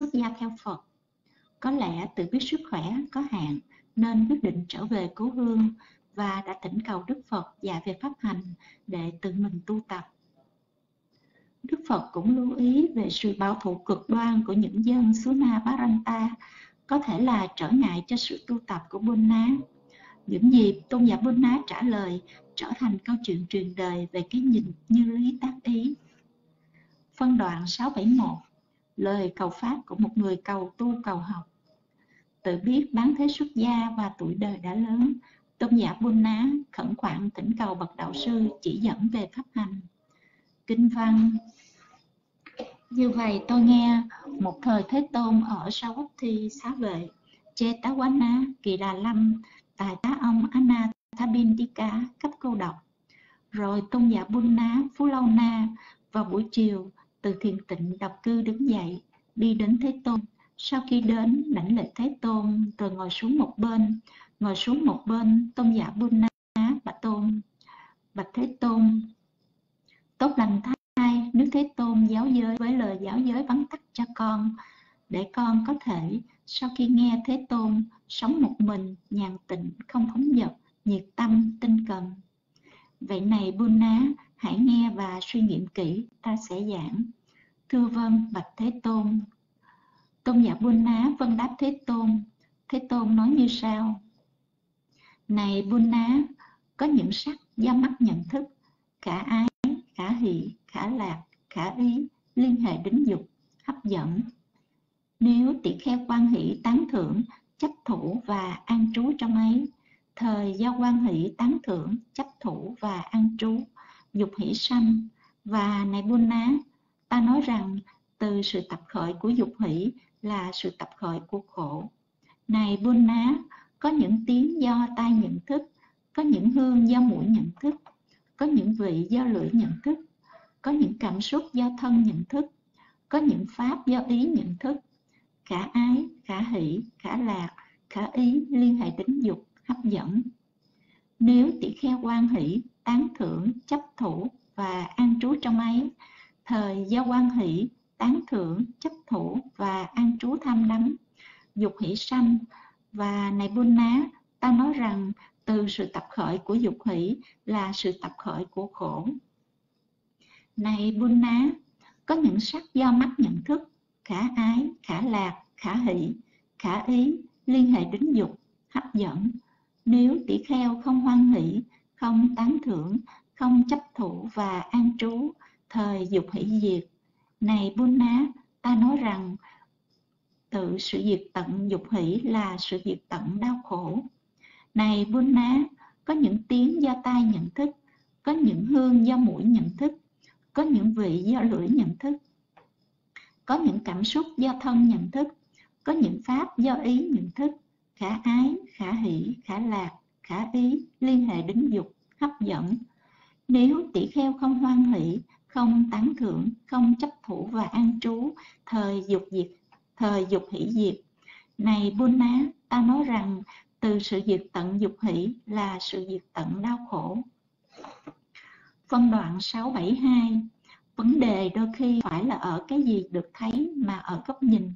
xuất gia theo Phật. Có lẽ tự biết sức khỏe có hạn nên quyết định trở về cố hương và đã thỉnh cầu Đức Phật dạy về pháp hành để tự mình tu tập. Đức Phật cũng lưu ý về sự bảo thủ cực đoan của những dân Suna Baranta có thể là trở ngại cho sự tu tập của Buddha. Những gì tôn giả Buddha trả lời trở thành câu chuyện truyền đời về cái nhìn như lý tác ý. Phân đoạn 671 Lời cầu pháp của một người cầu tu cầu học Tự biết bán thế xuất gia và tuổi đời đã lớn Tôn giả Buddha khẩn khoản thỉnh cầu bậc đạo sư chỉ dẫn về pháp hành. Kinh văn Như vậy tôi nghe một thời Thế Tôn ở Sawathi xá vệ, Chetawana, Kỳ Đà Lâm, tại tá ông anna thabin đi cá cấp câu đọc. Rồi tôn giả Buddha Phú Lâu Na vào buổi chiều từ thiền tịnh đọc cư đứng dậy, đi đến Thế Tôn. Sau khi đến, lãnh lễ Thế Tôn, rồi ngồi xuống một bên, ngồi xuống một bên tôn giả Buddha bạch tôn. Bạch thế tôn tốt lành thay nước thế tôn giáo giới với lời giáo giới vắn tắt cho con để con có thể sau khi nghe thế tôn sống một mình nhàn tịnh không phóng dật nhiệt tâm tinh cần vậy này Buddha hãy nghe và suy nghiệm kỹ ta sẽ giảng. Thưa vâng bạch thế tôn. Tôn giả Buddha vâng đáp thế tôn. Thế tôn nói như sau. Này Buddha, có những sắc do mắt nhận thức, khả ái, khả hỷ, khả lạc, khả ý, liên hệ đến dục, hấp dẫn. Nếu tỷ kheo quan hỷ tán thưởng, chấp thủ và an trú trong ấy, thời do quan hỷ tán thưởng, chấp thủ và an trú, dục hỷ sanh. Và này Buddha, ta nói rằng từ sự tập khởi của dục hỷ là sự tập khởi của khổ. Này Buddha, có những tiếng do tai nhận thức có những hương do mũi nhận thức có những vị do lưỡi nhận thức có những cảm xúc do thân nhận thức có những pháp do ý nhận thức khả ái khả hỷ khả lạc khả ý liên hệ đến dục hấp dẫn nếu tỷ kheo quan hỷ tán thưởng chấp thủ và an trú trong ấy thời do quan hỷ tán thưởng chấp thủ và an trú tham đắm dục hỷ sanh và này Buddha, ta nói rằng từ sự tập khởi của dục hỷ là sự tập khởi của khổ. Này Buddha, có những sắc do mắt nhận thức, khả ái, khả lạc, khả hỷ, khả ý, liên hệ đến dục, hấp dẫn. Nếu tỷ kheo không hoan hỷ, không tán thưởng, không chấp thủ và an trú, thời dục hỷ diệt. Này Buddha, ta nói rằng tự sự diệt tận dục hỷ là sự diệt tận đau khổ này Buddha có những tiếng do tai nhận thức có những hương do mũi nhận thức có những vị do lưỡi nhận thức có những cảm xúc do thân nhận thức có những pháp do ý nhận thức khả ái, khả hỷ, khả lạc, khả ý liên hệ đến dục, hấp dẫn. Nếu tỷ kheo không hoan hỷ, không tán thưởng, không chấp thủ và an trú, thời dục diệt, thời dục hỷ diệt. Này Buddha ta nói rằng từ sự diệt tận dục hỷ là sự diệt tận đau khổ. Phân đoạn 672 vấn đề đôi khi phải là ở cái gì được thấy mà ở góc nhìn.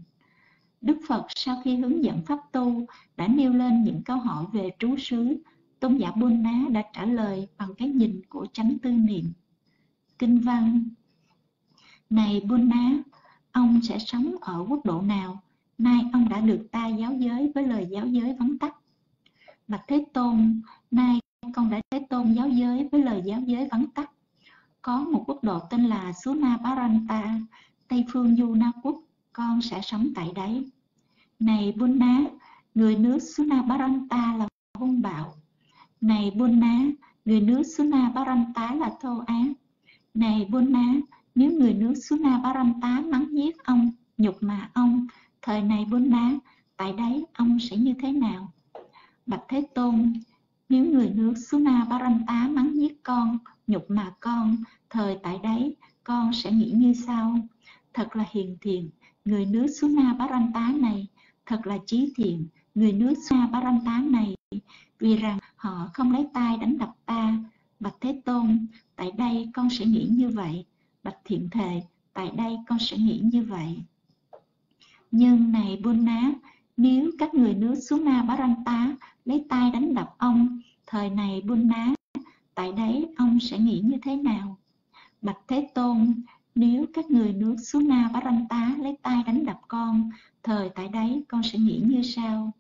Đức Phật sau khi hướng dẫn pháp tu đã nêu lên những câu hỏi về trú xứ Tôn giả Buddha đã trả lời bằng cái nhìn của chánh tư niệm. Kinh văn Này Buddha, ông sẽ sống ở quốc độ nào? Nay ông đã được ta giáo giới với lời giáo giới vắn tắt. Bạch thế tôn nay con đã thế tôn giáo giới với lời giáo giới vắn tắt. Có một quốc độ tên là Suna Paranta Tây phương Du Na Quốc con sẽ sống tại đấy này Buddha người nước Sunabaranta là hung bạo này Buddha người nước Sunabaranta là thô ác này Buddha nếu người nước Sunabaranta mắng giết ông, nhục mạ ông, thời này Buddha, tại đấy ông sẽ như thế nào? Bạch Thế Tôn, nếu người nước Sunabaranta mắng giết con, nhục mạ con, thời tại đấy con sẽ nghĩ như sau? Thật là hiền thiện, người nước Suna Paranta này, thật là trí thiện, người nước Suna Paranta này, vì rằng họ không lấy tay đánh đập ta. Bạch Thế Tôn, tại đây con sẽ nghĩ như vậy bạch thiện thề tại đây con sẽ nghĩ như vậy nhưng này Buna, nếu các người nước Suna Baranta lấy tay đánh đập ông, thời này Buna, tại đấy ông sẽ nghĩ như thế nào? Bạch Thế Tôn, nếu các người nước Suna Baranta lấy tay đánh đập con, thời tại đấy con sẽ nghĩ như sau?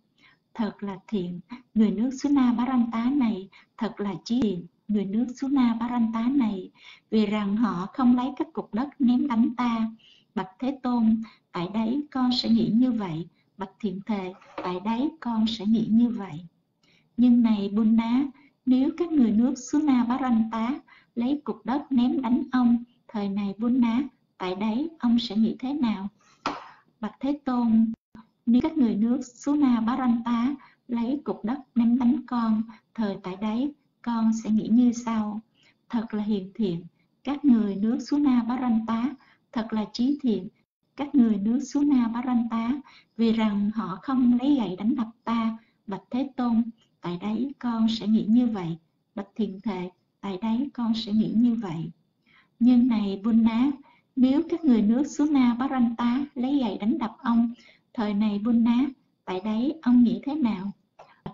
Thật là thiện, người nước Suna Baranta này thật là trí thiện người nước Suna Baranta này vì rằng họ không lấy các cục đất ném đánh ta. Bạch Thế Tôn, tại đấy con sẽ nghĩ như vậy. Bạch Thiện Thề, tại đấy con sẽ nghĩ như vậy. Nhưng này Bunna, nếu các người nước Suna Baranta lấy cục đất ném đánh ông, thời này Bunna, tại đấy ông sẽ nghĩ thế nào? Bạch Thế Tôn, nếu các người nước Suna Baranta lấy cục đất ném đánh con, thời tại đấy con sẽ nghĩ như sau. Thật là hiền thiện các người nước Suna Baranta thật là trí thiện các người nước Suna Baranta vì rằng họ không lấy gậy đánh đập ta bạch thế tôn tại đấy con sẽ nghĩ như vậy. Bạch thiền thệ tại đấy con sẽ nghĩ như vậy nhưng này Bunna nếu các người nước Suna Baranta lấy gậy đánh đập ông thời này Bunna tại đấy ông nghĩ thế nào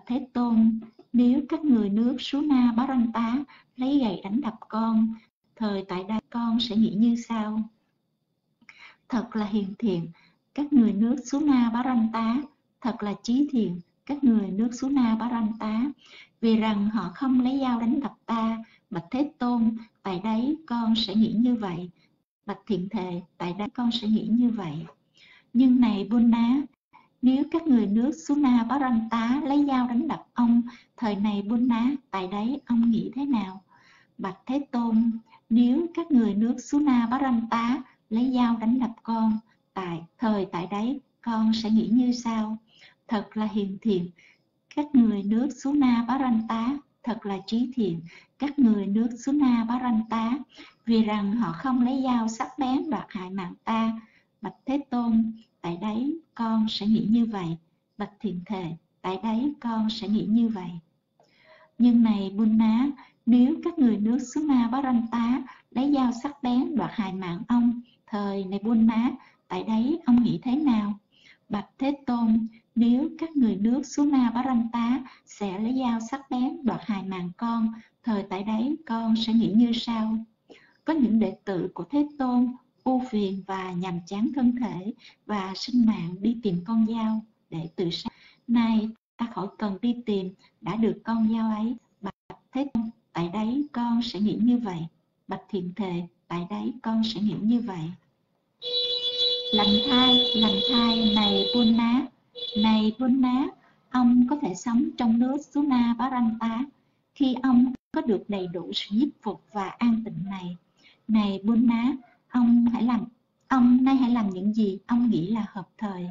thế tôn nếu các người nước Suna Baranta lấy gậy đánh đập con, thời tại đây con sẽ nghĩ như sau. Thật là hiền thiện, các người nước Suna Baranta, thật là trí thiện, các người nước Suna Baranta, vì rằng họ không lấy dao đánh đập ta, bạch Thế Tôn, tại đấy con sẽ nghĩ như vậy. Bạch Thiện Thề, tại đấy con sẽ nghĩ như vậy. Nhưng này Buddha, nếu các người nước Suna Baranta lấy dao đánh đập ông, thời này buôn ná, tại đấy ông nghĩ thế nào? Bạch Thế Tôn, nếu các người nước Suna Baranta lấy dao đánh đập con, tại thời tại đấy con sẽ nghĩ như sau? Thật là hiền thiện, các người nước Suna Baranta thật là trí thiện, các người nước Suna Baranta, vì rằng họ không lấy dao sắc bén đoạt hại mạng ta. Bạch Thế Tôn, tại đấy con sẽ nghĩ như vậy. Bạch Thiền Thề tại đấy con sẽ nghĩ như vậy. Nhưng này buôn ná nếu các người nước Suma Baranta lấy dao sắc bén đoạt hại mạng ông thời này buôn ná tại đấy ông nghĩ thế nào? Bạch thế tôn nếu các người nước Suna Baranta sẽ lấy dao sắc bén đoạt hài mạng con thời tại đấy con sẽ nghĩ như sau có những đệ tử của Thế Tôn ưu phiền và nhằm chán thân thể và sinh mạng đi tìm con dao để tự sát. Nay ta khỏi cần đi tìm, đã được con dao ấy. Bạch Thế Tôn, tại đấy con sẽ nghĩ như vậy. Bạch Thiện Thề, tại đấy con sẽ nghĩ như vậy. Lành thai, lành thai, này buôn nát này buôn ông có thể sống trong nước Suna Baranta khi ông có được đầy đủ sự giúp phục và an tịnh này. Này buôn ông hãy làm, ông nay hãy làm những gì ông nghĩ là hợp thời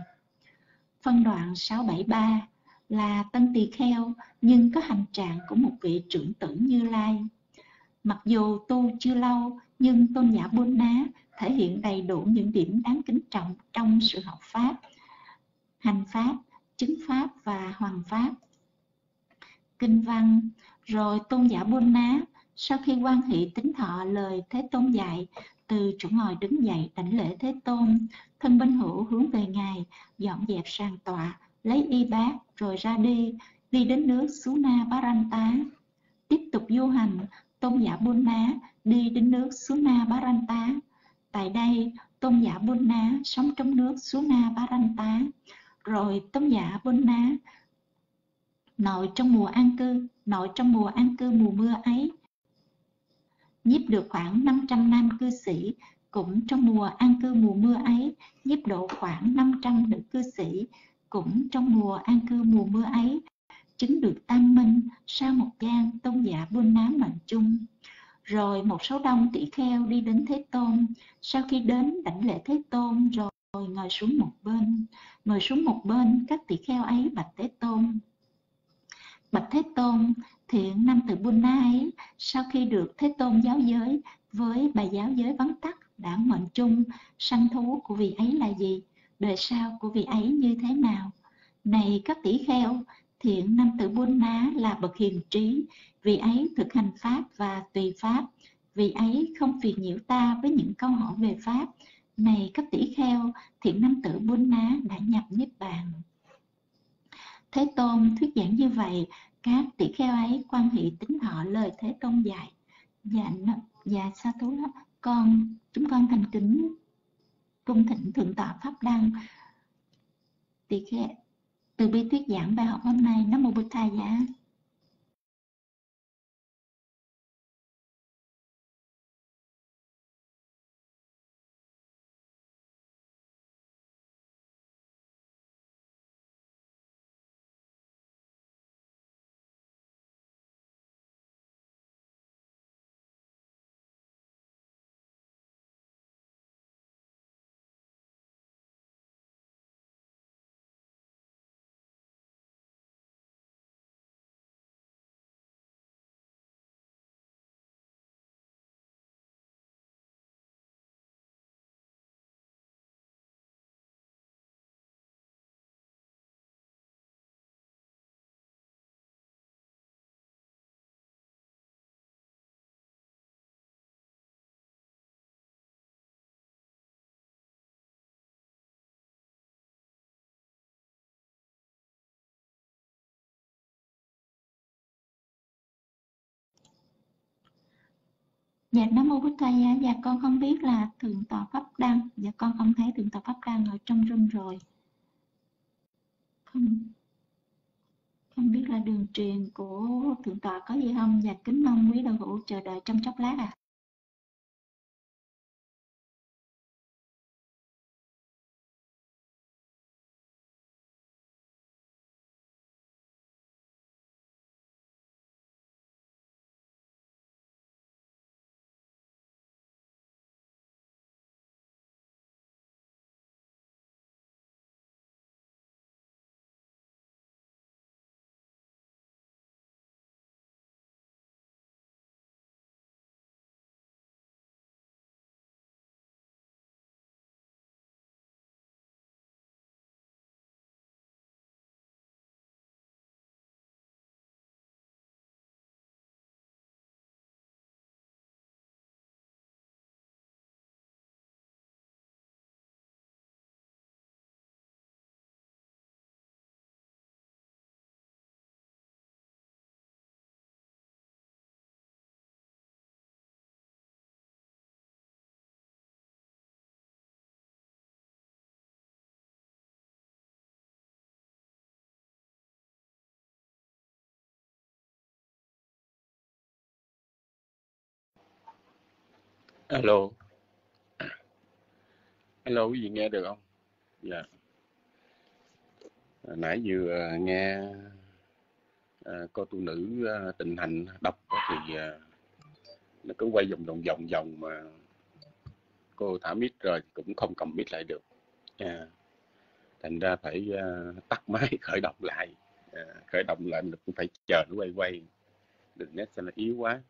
phân đoạn 673 là tân tỳ kheo nhưng có hành trạng của một vị trưởng tử như lai mặc dù tu chưa lâu, nhưng tôn giả Bôn Ná thể hiện đầy đủ những điểm đáng kính trọng trong sự học pháp hành pháp, chứng pháp và hoàng pháp. Kinh văn, rồi tôn giả Bôn Ná, sau khi quan hệ tính thọ lời Thế Tôn dạy, từ chỗ ngồi đứng dậy đảnh lễ thế tôn, thân bên hữu hướng về ngài, dọn dẹp sàn tọa, lấy y bát, rồi ra đi đi đến nước Suna Baranta tiếp tục du hành, tôn giả Bunna đi đến nước Suna Baranta tại đây, tôn giả Bunna sống trong nước Suna Baranta rồi tôn giả Bunna nội trong mùa an cư, nội trong mùa an cư mùa mưa ấy, nhiếp được khoảng 500 nam cư sĩ, cũng trong mùa an cư mùa mưa ấy, nhiếp độ khoảng 500 nữ cư sĩ, cũng trong mùa an cư mùa mưa ấy, chứng được tam minh sau một gian tôn giả buôn nám mệnh chung. Rồi một số đông tỷ kheo đi đến thế tôn, sau khi đến đảnh lễ thế tôn rồi ngồi xuống một bên, ngồi xuống một bên, các tỷ kheo ấy, bạch thế tôn. Bạch thế tôn thiện nam tử Buddha ấy, sau khi được Thế Tôn giáo giới với bài giáo giới vắn tắt, đã mệnh chung, sanh thú của vị ấy là gì, đời sau của vị ấy như thế nào. Này các tỷ kheo, thiện nam tử ná là bậc hiền trí, vị ấy thực hành pháp và tùy pháp. Vị ấy không phiền nhiễu ta với những câu hỏi về pháp này các tỷ kheo thiện nam tử buôn ná đã nhập niết bàn. Thế tôn thuyết giảng như vậy, các tỷ kheo ấy quan hệ tính họ lời thế tôn dạy. Dạ dạ sa thú con, chúng con thành kính, cung thịnh thượng tọa pháp đăng. Tỷ kheo, từ bi thuyết giảng bài học hôm nay nó mô bụt thầy giá. Dạ Nam Mô Bích Thầy dạ, con không biết là Thượng tọa Pháp Đăng. Dạ con không thấy Thượng tọa Pháp Đăng ở trong room rồi. Không không biết là đường truyền của Thượng tọa có gì không? Dạ kính mong quý đạo hữu chờ đợi trong chốc lát à alo. Alo quý vị nghe được không? Dạ. À, nãy vừa à, nghe à, cô tu nữ à, tình hành đọc thì à, nó cứ quay vòng vòng vòng vòng mà cô thả mít rồi cũng không cầm mít lại được. À, thành ra phải à, tắt máy khởi động lại. À, khởi động lại mình cũng phải chờ nó quay quay. Đường nét sao nó yếu quá.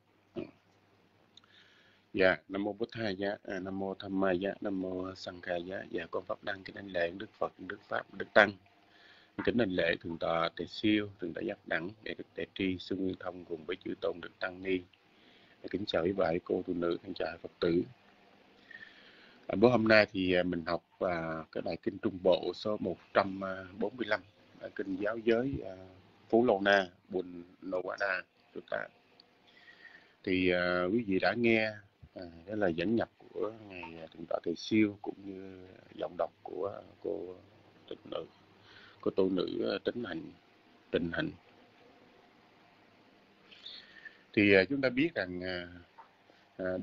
Dạ, Nam mô Bụt Thầy giá, à, Nam mô Tham Ma giá, Nam mô Sang Khai giá. Dạ, con pháp đăng kính đảnh lễ Đức Phật, Đức Pháp, Đức Tăng. Kính đảnh lễ thượng tọa Tề Siêu, thượng tọa Giác Đẳng, để Đức Tề Tri, Sư Nguyên Thông cùng với chư tôn Đức Tăng Ni. Dạ, kính chào quý bà cô tu nữ, kính chào Phật tử. À, bữa hôm nay thì à, mình học à, cái bài kinh Trung Bộ số 145, à, à, kinh giáo giới à, Phú Lô Na, Bùn Nô Quả Đa, Sutta. Thì à, quý vị đã nghe Ờ, cái lời dẫn nhập của ngài à, thượng tọa thầy Siêu cũng như giọng đọc của cô tịnh nữ, cô tu nữ à, tính hạnh tình hạnh Thì à, chúng ta biết rằng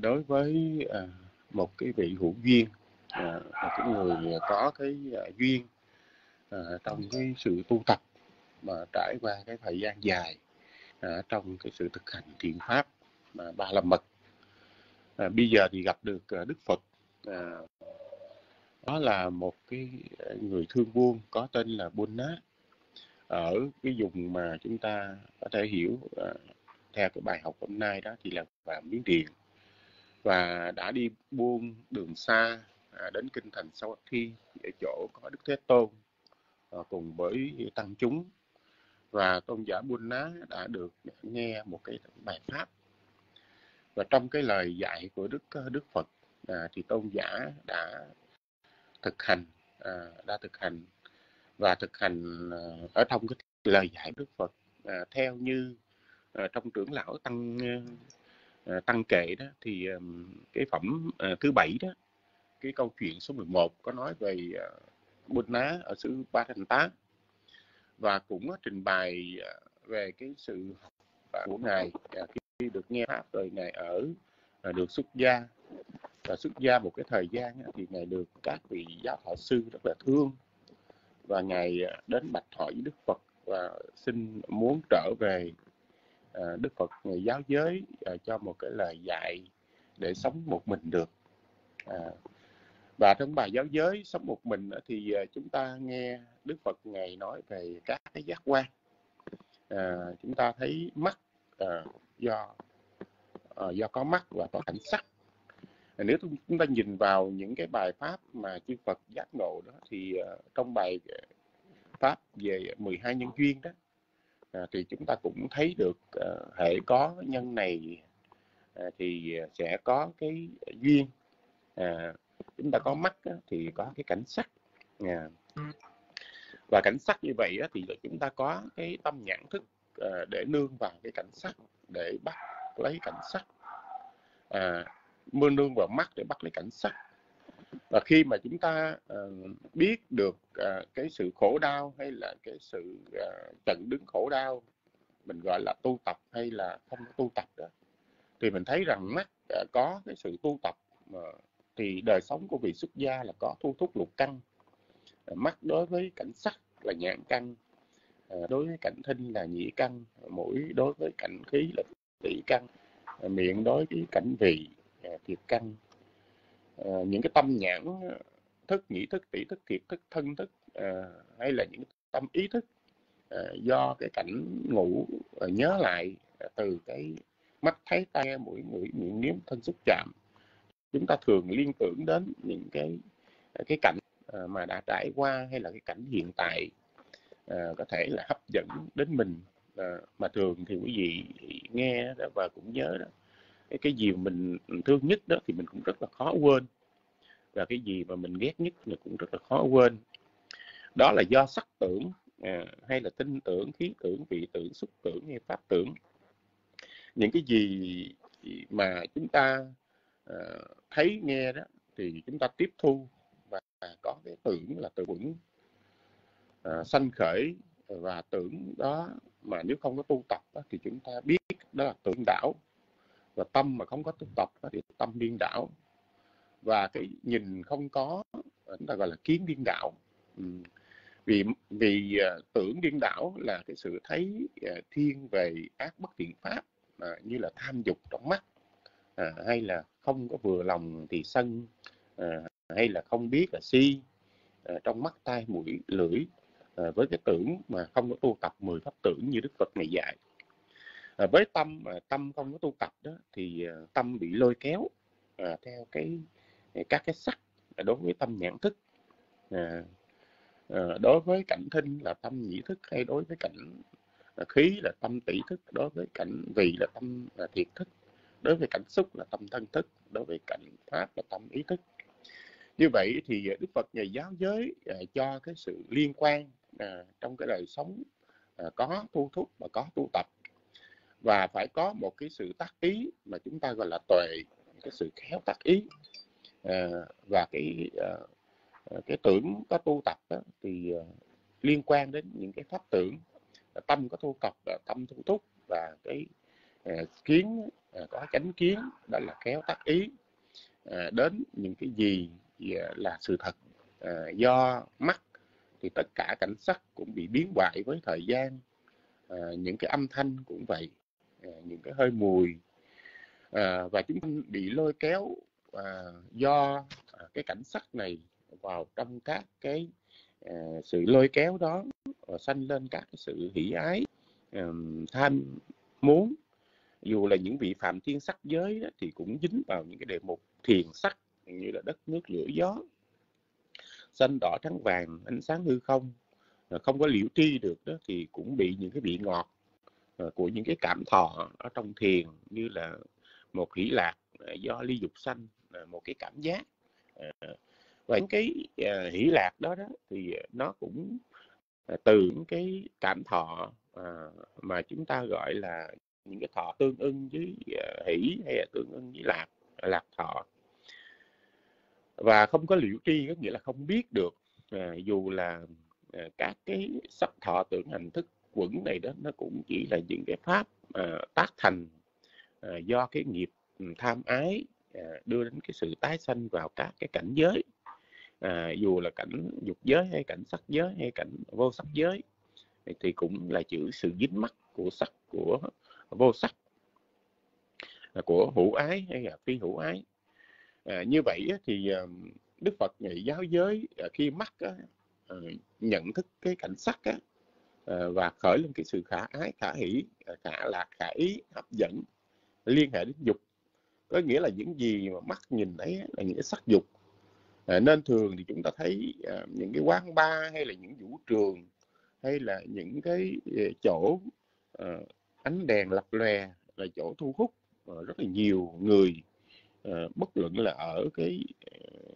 đối với một cái vị hữu duyên, một cái người có cái duyên trong cái sự tu tập mà trải qua cái thời gian dài trong cái sự thực hành thiện pháp mà ba la mật à, bây giờ thì gặp được à, Đức Phật. À, đó là một cái à, người thương buôn có tên là Buôn nát ở cái vùng mà chúng ta có thể hiểu à, theo cái bài học hôm nay đó thì là vào Miến Điện. Và đã đi buôn đường xa à, đến kinh thành Sawathi ở chỗ có Đức Thế Tôn à, cùng với tăng chúng. Và tôn giả Buôn Ná đã được nghe một cái bài pháp và trong cái lời dạy của Đức ờ, Đức Phật à, thì tôn giả đã thực hành à, đã thực hành và thực hành à, ở trong cái lời dạy Đức Phật à, theo như à, trong trưởng lão tăng à, tăng kệ đó thì à, cái phẩm à, thứ bảy đó cái câu chuyện số 11 có nói về à, Bùn Ná ở xứ Ba Thành Tá. Và cũng trình bày về cái sự học của ngài à, khi được nghe pháp rồi ngài ở là được xuất gia. Và xuất gia một cái thời gian thì ngài được các vị giáo thọ sư rất là thương. Và ngài à, đến bạch hỏi với Đức Phật và xin muốn trở về à, Đức Phật ngày giáo giới à, cho một cái lời dạy để sống một mình được. Và trong bài giáo giới sống một mình thì chúng ta nghe Đức Phật ngày nói về các cái giác quan. À, chúng ta thấy mắt à, do à, do có mắt và có cảnh sắc. Nếu chúng ta nhìn vào những cái bài pháp mà chư Phật giác ngộ đó thì à, trong bài pháp về 12 nhân duyên đó à, thì chúng ta cũng thấy được à, hệ có nhân này à, thì sẽ có cái duyên. À, chúng ta có mắt thì có cái cảnh sắc. À. và cảnh sắc như vậy thì chúng ta có cái tâm nhãn thức à, để nương vào cái cảnh sắc để bắt lấy cảnh sắc. À, mưa nương vào mắt để bắt lấy cảnh sắc. Và khi mà chúng ta à, biết được à, cái sự khổ đau hay là cái sự à, trận đứng khổ đau mình gọi là tu tập hay là không tu tập đó thì mình thấy rằng mắt à, có cái sự tu tập mà thì đời sống của vị xuất gia là có thu thúc lục căn mắt đối với cảnh sắc là nhãn căn Ờ, đối với cảnh thinh là nhĩ căn, mũi đối với cảnh khí là tỷ căn ờ, miệng đối với cảnh vị ờ, thiệt căn. Những cái tâm nhãn, thức, nhĩ thức tỷ thức, thiệt thức, thân thức hay là những tâm ý thức do cái cảnh ngủ nhớ lại từ cái mắt thấy tai, mũi mũi, miệng nếm thân xúc chạm. Chúng ta thường liên tưởng đến những cái cái cảnh mà đã trải qua hay là cái cảnh hiện tại à, có thể là hấp dẫn đến mình. À, mà thường thì quý vị nghe đó và cũng nhớ đó cái, cái gì mình thương nhất đó thì mình cũng rất là khó quên. Và cái gì mà mình ghét nhất thì cũng rất là khó quên. Đó là do sắc tưởng à, hay là tin tưởng khí tưởng vị tưởng xúc tưởng hay pháp tưởng. Những cái gì mà chúng ta à, thấy nghe đó thì chúng ta tiếp thu và có cái tưởng là từ vững uh, sanh khởi và tưởng đó mà nếu không có tu tập đó, thì chúng ta biết đó là tưởng đảo và tâm mà không có tu tập đó, thì tâm điên đảo. Và cái nhìn không có chúng ta gọi là kiến điên đảo. Ừ. vì vì uh, tưởng điên đảo là cái sự thấy uh, thiên về ác bất thiện pháp uh, như là tham dục trong mắt. Uh, hay là không có vừa lòng thì sân uh, hay là không biết là si uh, trong mắt tai mũi lưỡi à, với cái tưởng mà không có tu tập 10 pháp tưởng như Đức Phật này dạy. À, với tâm mà tâm không có tu tập đó thì à, tâm bị lôi kéo à, theo cái các cái sắc đối với tâm nhãn thức. À, à, đối với cảnh thinh là tâm nhĩ thức hay đối với cảnh khí là tâm tỷ thức đối với cảnh vị là tâm là thiệt thức. Đối với cảnh xúc là tâm thân thức đối với cảnh pháp là tâm ý thức. Như vậy thì đức phật ngày giáo giới à, cho cái sự liên quan à, trong cái đời sống à, có thu thúc và có tu tập. Và phải có một cái sự tác ý mà chúng ta gọi là tuệ cái sự khéo tác ý. À, và cái à, cái tưởng có tu tập đó, thì à, liên quan đến những cái pháp tưởng tâm có tu tập là tâm thu thúc. Và cái à, kiến à, có chánh kiến đó là kéo tác ý à, đến những cái gì là sự thật do mắt thì tất cả cảnh sắc cũng bị biến hoại với thời gian. À, những cái âm thanh cũng vậy à, những cái hơi mùi. À, và chúng ta bị lôi kéo do cái cảnh sắc này vào trong các cái sự lôi kéo đó sanh lên các cái sự hỷ ái tham muốn. Dù là những vị phạm thiên sắc giới đó, thì cũng dính vào những cái đề mục thiền sắc như là đất nước lửa gió xanh, đỏ, trắng, vàng, ánh sáng hư không ờ, không có liễu tri được đó, thì cũng bị những cái vị ngọt ờ, của những cái cảm thọ ở trong thiền, như là một hỷ lạc ờ, do ly dục sanh một cái cảm giác và những cái hỷ lạc đó đó, thì nó cũng từ những cái cảm thọ mà chúng ta gọi là những cái thọ tương ưng với hỷ hay là tương ưng với lạc lạc thọ và không có liệu tri có nghĩa là không biết được à, dù là à, các cái sắc thọ tưởng hành thức quẩn này đó nó cũng chỉ là những cái pháp à, tác thành à, do cái nghiệp ừ, tham ái à, đưa đến cái sự tái sanh vào các cái cảnh giới. À, dù là cảnh dục giới hay cảnh sắc giới hay cảnh vô sắc giới thì cũng là chữ sự dính mắc của sắc của vô sắc à, của hữu ái hay là phi hữu ái à, như vậy thì ờ, đức phật giáo giới ờ, khi mắc ờ, nhận thức cái cảnh sắc và khởi lên cái sự khả ái khả hỷ khả lạc khả ý hấp dẫn liên hệ đến dục. Có nghĩa là những gì mà mắt nhìn thấy là những cái sắc dục. À, nên thường thì chúng ta thấy những cái quán bar hay là những vũ trường hay là những cái chỗ ánh đèn lập lòe là chỗ thu hút rất là nhiều người. Ờ, bất luận là ở cái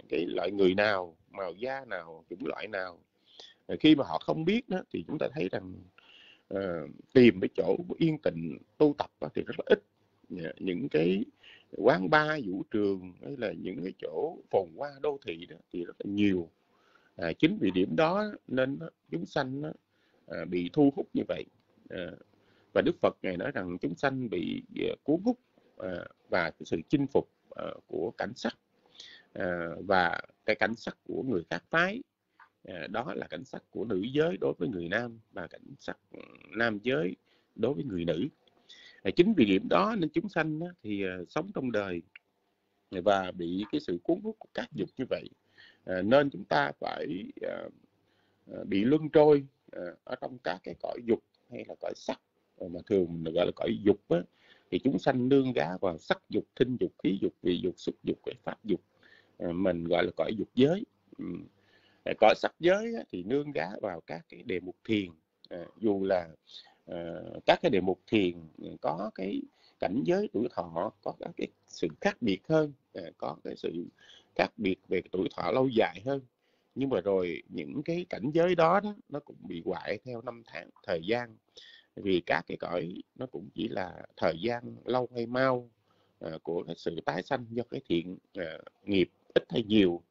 cái loại người nào màu da nào chủng loại nào. Ờ, khi mà họ không biết đó, thì chúng ta thấy rằng uh, tìm cái chỗ yên tịnh tu tập đó, thì rất là ít. Dạ, những cái quán bar vũ trường hay là những cái chỗ phồn hoa đô thị đó thì rất là nhiều. À, chính vì điểm đó nên chúng sanh đó, à, bị thu hút như vậy. À, và đức phật ngài nói rằng chúng sanh bị cuốn hút à, và cái sự chinh phục Ờ, của cảnh sắc ờ, và cái cảnh sắc của người khác phái ờ, đó là cảnh sắc của nữ giới đối với người nam và cảnh sắc ừ, nam giới đối với người nữ. Chính vì điểm đó nên chúng sanh thì sống trong đời và bị cái sự cuốn hút của các dục như vậy. Nên chúng ta phải bị luân trôi ở trong các cái cõi dục hay là cõi sắc mà thường gọi là cõi dục á, thì chúng sanh nương gá vào sắc dục thinh dục khí dục vị dục xúc dục cái pháp dục à, mình gọi là cõi dục giới. Ừ. À, cõi sắc giới thì nương gá vào các cái đề mục thiền. À, dù là các cái đề mục thiền có cái cảnh giới tuổi thọ có các cái sự khác biệt hơn có cái sự khác biệt về tuổi thọ lâu dài hơn. Nhưng mà rồi những cái cảnh giới đó, đó nó cũng bị hoại theo năm tháng thời gian vì các cái cõi nó cũng chỉ là thời gian lâu hay mau à, của cái sự tái sanh do cái thiện à, nghiệp ít hay nhiều.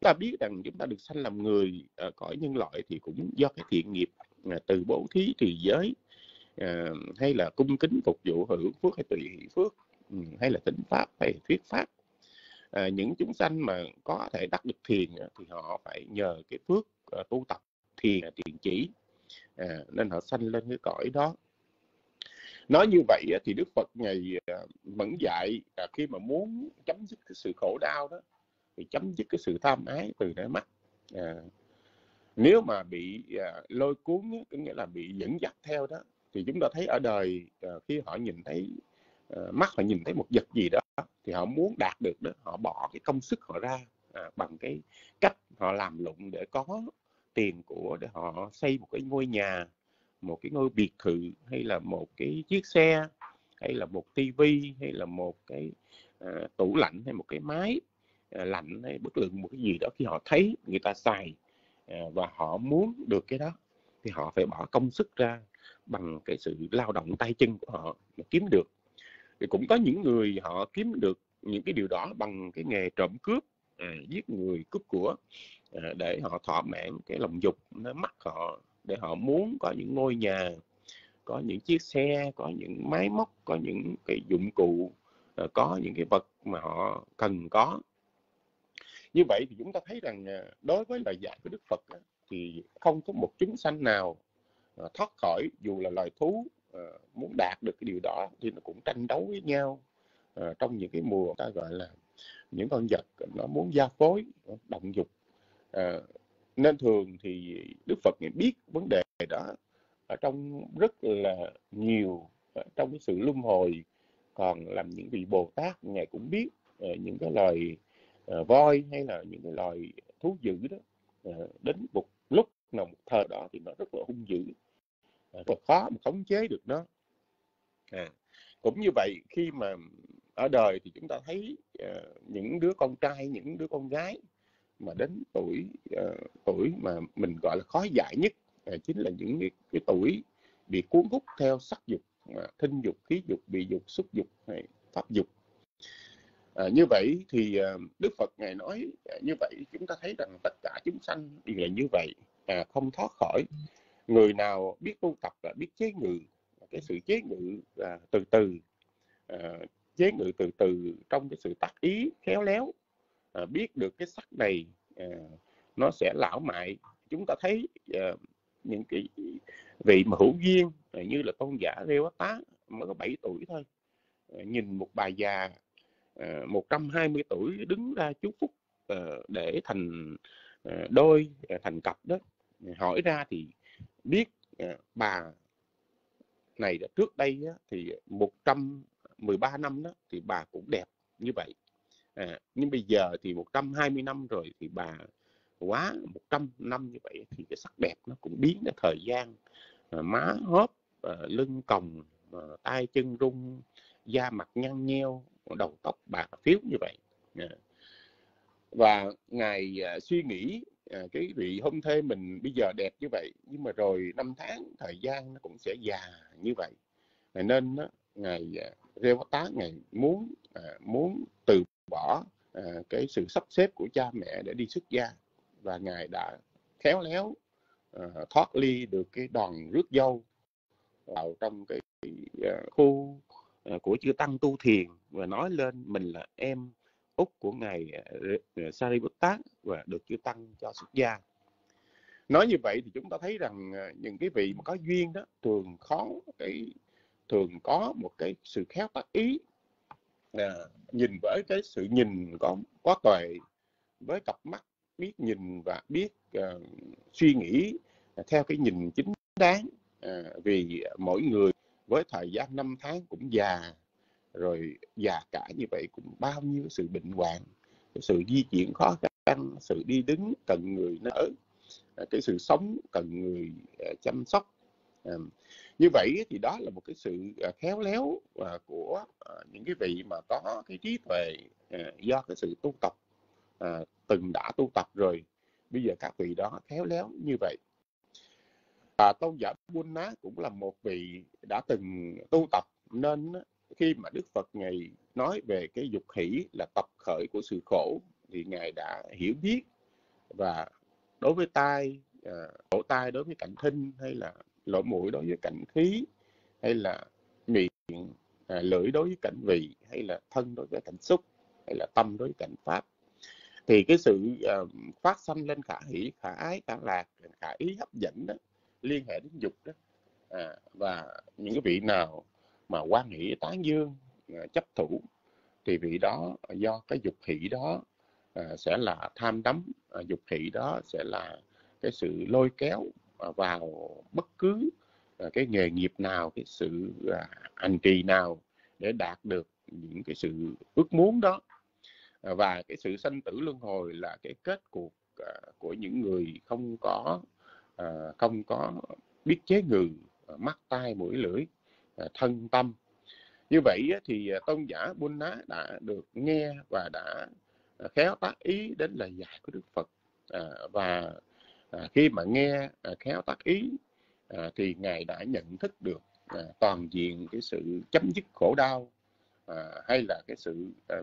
Chúng ta biết rằng chúng ta được sanh làm người ở cõi nhân loại thì cũng do cái thiện nghiệp à, từ bố thí trì giới à, hay là cung kính phục vụ hưởng phước hay tùy phước ừ, hay là tính pháp hay thuyết pháp. À, những chúng sanh mà có thể đắc được thiền thì họ phải nhờ cái phước à, tu tập thiền thiền chỉ à, nên họ sanh lên cái cõi đó. Nói như vậy thì đức phật ngày à, vẫn dạy à, khi mà muốn chấm dứt cái sự khổ đau đó thì chấm dứt cái sự tham ái từ đáy mắt. À, nếu mà bị à, lôi cuốn có nghĩa là bị dẫn dắt theo đó thì chúng ta thấy ở đời à, khi họ nhìn thấy à, mắt họ nhìn thấy một vật gì đó thì họ muốn đạt được đó họ bỏ cái công sức họ ra à, bằng cái cách họ làm lụng để có tiền của để họ xây một cái ngôi nhà một cái ngôi biệt thự hay là một cái chiếc xe hay là một tivi hay là một cái uh, tủ lạnh hay một cái máy uh, lạnh hay bất luận một cái gì đó khi họ thấy người ta xài uh, và họ muốn được cái đó thì họ phải bỏ công sức ra bằng cái sự lao động tay chân của họ mà kiếm được. Thì cũng có những người họ kiếm được những cái điều đó bằng cái nghề trộm cướp à, giết người cướp của. Ờ, để họ thỏa mãn cái lòng dục, nó mắc họ, để họ muốn có những ngôi nhà, có những chiếc xe, có những máy móc, có những cái dụng cụ ờ, có những cái vật mà họ cần có. Như vậy thì chúng ta thấy rằng ờ, đối với lời dạy của Đức Phật thì không có một chúng sanh nào thoát khỏi, dù là loài thú muốn đạt được cái điều đó thì nó cũng tranh đấu với nhau. Trong những cái mùa ta gọi là những con vật nó muốn gia phối động dục à, nên thường thì đức phật ngày biết vấn đề đó ở trong rất là nhiều trong cái sự luân hồi. Còn làm những vị bồ tát ngài cũng biết ờ, những cái loài ờ, voi hay là những cái loài thú dữ đó đến một lúc nào một thời đó thì nó rất là hung dữ và khó mà khống chế được nó. À, cũng như vậy khi mà ở đời thì chúng ta thấy những đứa con trai những đứa con gái mà đến tuổi uh, tuổi mà mình gọi là khó giải nhất uh, chính là những cái, cái tuổi bị cuốn hút theo sắc dục uh, thinh dục khí dục bị dục xúc dục hay pháp dục. À, như vậy thì uh, Đức Phật ngài nói uh, như vậy chúng ta thấy rằng tất cả chúng sanh đều là như vậy à, không thoát khỏi. Người nào biết tu tập là biết chế ngự cái sự chế ngự à, từ từ à, chế ngự từ từ trong cái sự tác ý khéo léo à, biết được cái sắc này à, nó sẽ lão mại. Chúng ta thấy à, những cái vị mà hữu duyên à, như là tôn giả Rêu Tá mới có 7 tuổi thôi. À, nhìn một bà già à, 120 tuổi đứng ra chúc phúc à, để thành à, đôi à, thành cặp đó. Hỏi ra thì biết à, bà này trước đây á, thì 113 năm đó thì bà cũng đẹp như vậy à, nhưng bây giờ thì 120 năm rồi thì bà quá 100 năm như vậy thì cái sắc đẹp nó cũng biến theo thời gian à, má hóp à, lưng còng à, tay chân rung da mặt nhăn nheo đầu tóc bạc phiếu như vậy à. và ngài à, suy nghĩ à, cái vị hôn thê mình bây giờ đẹp như vậy nhưng mà rồi năm tháng thời gian nó cũng sẽ già như vậy nên đó, ngài à, rêu tá ngài muốn à, muốn từ bỏ uh, cái sự sắp xếp của cha mẹ để đi xuất gia. Và ngài đã khéo léo uh, thoát ly được cái đoàn rước dâu vào trong cái, cái uh, khu uh, của chư tăng tu thiền và nói lên mình là em út của ngài uh, Sariputta và được chư tăng cho xuất gia. Nói như vậy thì chúng ta thấy rằng uh, những cái vị mà có duyên đó thường khó cái thường có một cái sự khéo tác ý à, nhìn với cái sự nhìn có có tuệ với cặp mắt biết nhìn và biết à, suy nghĩ ờ, theo cái nhìn chính đáng à, vì mỗi người với thời gian năm tháng cũng già rồi già cả như vậy cũng bao nhiêu sự bệnh hoạn cái sự di chuyển khó khăn sự đi đứng cần người nở cái sự sống cần người chăm sóc như vậy thì đó là một cái sự à, khéo léo à, của à, những cái vị mà có cái trí tuệ do cái sự tu tập từng đã tu tập rồi. Bây giờ các vị đó khéo léo như vậy. Và tôn giả Buôn Ná cũng là một vị đã từng tu tập, nên khi mà Đức Phật ngày nói về cái dục hỷ là tập khởi của sự khổ, thì ngài đã hiểu biết. Và đối với tai cổ tai đối với cảnh thinh hay là lỗ mũi đối với cảnh khí hay là miệng à, lưỡi đối với cảnh vị hay là thân đối với cảnh xúc hay là tâm đối với cảnh pháp. Thì cái sự uh, phát sanh lên khả hỷ khả ái khả lạc khả ý hấp dẫn đó liên hệ đến dục đó à, và những cái vị nào mà quan hỷ tán dương à, chấp thủ thì vị đó do cái dục hỷ đó à, sẽ là tham đắm à, dục hỷ đó sẽ là cái sự lôi kéo vào bất cứ à, cái nghề nghiệp nào, cái sự à, hành trì nào để đạt được những cái sự ước muốn đó. À, và cái sự sanh tử luân hồi là cái kết cuộc của những người không có không có biết chế ngự mắt, tai, mũi, lưỡi thân, tâm. Như vậy thì tôn giả Buôn Ná đã được nghe và đã khéo tác ý đến lời dạy của Đức Phật. Và à, khi mà nghe à, khéo tác ý à, thì ngài đã nhận thức được à, toàn diện cái sự chấm dứt khổ đau à, hay là cái sự à,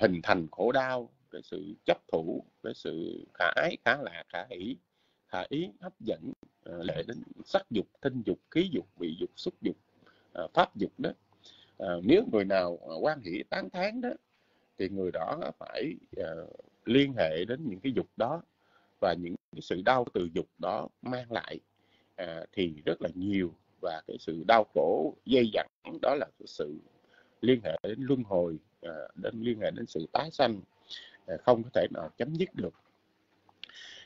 hình thành khổ đau cái sự chấp thủ cái sự khả ái khả lạc khả hỷ khả ý hấp dẫn à, lệ đến sắc dục tinh dục khí dục vị dục xúc dục à, pháp dục đó. À, nếu người nào à, quan hỷ tán thán đó thì người đó phải à, liên hệ đến những cái dục đó và những cái sự đau từ dục đó mang lại à, thì rất là nhiều. Và cái sự đau khổ dây dẳng đó là cái sự liên hệ đến luân hồi à, đến liên hệ đến sự tái sanh à, không có thể nào chấm dứt được.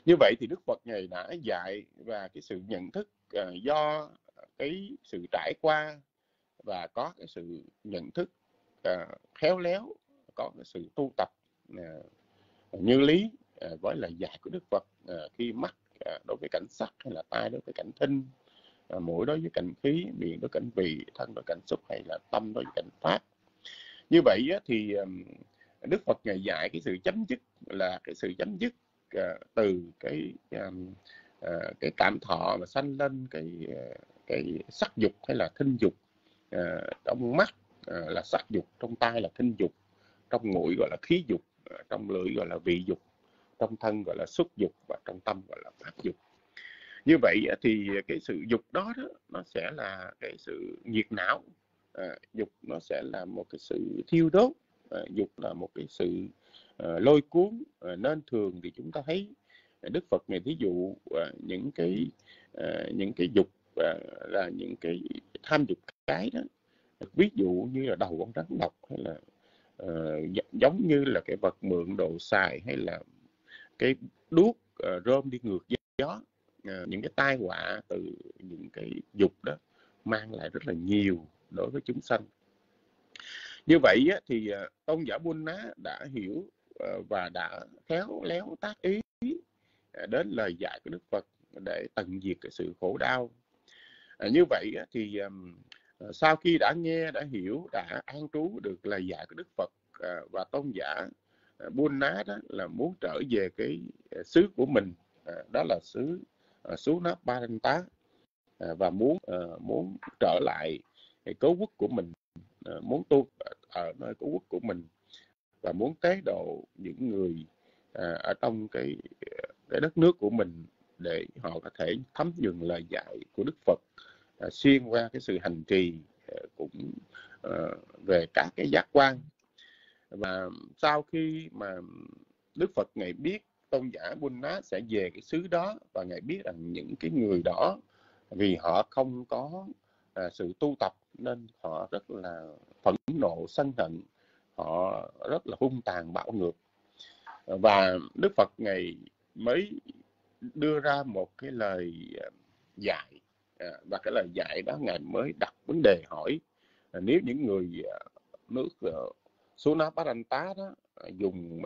Như vậy thì đức phật ngày đã dạy và cái sự nhận thức à, do cái sự trải qua và có cái sự nhận thức à, khéo léo có cái sự tu tập à, như lý. À, với lời dạy của đức phật à, khi mắt à, đối với cảnh sắc hay là tai, đối với cảnh thinh mũi đối với cảnh khí, miệng đối với cảnh vị, thân đối với cảnh xúc hay là tâm đối với cảnh pháp. Như vậy thì Đức Phật ngày dạy cái sự chấm dứt, là cái sự chấm dứt từ cái cái cảm thọ mà sanh lên cái cái sắc dục hay là thinh dục trong mắt là sắc dục, trong tai là thinh dục, trong mũi gọi là khí dục trong lưỡi gọi là vị dục trong thân gọi là xuất dục và trong tâm gọi là pháp dục. Như vậy thì cái sự dục đó, đó nó sẽ là cái sự nhiệt não. À, dục nó sẽ là một cái sự thiêu đốt. À, dục là một cái sự à, lôi cuốn. À, nên thường thì chúng ta thấy Đức Phật này thí dụ à, những cái à, những cái dục à, là những cái tham dục cái đó ví dụ như là đầu con rắn độc hay là uh, giống như là cái vật mượn đồ xài hay là cái đuốc uh, rơm đi ngược gió uh, những cái tai họa từ những cái dục đó mang lại rất là nhiều đối với chúng sanh. Như vậy á, thì uh, tôn giả Buôn Ná đã hiểu uh, và đã khéo léo tác ý uh, đến lời dạy của Đức Phật để tận diệt cái sự khổ đau. Như vậy á, thì um, sau khi đã nghe đã hiểu đã an trú được lời dạy của Đức Phật và tôn giả Ờ, buôn ná đó là muốn trở về cái ờ, xứ của mình. Ờ, đó là xứ xứ nát ba thanh tá. Và muốn muốn trở lại cái cố quốc của mình. Muốn tu ở nơi cố quốc của mình. Và muốn tế độ những người ở trong cái cái đất nước của mình để họ có thể thấm nhuần lời dạy của Đức Phật xuyên qua cái sự hành trì cũng về các cái giác quan và sau khi mà Đức Phật ngài biết tôn giả Buôn Ná sẽ về cái xứ đó và ngài biết rằng những cái người đó vì họ không có à, sự tu tập nên họ rất là phẫn nộ sân hận họ rất là hung tàn bạo ngược. Và Đức Phật ngài mới đưa ra một cái lời à, dạy à, và cái lời dạy đó ngài mới đặt vấn đề hỏi à, nếu những người à, nước Suna tá đó dùng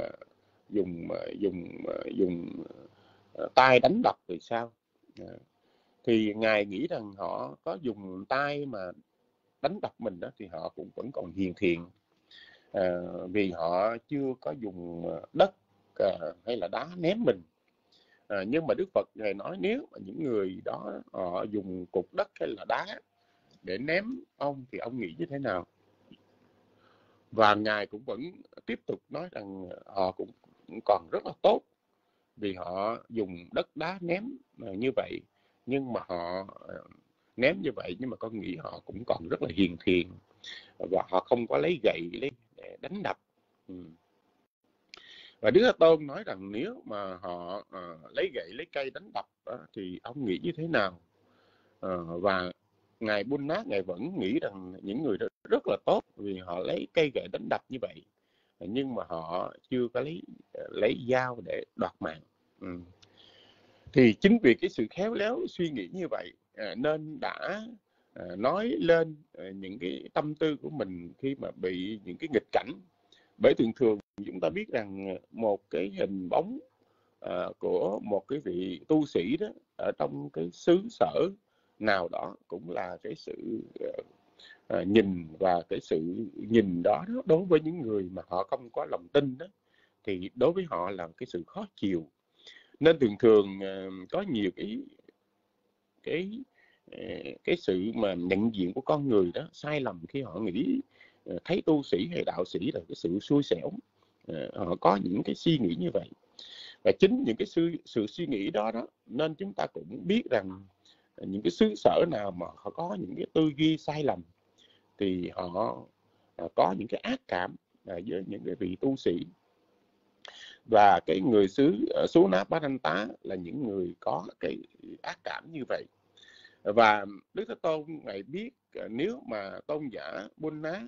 dùng dùng dùng ờ, tay đánh đập thì sao? Dạ. Thì ngài nghĩ rằng họ có dùng tay mà đánh đập mình đó thì họ cũng vẫn còn hiền thiện. À, vì họ chưa có dùng ờ, đất à, hay là đá ném mình. À, nhưng mà Đức Phật ngài nói nếu mà những người đó họ dùng cục đất hay là đá để ném ông thì ông nghĩ như thế nào? Và ngài cũng vẫn tiếp tục nói rằng ờ, họ cũng còn rất là tốt vì họ dùng đất đá ném ờ, như vậy. Nhưng mà họ ờ, ném như vậy nhưng mà con nghĩ họ cũng còn rất là hiền thiện và họ không có lấy gậy lấy để đánh đập. Và Đức Tôn nói rằng nếu mà họ uh, lấy gậy lấy cây đánh đập uh, thì ông nghĩ như thế nào? Uh, và ngài Bun Nát ngài vẫn nghĩ rằng những người đó rất là tốt vì họ lấy cây gậy đánh đập như vậy. Nhưng mà họ chưa có lấy ờ, lấy dao để đoạt mạng. Ừ. thì chính vì cái sự khéo léo suy nghĩ như vậy à, nên đã à, nói lên à, những cái tâm tư của mình khi mà bị những cái nghịch cảnh. Bởi thường thường chúng ta biết rằng một cái hình bóng của một cái vị tu sĩ đó ở trong cái xứ sở nào đó cũng là cái sự uh, nhìn và cái sự nhìn đó, đó đối với những người mà họ không có lòng tin đó thì đối với họ là cái sự khó chịu. Nên thường thường uh, có nhiều cái cái cái sự mà nhận diện của con người đó sai lầm khi họ nghĩ thấy tu sĩ hay đạo sĩ là cái sự xui xẻo. Họ có những cái suy nghĩ như vậy. Và chính những cái sự, sự suy nghĩ đó đó nên chúng ta cũng biết rằng những cái xứ sở nào mà họ có những cái tư duy sai lầm thì họ à, có những cái ác cảm à, với những cái vị tu sĩ. Và cái người xứ à, số ná bát thanh tá là những người có cái ác cảm như vậy. Và đức thế tôn ngài biết nếu mà tôn giả buôn ná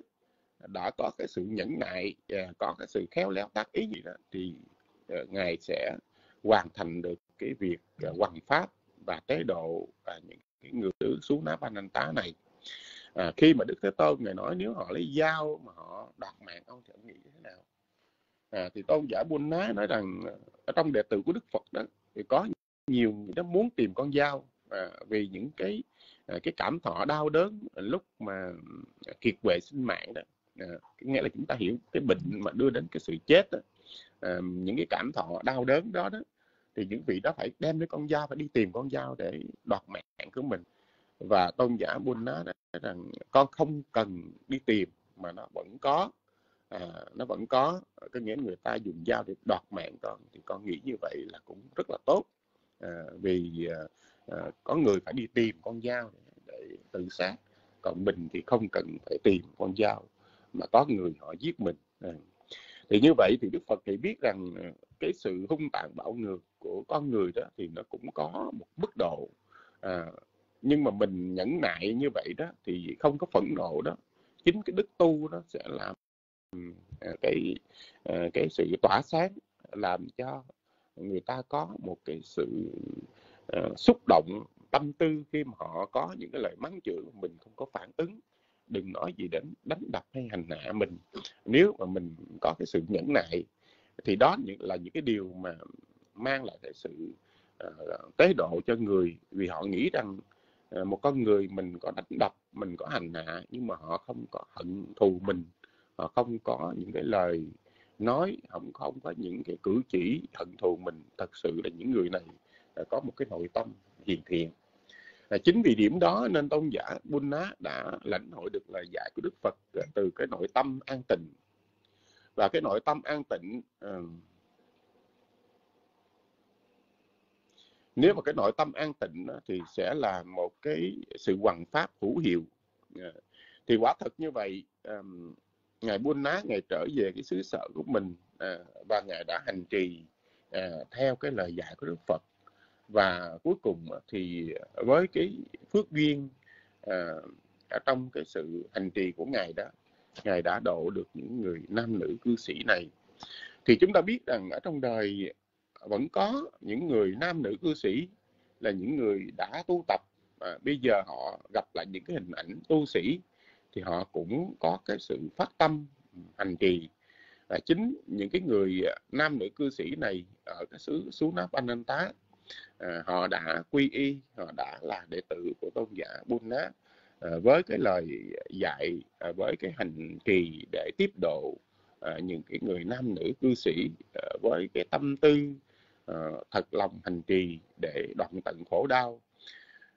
đã có cái sự nhẫn nại có cái sự khéo léo tác ý gì đó thì ngài sẽ hoàn thành được cái việc hoàn pháp và tế độ à, những cái người tử xuống ná ban anh tá này. À, khi mà đức thế tôn ngài nói nếu họ lấy dao mà họ đoạt mạng ông thì ông nghĩ thế nào? À, thì tôn giả buôn ná nói rằng à, ở trong đệ tử của đức phật đó thì có nhiều người đó muốn tìm con dao à, vì những cái à, cái cảm thọ đau đớn lúc mà à, kiệt quệ sinh mạng đó. À, nghĩa là chúng ta hiểu cái bệnh mà đưa đến cái sự chết đó, à, những cái cảm thọ đau đớn đó đó thì những vị đó phải đem cái con dao phải đi tìm con dao để đoạt mạng của mình. Và tôn giả buôn nói rằng con không cần đi tìm mà nó vẫn có. À, nó vẫn có có nghĩa người ta dùng dao để đoạt mạng con thì con nghĩ như vậy là cũng rất là tốt. À, vì à, à có người phải đi tìm con dao để, để tự sát còn mình thì không cần phải tìm con dao mà có người họ giết mình. À. thì như vậy thì Đức Phật thì biết rằng à, cái sự hung tàn bạo ngược của con người đó thì nó cũng có một mức độ à, nhưng mà mình nhẫn nại như vậy đó thì không có phẫn nộ đó chính cái đức tu đó sẽ làm à, cái à, cái sự tỏa sáng làm cho người ta có một cái sự uh, xúc động tâm tư khi mà họ có những cái lời mắng chửi mình không có phản ứng. Đừng nói gì đến đánh đập hay hành hạ mình. Nếu mà mình có cái sự nhẫn nại thì đó là những cái điều mà mang lại cái sự uh, tế độ cho người. Vì họ nghĩ rằng uh, một con người mình có đánh đập mình có hành hạ nhưng mà họ không có hận thù mình. Họ không có những cái lời nói không không có những cái cử chỉ hận thù mình. Thật sự là những người này ờ, có một cái nội tâm hiền thiện. Là chính vì điểm đó nên tôn giả Buddha đã lãnh hội được lời dạy của Đức Phật từ cái nội tâm an tịnh. Và cái nội tâm an tịnh uh, nếu mà cái nội tâm an tịnh đó, thì sẽ là một cái sự hoằng pháp hữu hiệu. Dạ. Thì quả thật như vậy um, ngài buôn ná ngài trở về cái xứ sở của mình à, và ngài đã hành trì à, theo cái lời dạy của đức phật. Và cuối cùng thì với cái phước duyên à, ở trong cái sự hành trì của ngài đó ngài đã độ được những người nam nữ cư sĩ này. Thì chúng ta biết rằng ở trong đời vẫn có những người nam nữ cư sĩ là những người đã tu tập. Mà bây giờ họ gặp lại những cái hình ảnh tu sĩ thì họ cũng có cái sự phát tâm ừ, hành trì. Và chính những cái người à, nam nữ cư sĩ này ở cái xứ xứ náp Tá à, họ đã quy y họ đã là đệ tử của tôn giả Buddha à, với cái lời dạy à, với cái hành trì để tiếp độ à, những cái người nam nữ cư sĩ à, với cái tâm tư Ờ, thật lòng hành trì để đoạn tận khổ đau.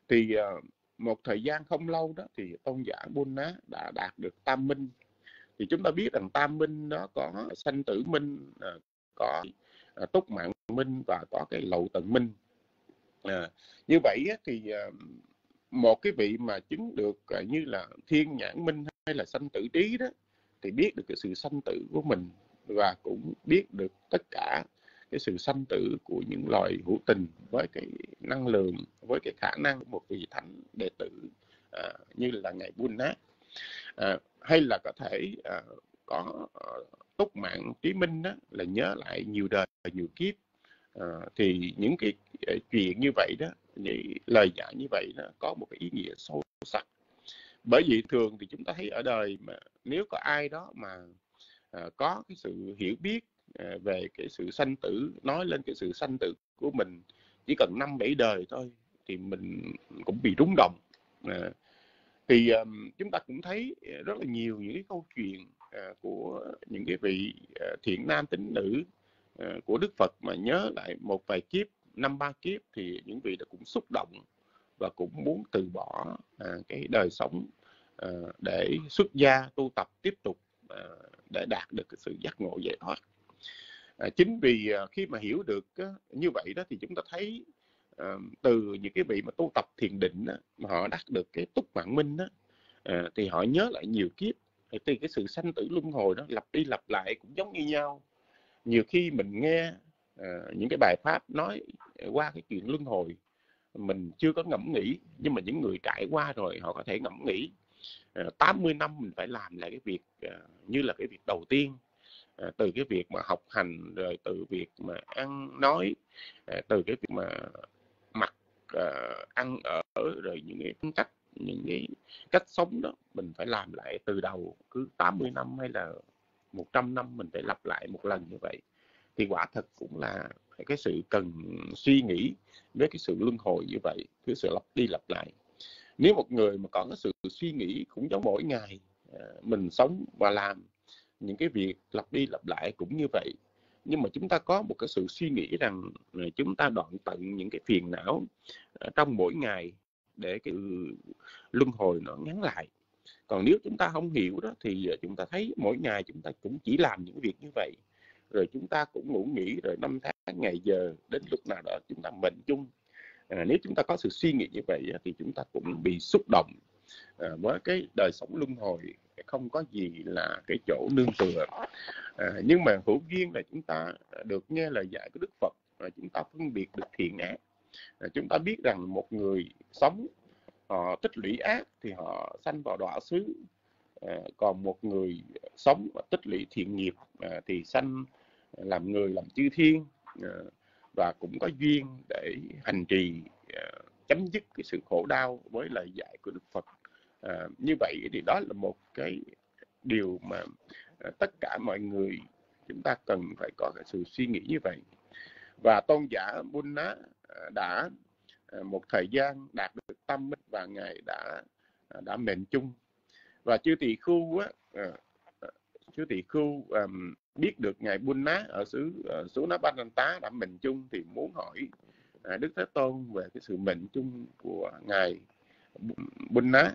Thì ờ, một thời gian không lâu đó thì tôn giả Buddha đã đạt được tam minh. Thì chúng ta biết rằng tam minh đó có sanh tử minh ờ, có túc mạng minh và có cái lậu tận minh. À, như vậy thì một cái vị mà chứng được như là thiên nhãn minh hay là sanh tử trí đó thì biết được cái sự sanh tử của mình và cũng biết được tất cả cái sự sanh tử của những loài hữu tình với cái năng lượng với cái khả năng của một vị thánh đệ tử à, như là ngài Buddha à, hay là có thể à, có à, túc mạng trí minh đó là nhớ lại nhiều đời nhiều kiếp. À, thì những cái à, chuyện như vậy đó những lời dạy như vậy nó có một cái ý nghĩa sâu sắc. Bởi vì thường thì chúng ta thấy ở đời mà nếu có ai đó mà à, có cái sự hiểu biết À, về cái sự sanh tử nói lên cái sự sanh tử của mình chỉ cần năm bảy đời thôi thì mình cũng bị rúng động. À, thì um, chúng ta cũng thấy à, rất là nhiều những cái câu chuyện uh, của những cái vị uh, thiện nam tín nữ uh, của Đức Phật mà nhớ lại một vài kiếp năm ba kiếp thì những vị đã cũng xúc động và cũng muốn từ bỏ uh, cái đời sống uh, để xuất gia tu tập tiếp tục uh, để đạt được cái sự giác ngộ giải thoát à, chính vì à, khi mà hiểu được á, như vậy đó thì chúng ta thấy à, từ những cái vị mà tu tập thiền định á, mà họ đạt được cái túc mạng minh á, à, thì họ nhớ lại nhiều kiếp. Thì cái sự sanh tử luân hồi đó lặp đi lặp lại cũng giống như nhau. Nhiều khi mình nghe à, những cái bài pháp nói qua cái chuyện luân hồi mình chưa có ngẫm nghĩ nhưng mà những người trải qua rồi họ có thể ngẫm nghĩ à, 80 năm mình phải làm lại cái việc à, như là cái việc đầu tiên. À, từ cái việc mà học hành rồi từ việc mà ăn nói à, từ cái việc mà mặc à, ăn ở rồi những cái cách những cái cách sống đó mình phải làm lại từ đầu cứ 80 năm hay là 100 năm mình phải lặp lại một lần như vậy. Thì quả thật cũng là cái sự cần suy nghĩ với cái sự luân hồi như vậy cái sự lặp đi lặp lại. Nếu một người mà có cái sự suy nghĩ cũng giống mỗi ngày mình sống và làm những cái việc lặp đi lặp lại cũng như vậy. Nhưng mà chúng ta có một cái sự suy nghĩ rằng chúng ta đoạn tận những cái phiền não ờ, trong mỗi ngày để cái luân hồi nó ngắn lại. Còn nếu chúng ta không hiểu đó thì ờ, chúng ta thấy mỗi ngày chúng ta cũng chỉ làm những việc như vậy. Rồi chúng ta cũng ngủ nghỉ rồi năm tháng ngày giờ đến lúc nào đó chúng ta mệnh chung. À, nếu chúng ta có sự suy nghĩ như vậy thì chúng ta cũng bị xúc động à, với cái đời sống luân hồi không có gì là cái chỗ nương tựa. À, nhưng mà hữu duyên là chúng ta được nghe lời dạy của đức phật và chúng ta phân biệt được thiện ác. À, chúng ta biết rằng một người sống họ tích lũy ác thì họ sanh vào đọa xứ. À, còn một người sống và tích lũy thiện nghiệp à, thì sanh làm người làm chư thiên. À, và cũng có duyên để hành trì à, chấm dứt cái sự khổ đau với lời dạy của Đức Phật à, như vậy thì đó là một cái điều mà à, tất cả mọi người chúng ta cần phải có cái sự suy nghĩ như vậy. Và tôn giả Buddha ờ, đã một thời gian đạt được tâm minh và ngài đã đã mệnh chung. Và chư tỳ khu á, chư tỳ khu um, biết được ngài buôn ná ở xứ uh, ban Tá đã mệnh chung thì muốn hỏi uh, Đức Thế Tôn về cái sự mệnh chung của ngài buôn ná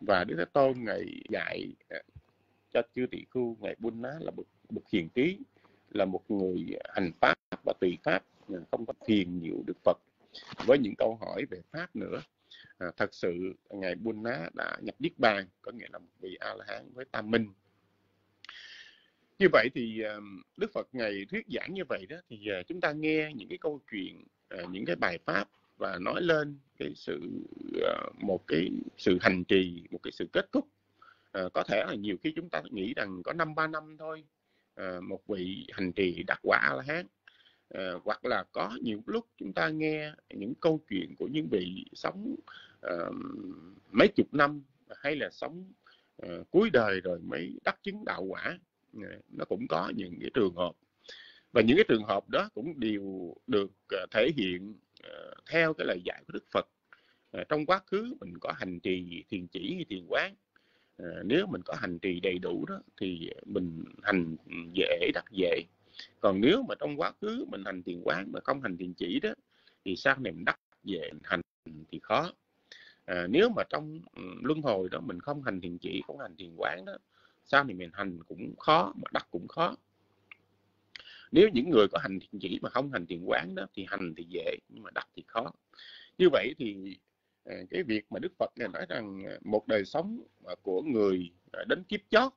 và Đức Thế Tôn ngày dạy à, cho chư tỷ khu ngày Buôn Ná là bậc bậc hiền trí là một người hành pháp và tùy pháp à, không có thiền nhiều Đức Phật. Với những câu hỏi về pháp nữa à, thật sự ngài Buôn Ná đã nhập niết bàn có nghĩa là một vị A La Hán với tam minh. Như vậy thì à, Đức Phật ngày thuyết giảng như vậy đó thì chúng ta nghe những cái câu chuyện những cái bài pháp và nói lên cái sự ờ, một cái sự hành trì một cái sự kết thúc. À, có thể là nhiều khi chúng ta nghĩ rằng có năm ba năm thôi à, một vị hành trì đạt quả a la hán à, hoặc là có nhiều lúc chúng ta nghe những câu chuyện của những vị sống à, mấy chục năm hay là sống à, cuối đời rồi mới đắc chứng đạo quả. À, nó cũng có những cái trường hợp. Và những cái trường hợp đó cũng đều được thể hiện Ờ, theo cái lời dạy của Đức Phật ờ, trong quá khứ mình có hành trì thiền chỉ thiền quán. Ờ, nếu mình có hành trì đầy đủ đó thì mình hành dễ đắc dễ còn nếu mà trong quá khứ mình hành thiền quán mà không hành thiền chỉ đó thì sau này mình đắc dễ hành thì khó. À, nếu mà trong ừ, luân hồi đó mình không hành thiền chỉ không hành thiền quán đó sau này mình hành cũng khó mà đắc cũng khó nếu những người có hành thiện chỉ mà không hành thiện quán đó, thì hành thì dễ, nhưng mà đặt thì khó. Như vậy thì à, cái việc mà Đức Phật này nói rằng à, một đời sống của người à, đến kiếp chót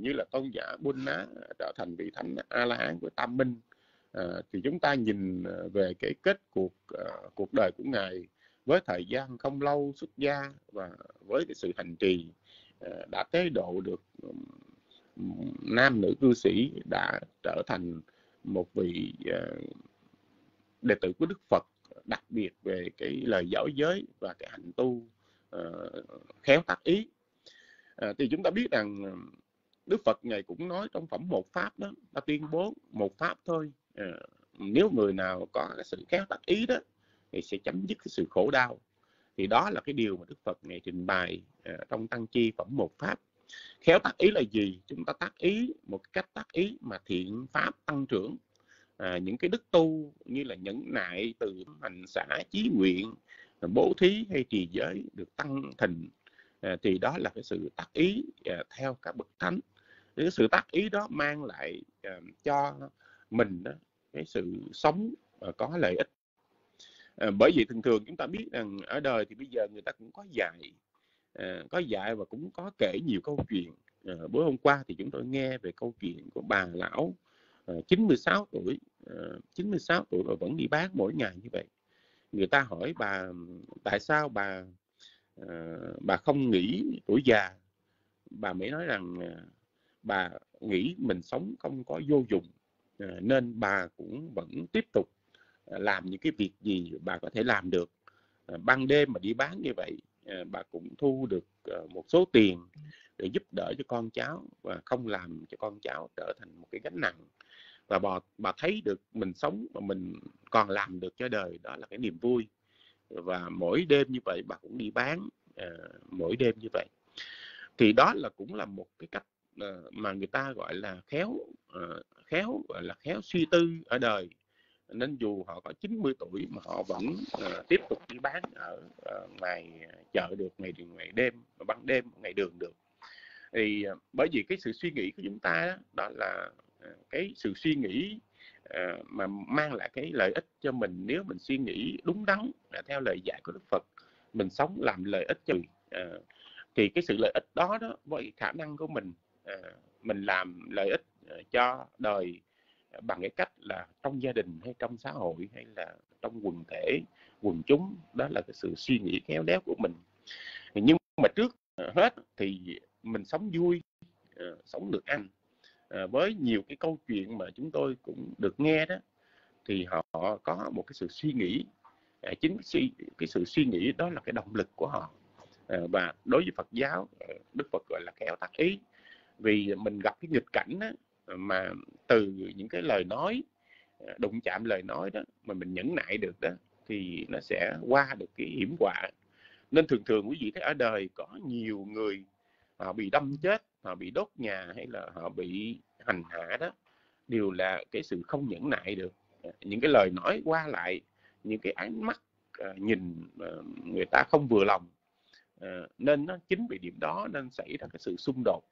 như là tôn giả Buddha trở thành vị thánh A La Hán của Tam Minh thì chúng ta nhìn về cái kết cuộc cuộc đời của ngài với thời gian không lâu xuất gia và với cái sự hành trì đã tế độ được nam nữ cư sĩ đã trở thành một vị ờ, đệ tử của Đức Phật, đặc biệt về cái lời giáo giới và cái hạnh tu ờ, khéo tác ý. Ờ, thì chúng ta biết rằng Đức Phật ngày cũng nói trong phẩm một pháp đó, ta tuyên bố một pháp thôi. Nếu người nào có cái sự khéo tác ý đó thì sẽ chấm dứt cái sự khổ đau. Thì đó là cái điều mà Đức Phật ngày trình bày trong tăng chi phẩm một pháp khéo tác ý là gì? Chúng ta tác ý một cách tác ý mà thiện pháp tăng trưởng. À, những cái đức tu như là nhẫn nại từ hành xã chí nguyện bố thí hay trì giới được tăng thịnh à, thì đó là cái sự tác ý à, theo các bậc thánh. Cái sự tác ý đó mang lại à, cho mình đó, cái sự sống à, có lợi ích. À, bởi vì thường thường chúng ta biết rằng ở đời thì bây giờ người ta cũng có dạy Ờ, có dạy và cũng có kể nhiều câu chuyện. À, bữa hôm qua thì chúng tôi nghe về câu chuyện của bà lão ờ, à, 96 tuổi. À, 96 tuổi và vẫn đi bán mỗi ngày như vậy. Người ta hỏi bà tại sao bà à, bà không nghĩ tuổi già? Bà mới nói rằng à, bà nghĩ mình sống không có vô dụng à, nên bà cũng vẫn tiếp tục làm những cái việc gì bà có thể làm được à, ban đêm mà đi bán như vậy. Ờ, bà cũng thu được ờ, một số tiền để giúp đỡ cho con cháu và không làm cho con cháu trở thành một cái gánh nặng. Và bà bà thấy được mình sống mà mình còn làm được cho đời đó là cái niềm vui. Và mỗi đêm như vậy bà cũng đi bán à, mỗi đêm như vậy. Thì đó là cũng là một cái cách mà người ta gọi là khéo khéo gọi là khéo suy tư ở đời nên dù họ có 90 tuổi mà họ vẫn uh, tiếp tục đi bán ở uh, ngoài chợ được ngày ngày đêm ban đêm ngày đường được. Thì uh, bởi vì cái sự suy nghĩ của chúng ta đó, đó là uh, cái sự suy nghĩ uh, mà mang lại cái lợi ích cho mình nếu mình suy nghĩ đúng đắn uh, theo lời dạy của Đức Phật mình sống làm lợi ích cho mình uh, thì cái sự lợi ích đó đó với khả năng của mình uh, mình làm lợi ích uh, cho đời bằng cái cách là trong gia đình hay trong xã hội hay là trong quần thể quần chúng đó là cái sự suy nghĩ khéo léo của mình. Nhưng mà trước hết thì mình sống vui ờ, sống được ăn. Ờ, với nhiều cái câu chuyện mà chúng tôi cũng được nghe đó thì họ, có một cái sự suy nghĩ à, chính suy cái sự suy nghĩ đó là cái động lực của họ. Ờ, và đối với Phật giáo Đức Phật gọi là kéo tác ý. Vì mình gặp cái nghịch cảnh đó, Ờ, mà từ những cái lời nói ờ, đụng chạm lời nói đó mà mình nhẫn nại được đó, thì nó sẽ qua được cái hiểm họa. Nên thường thường quý vị thấy ở đời có nhiều người họ bị đâm chết, họ bị đốt nhà hay là họ bị hành hạ đó, đều là cái sự không nhẫn nại được. Ờ, những cái lời nói qua lại, những cái ánh mắt nhìn người ta không vừa lòng nên nó chính vì điểm đó nên xảy ra cái sự xung đột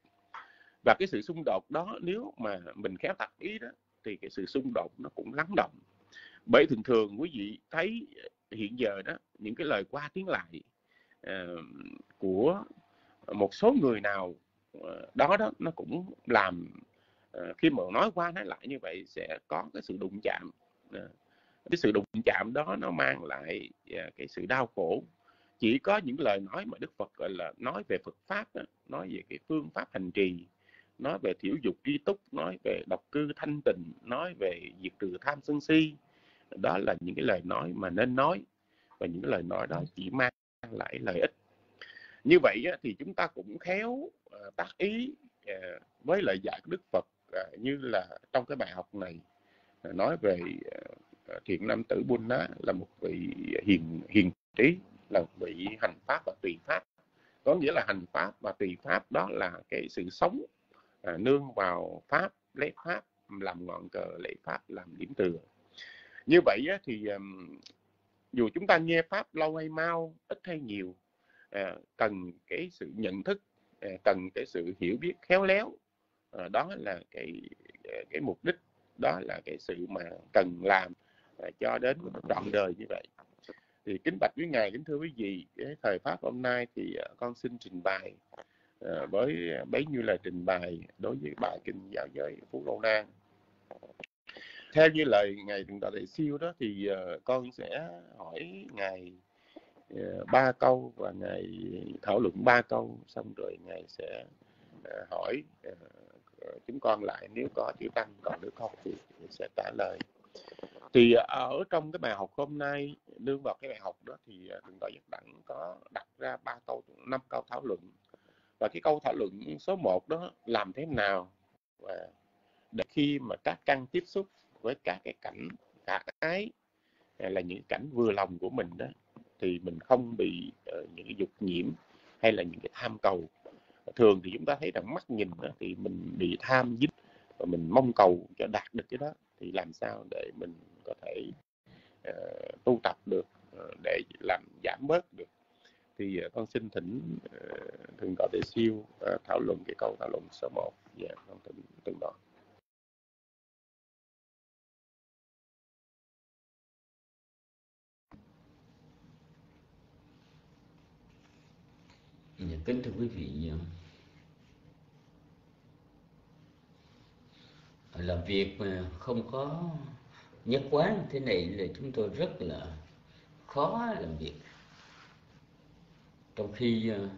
và cái sự xung đột đó nếu mà mình khéo tập ý đó thì cái sự xung đột nó cũng lắng động. Bởi thường thường quý vị thấy hiện giờ đó những cái lời qua tiếng lại uh, của một số người nào uh, đó đó nó cũng làm uh, khi mà nói qua nói lại như vậy sẽ có cái sự đụng chạm uh, cái sự đụng chạm đó nó mang lại uh, cái sự đau khổ. Chỉ có những lời nói mà Đức Phật gọi là nói về Phật pháp đó, nói về cái phương pháp hành trì nói về thiểu dục tri túc, nói về độc cư thanh tịnh, nói về diệt trừ tham sân si. Đó là những cái lời nói mà nên nói, và những lời nói đó chỉ mang lại lợi ích. Như vậy thì chúng ta cũng khéo ờ, tác ý ờ, với lời dạy của Đức Phật ờ, như là trong cái bài học này nói về thiện nam tử Buddha là một vị hiền hiền trí, là một vị hành pháp và tùy pháp. Có nghĩa là hành pháp và tùy pháp đó là cái sự sống à, nương vào pháp lấy pháp làm ngọn cờ lấy pháp làm điểm tựa. Như vậy á, thì um, dù chúng ta nghe pháp lâu hay mau ít hay nhiều à, cần cái sự nhận thức à, cần cái sự hiểu biết khéo léo à, đó là cái cái mục đích đó là cái sự mà cần làm à, cho đến trọn đời như vậy. Thì kính bạch quý ngài kính thưa quý vị cái thời pháp hôm nay thì con xin trình bày Ờ, với bấy nhiêu là trình bày đối với bài kinh giáo giới phú lâu nan theo như lời ngài thượng tọa đại siêu đó thì uh, con sẽ hỏi ngài uh, ba câu và ngài thảo luận ba câu xong rồi ngài sẽ uh, hỏi uh, chúng con lại nếu có chữ tăng còn nếu không thì sẽ trả lời. Thì ở trong cái bài học hôm nay đưa vào cái bài học đó thì thượng tọa giác đẳng có đặt ra ba câu năm câu thảo luận và cái câu thảo luận số 1 đó làm thế nào và để khi mà các căn tiếp xúc với các cái cảnh cả ái là những cảnh vừa lòng của mình đó thì mình không bị uh, những cái dục nhiễm hay là những cái tham cầu. Thường thì chúng ta thấy rằng mắt nhìn đó, thì mình bị tham dính và mình mong cầu cho đạt được cái đó thì làm sao để mình có thể uh, tu tập được uh, để làm giảm bớt được thì ờ, con xin thỉnh ờ, thượng tọa Tề siêu ờ, thảo luận cái câu thảo luận số 1 và yeah, con thỉnh thượng tọa. Dạ, kính thưa quý vị làm việc mà không có nhất quán. Thế này là chúng tôi rất là khó làm việc trong khi ờ,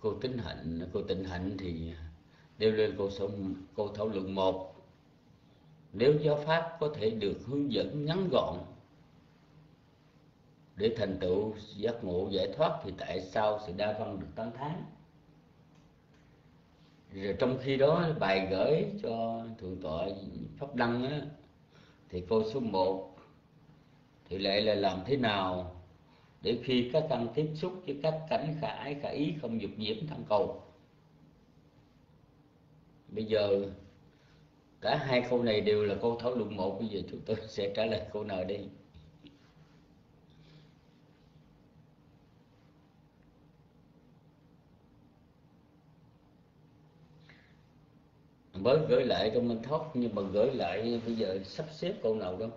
cô tính hạnh cô tịnh hạnh thì ờ, nêu lên cô sống cô thảo luận một nếu giáo pháp có thể được hướng dẫn ngắn gọn để thành tựu giác ngộ giải thoát thì tại sao sự đa văn được tán thán? Rồi trong khi đó bài gửi cho thượng tọa pháp đăng á, thì câu số 1 thì lại là làm thế nào để khi các căn tiếp xúc với các cảnh khả ái, khả ý không dục nhiễm thân cầu. Bây giờ, cả hai câu này đều là câu thảo luận một. Bây giờ chúng tôi sẽ trả lời câu nào đây? Mới gửi lại trong minh thoát nhưng mà gửi lại, bây giờ sắp xếp câu nào đâu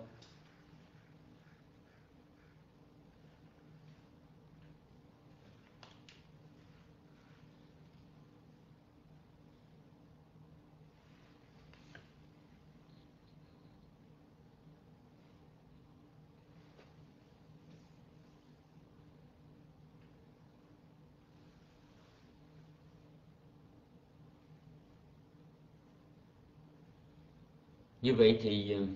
như vậy thì ờ,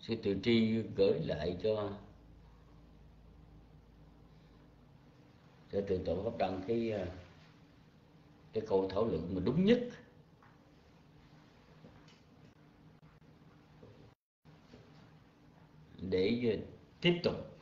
sư tự tri gửi lại cho cho từ tổ pháp đăng cái ờ, cái câu thảo luận mà đúng nhất. Để ờ, tiếp tục.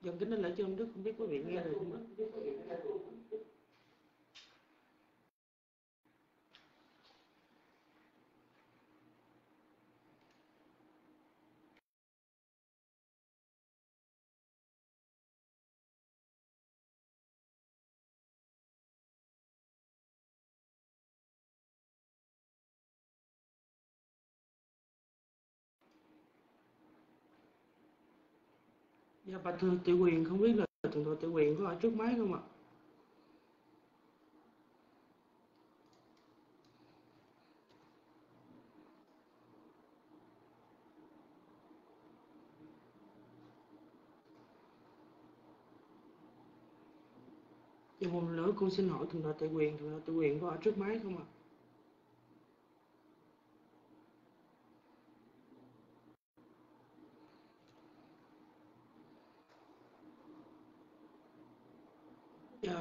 Dân kính đến lễ chương Đức không biết quý vị nghe được không? Dạ bà thưa tiểu quyền không biết là thượng tọa tiểu quyền có ở trước máy không ạ? Dạ một lần nữa con xin hỏi thượng tọa tiểu quyền, thượng tọa tiểu quyền có ở trước máy không ạ?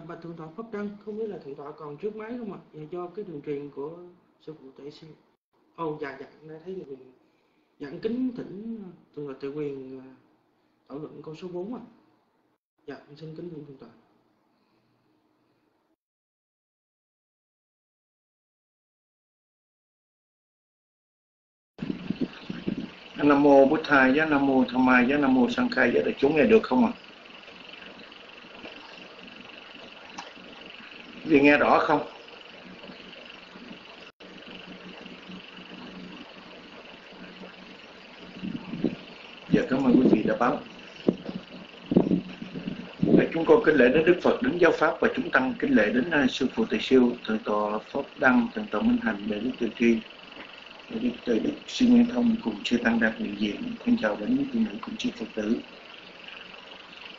Dạ bà thượng tọa Pháp trân không biết là thượng tọa còn trước máy không ạ? à? do cái đường truyền của sư phụ tuệ Sư. ô dạ dạ, đã thấy được dẫn kính thỉnh ờ, thượng tọa tự quyền ờ, thảo luận câu số 4 ạ. Dạ, xin kính thưa thượng tọa. nam mô bút Thầy, giá nam mô tham mai nam mô sang khai giá đại chúng nghe được không ạ à? Vì nghe rõ không giờ cảm ơn quý vị đã báo dạ, chúng con kính lễ đến Đức Phật, đến giáo pháp và chúng tăng kính lễ đến à, sư phụ Tề Siêu, thượng tọa Pháp Đăng, thượng tọa Minh Hành, đệ đức Từ Tri, đệ đức Từ Đức Sư Nguyên Thông cùng sư tăng đạt nguyện diện. Thân chào đến quý nữ cùng sư Phật tử.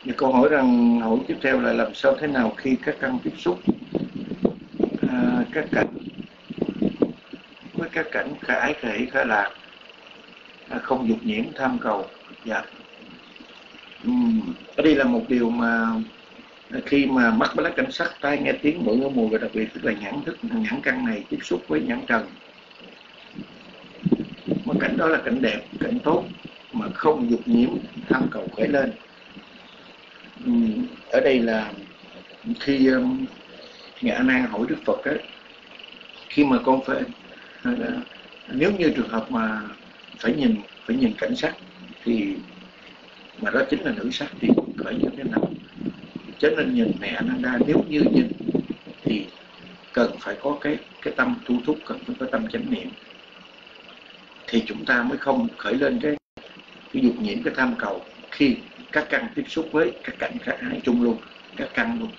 Và câu hỏi rằng hỏi tiếp theo là làm sao thế nào khi các căn tiếp xúc à, các cảnh với các cảnh khả ái khả hỷ khả lạc à, không dục nhiễm tham cầu dạ. Ở đây là một điều mà à, khi mà mắt với lá cảnh sắc tai nghe tiếng mũi ngửi mùi và đặc biệt tức là nhãn thức nhãn căn này tiếp xúc với nhãn trần. Mà cảnh đó là cảnh đẹp cảnh tốt mà không dục nhiễm tham cầu khởi lên. Ừ, ở đây là khi um, ngài A Nan hỏi Đức Phật ấy, khi mà con phải uh, nếu như trường hợp mà phải nhìn phải nhìn cảnh sắc thì mà đó chính là nữ sắc thì khởi như thế nào? Cho nên nhìn mẹ Ananda nếu như nhìn thì cần phải có cái cái tâm thu thúc cần phải có tâm chánh niệm. Thì chúng ta mới không khởi lên cái cái dục nhiễm cái tham cầu khi các căn tiếp xúc với các cảnh khác hai chung luôn các căn luôn.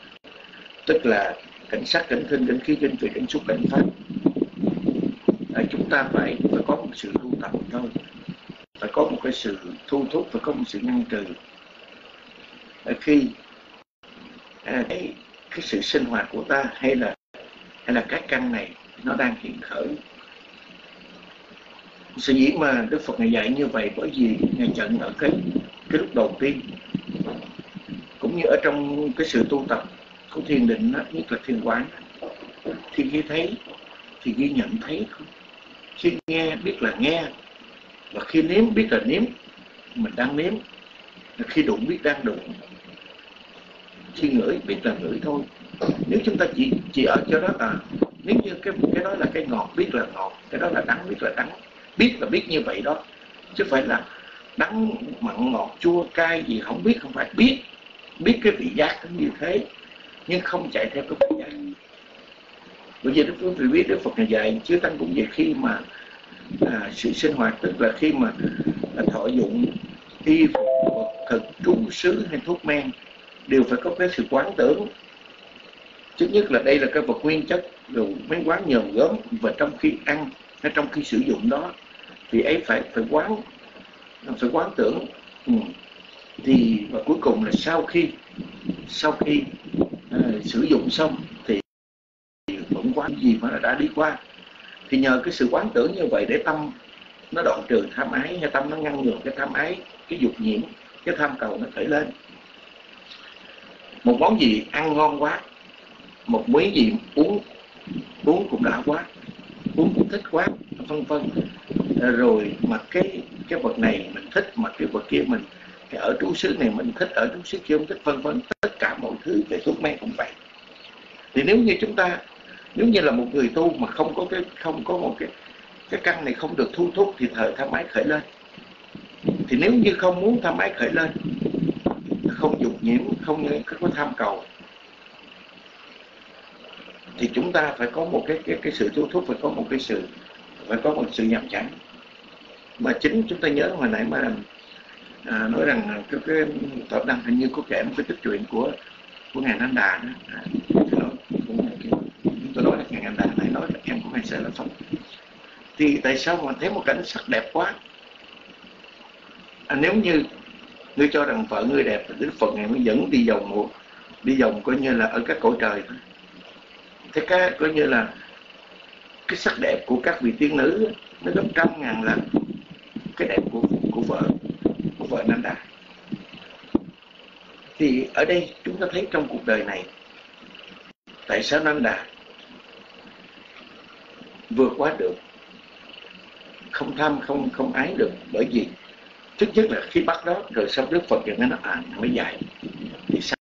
Tức là cảnh sát cảnh thinh cảnh khí cảnh tùy cảnh xúc cảnh pháp. À, chúng ta phải phải có một sự tu tập thôi. Phải có một cái sự thu thúc phải có một sự ngăn trừ. À, khi à, cái cái sự sinh hoạt của ta hay là hay là các căn này nó đang hiện khởi. Sự dĩ mà Đức Phật ngày dạy như vậy bởi vì ngày trận ở cái cái lúc đầu tiên cũng như ở trong cái sự tu tập của thiền định đó, nhất là thiền quán thì khi thấy thì ghi nhận thấy không? Khi nghe biết là nghe và khi nếm biết là nếm mình đang nếm. Khi đụng biết đang đụng khi ngửi biết là ngửi thôi. Nếu chúng ta chỉ chỉ ở cho đó là nếu như cái cái đó là cái ngọt biết là ngọt cái đó là đắng biết là đắng biết là biết như vậy đó chứ phải là đắng mặn ngọt chua cay gì không biết không phải biết. Biết cái vị giác nó như thế nhưng không chạy theo cái vị giác. Bởi vì đức phật biết đức phật ngày dạy chứa tăng cũng vậy khi mà à, sự sinh hoạt tức là khi mà à, thọ dụng y phục vật thực trú xứ hay thuốc men đều phải có cái sự quán tưởng. Thứ nhất là đây là cái vật nguyên chất rồi mấy quán nhờn gớm và trong khi ăn hay trong khi sử dụng đó thì ấy phải phải quán phải quán tưởng. Ừ. thì và cuối cùng là sau khi sau khi uh, sử dụng xong thì vẫn quán gì mà đã đi qua. Thì nhờ cái sự quán tưởng như vậy để tâm nó đoạn trừ tham ái hay tâm nó ngăn ngừa cái tham ái cái dục nhiễm cái tham cầu nó khởi lên. Một món gì ăn ngon quá một miếng gì uống uống cũng đã quá cuốn cũng thích quá vân vân. Ờ, rồi mà cái cái vật này mình thích mà cái vật kia mình, cái ở trú xứ này mình thích, ở trú xứ kia không thích, vân vân. Tất cả mọi thứ về thuốc men cũng vậy. Thì nếu như chúng ta, nếu như là một người tu mà không có cái, không có một cái cái căn này không được thu thúc thì thời tham ái khởi lên. Thì nếu như không muốn tham ái khởi lên, không dục nhiễm, không có tham cầu thì chúng ta phải có một cái cái cái sự thu thúc phải có một cái sự phải có một sự nhầm chắn mà chính chúng ta nhớ hồi nãy mà à, nói rằng cái cái tập đăng hình như có kể một cái tích truyện của của ngài Nam Đà đó. À, tôi nói là ngài Nam Đà này nói là em của ngài sẽ là phật thì tại sao mà thấy một cảnh sắc đẹp quá? À, nếu như ngươi cho rằng vợ ngươi đẹp thì đức phật này mới dẫn đi vòng một đi vòng coi như là ở các cõi trời thôi thế cái coi như là cái sắc đẹp của các vị tiên nữ nó gấp trăm ngàn lần cái đẹp của của vợ của vợ Nam Đà. Thì ở đây chúng ta thấy trong cuộc đời này tại sao Nam Đà vượt qua được không tham không không ái được? Bởi vì thứ nhất là khi bắt đó rồi sau đức phật thì nó à mới dạy. Thì sau,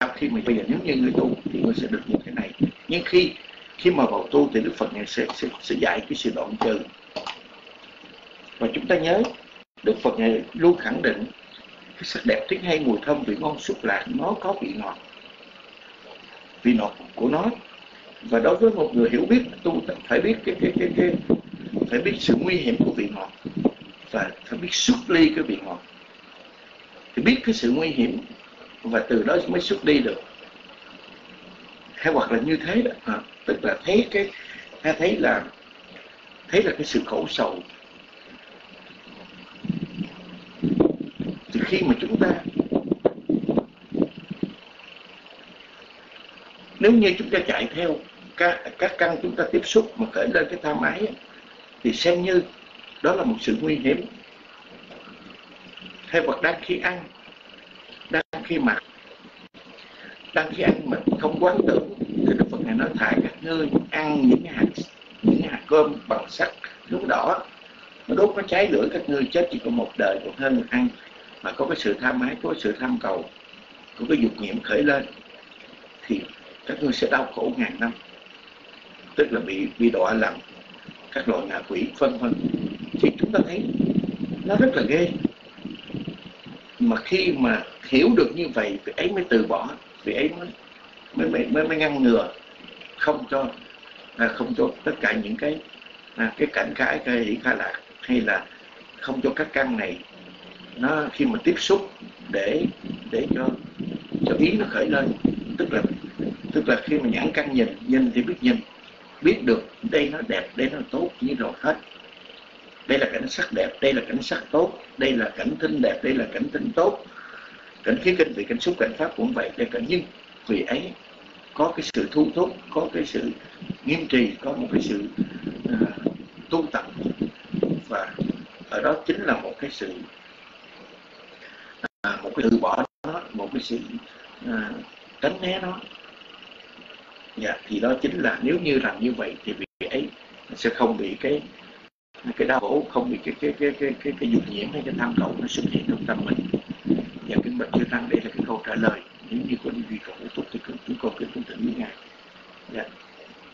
sau khi mà bây giờ nếu như người tu thì người sẽ được như thế này nhưng khi khi mà vào tu thì đức phật ngài sẽ, sẽ, sẽ dạy cái sự đoạn trừ. Và chúng ta nhớ Đức Phật ngài luôn khẳng định cái sắc đẹp tiếng hay mùi thơm vị ngon xúc lạc nó có vị ngọt. Vị ngọt của nó. Và đối với một người hiểu biết tu phải biết cái cái cái cái phải biết sự nguy hiểm của vị ngọt. Và phải biết xuất ly cái vị ngọt. Thì biết cái sự nguy hiểm và từ đó mới xuất đi được hay hoặc là như thế đó. À, tức là thấy cái ta thấy là thấy là cái sự khổ sầu. Thì khi mà chúng ta nếu như chúng ta chạy theo các, các căn chúng ta tiếp xúc mà khởi lên cái tham ái thì xem như đó là một sự nguy hiểm. Hay hoặc đang khi ăn đang khi mặc đang khi ăn mà không quán tưởng. Thì Đức Phật này nói thả các ngươi ăn những hạt những hạt cơm bằng sắt lúc đỏ. Nó đốt có cháy lửa, các ngươi chết chỉ có một đời còn hơn ăn. Mà có cái sự tham ái, có cái sự tham cầu, có cái dục nhiễm khởi lên, thì các ngươi sẽ đau khổ ngàn năm. Tức là bị bị đọa làm các loại ngạ quỷ phân vân. Thì chúng ta thấy nó rất là ghê. Mà khi mà hiểu được như vậy, thì ấy mới từ bỏ vì ấy mới mới mới, mới, mới ngăn ngừa không cho à, không cho tất cả những cái à, cái cảnh cái cái hỷ khai lạc hay là không cho các căn này nó khi mà tiếp xúc để để cho cho ý nó khởi lên. Tức là tức là khi mà nhãn căn nhìn nhìn thì biết nhìn biết được đây nó đẹp đây nó tốt như rồi hết. Đây là cảnh sắc đẹp đây là cảnh sắc tốt đây là cảnh tinh đẹp đây là cảnh tinh tốt cảnh khí kinh vị cảnh xúc cảnh pháp cũng vậy đây cảnh nhưng vì ấy có cái sự thu thúc có cái sự nghiêm trì có một cái sự uh, tu tập. Và ở đó chính là một cái sự uh, một cái từ bỏ nó một cái sự uh, tránh né nó. Dạ, thì đó chính là nếu như làm như vậy thì vị ấy sẽ không bị cái cái đau khổ không bị cái cái cái cái cái, cái dục nhiễm hay cái tham cầu nó xuất hiện trong tâm mình và kinh bạch chưa tăng đây là cái câu trả lời. Nếu như có gì còn bổ túc thì chúng con kính thần với ngài. Dạ.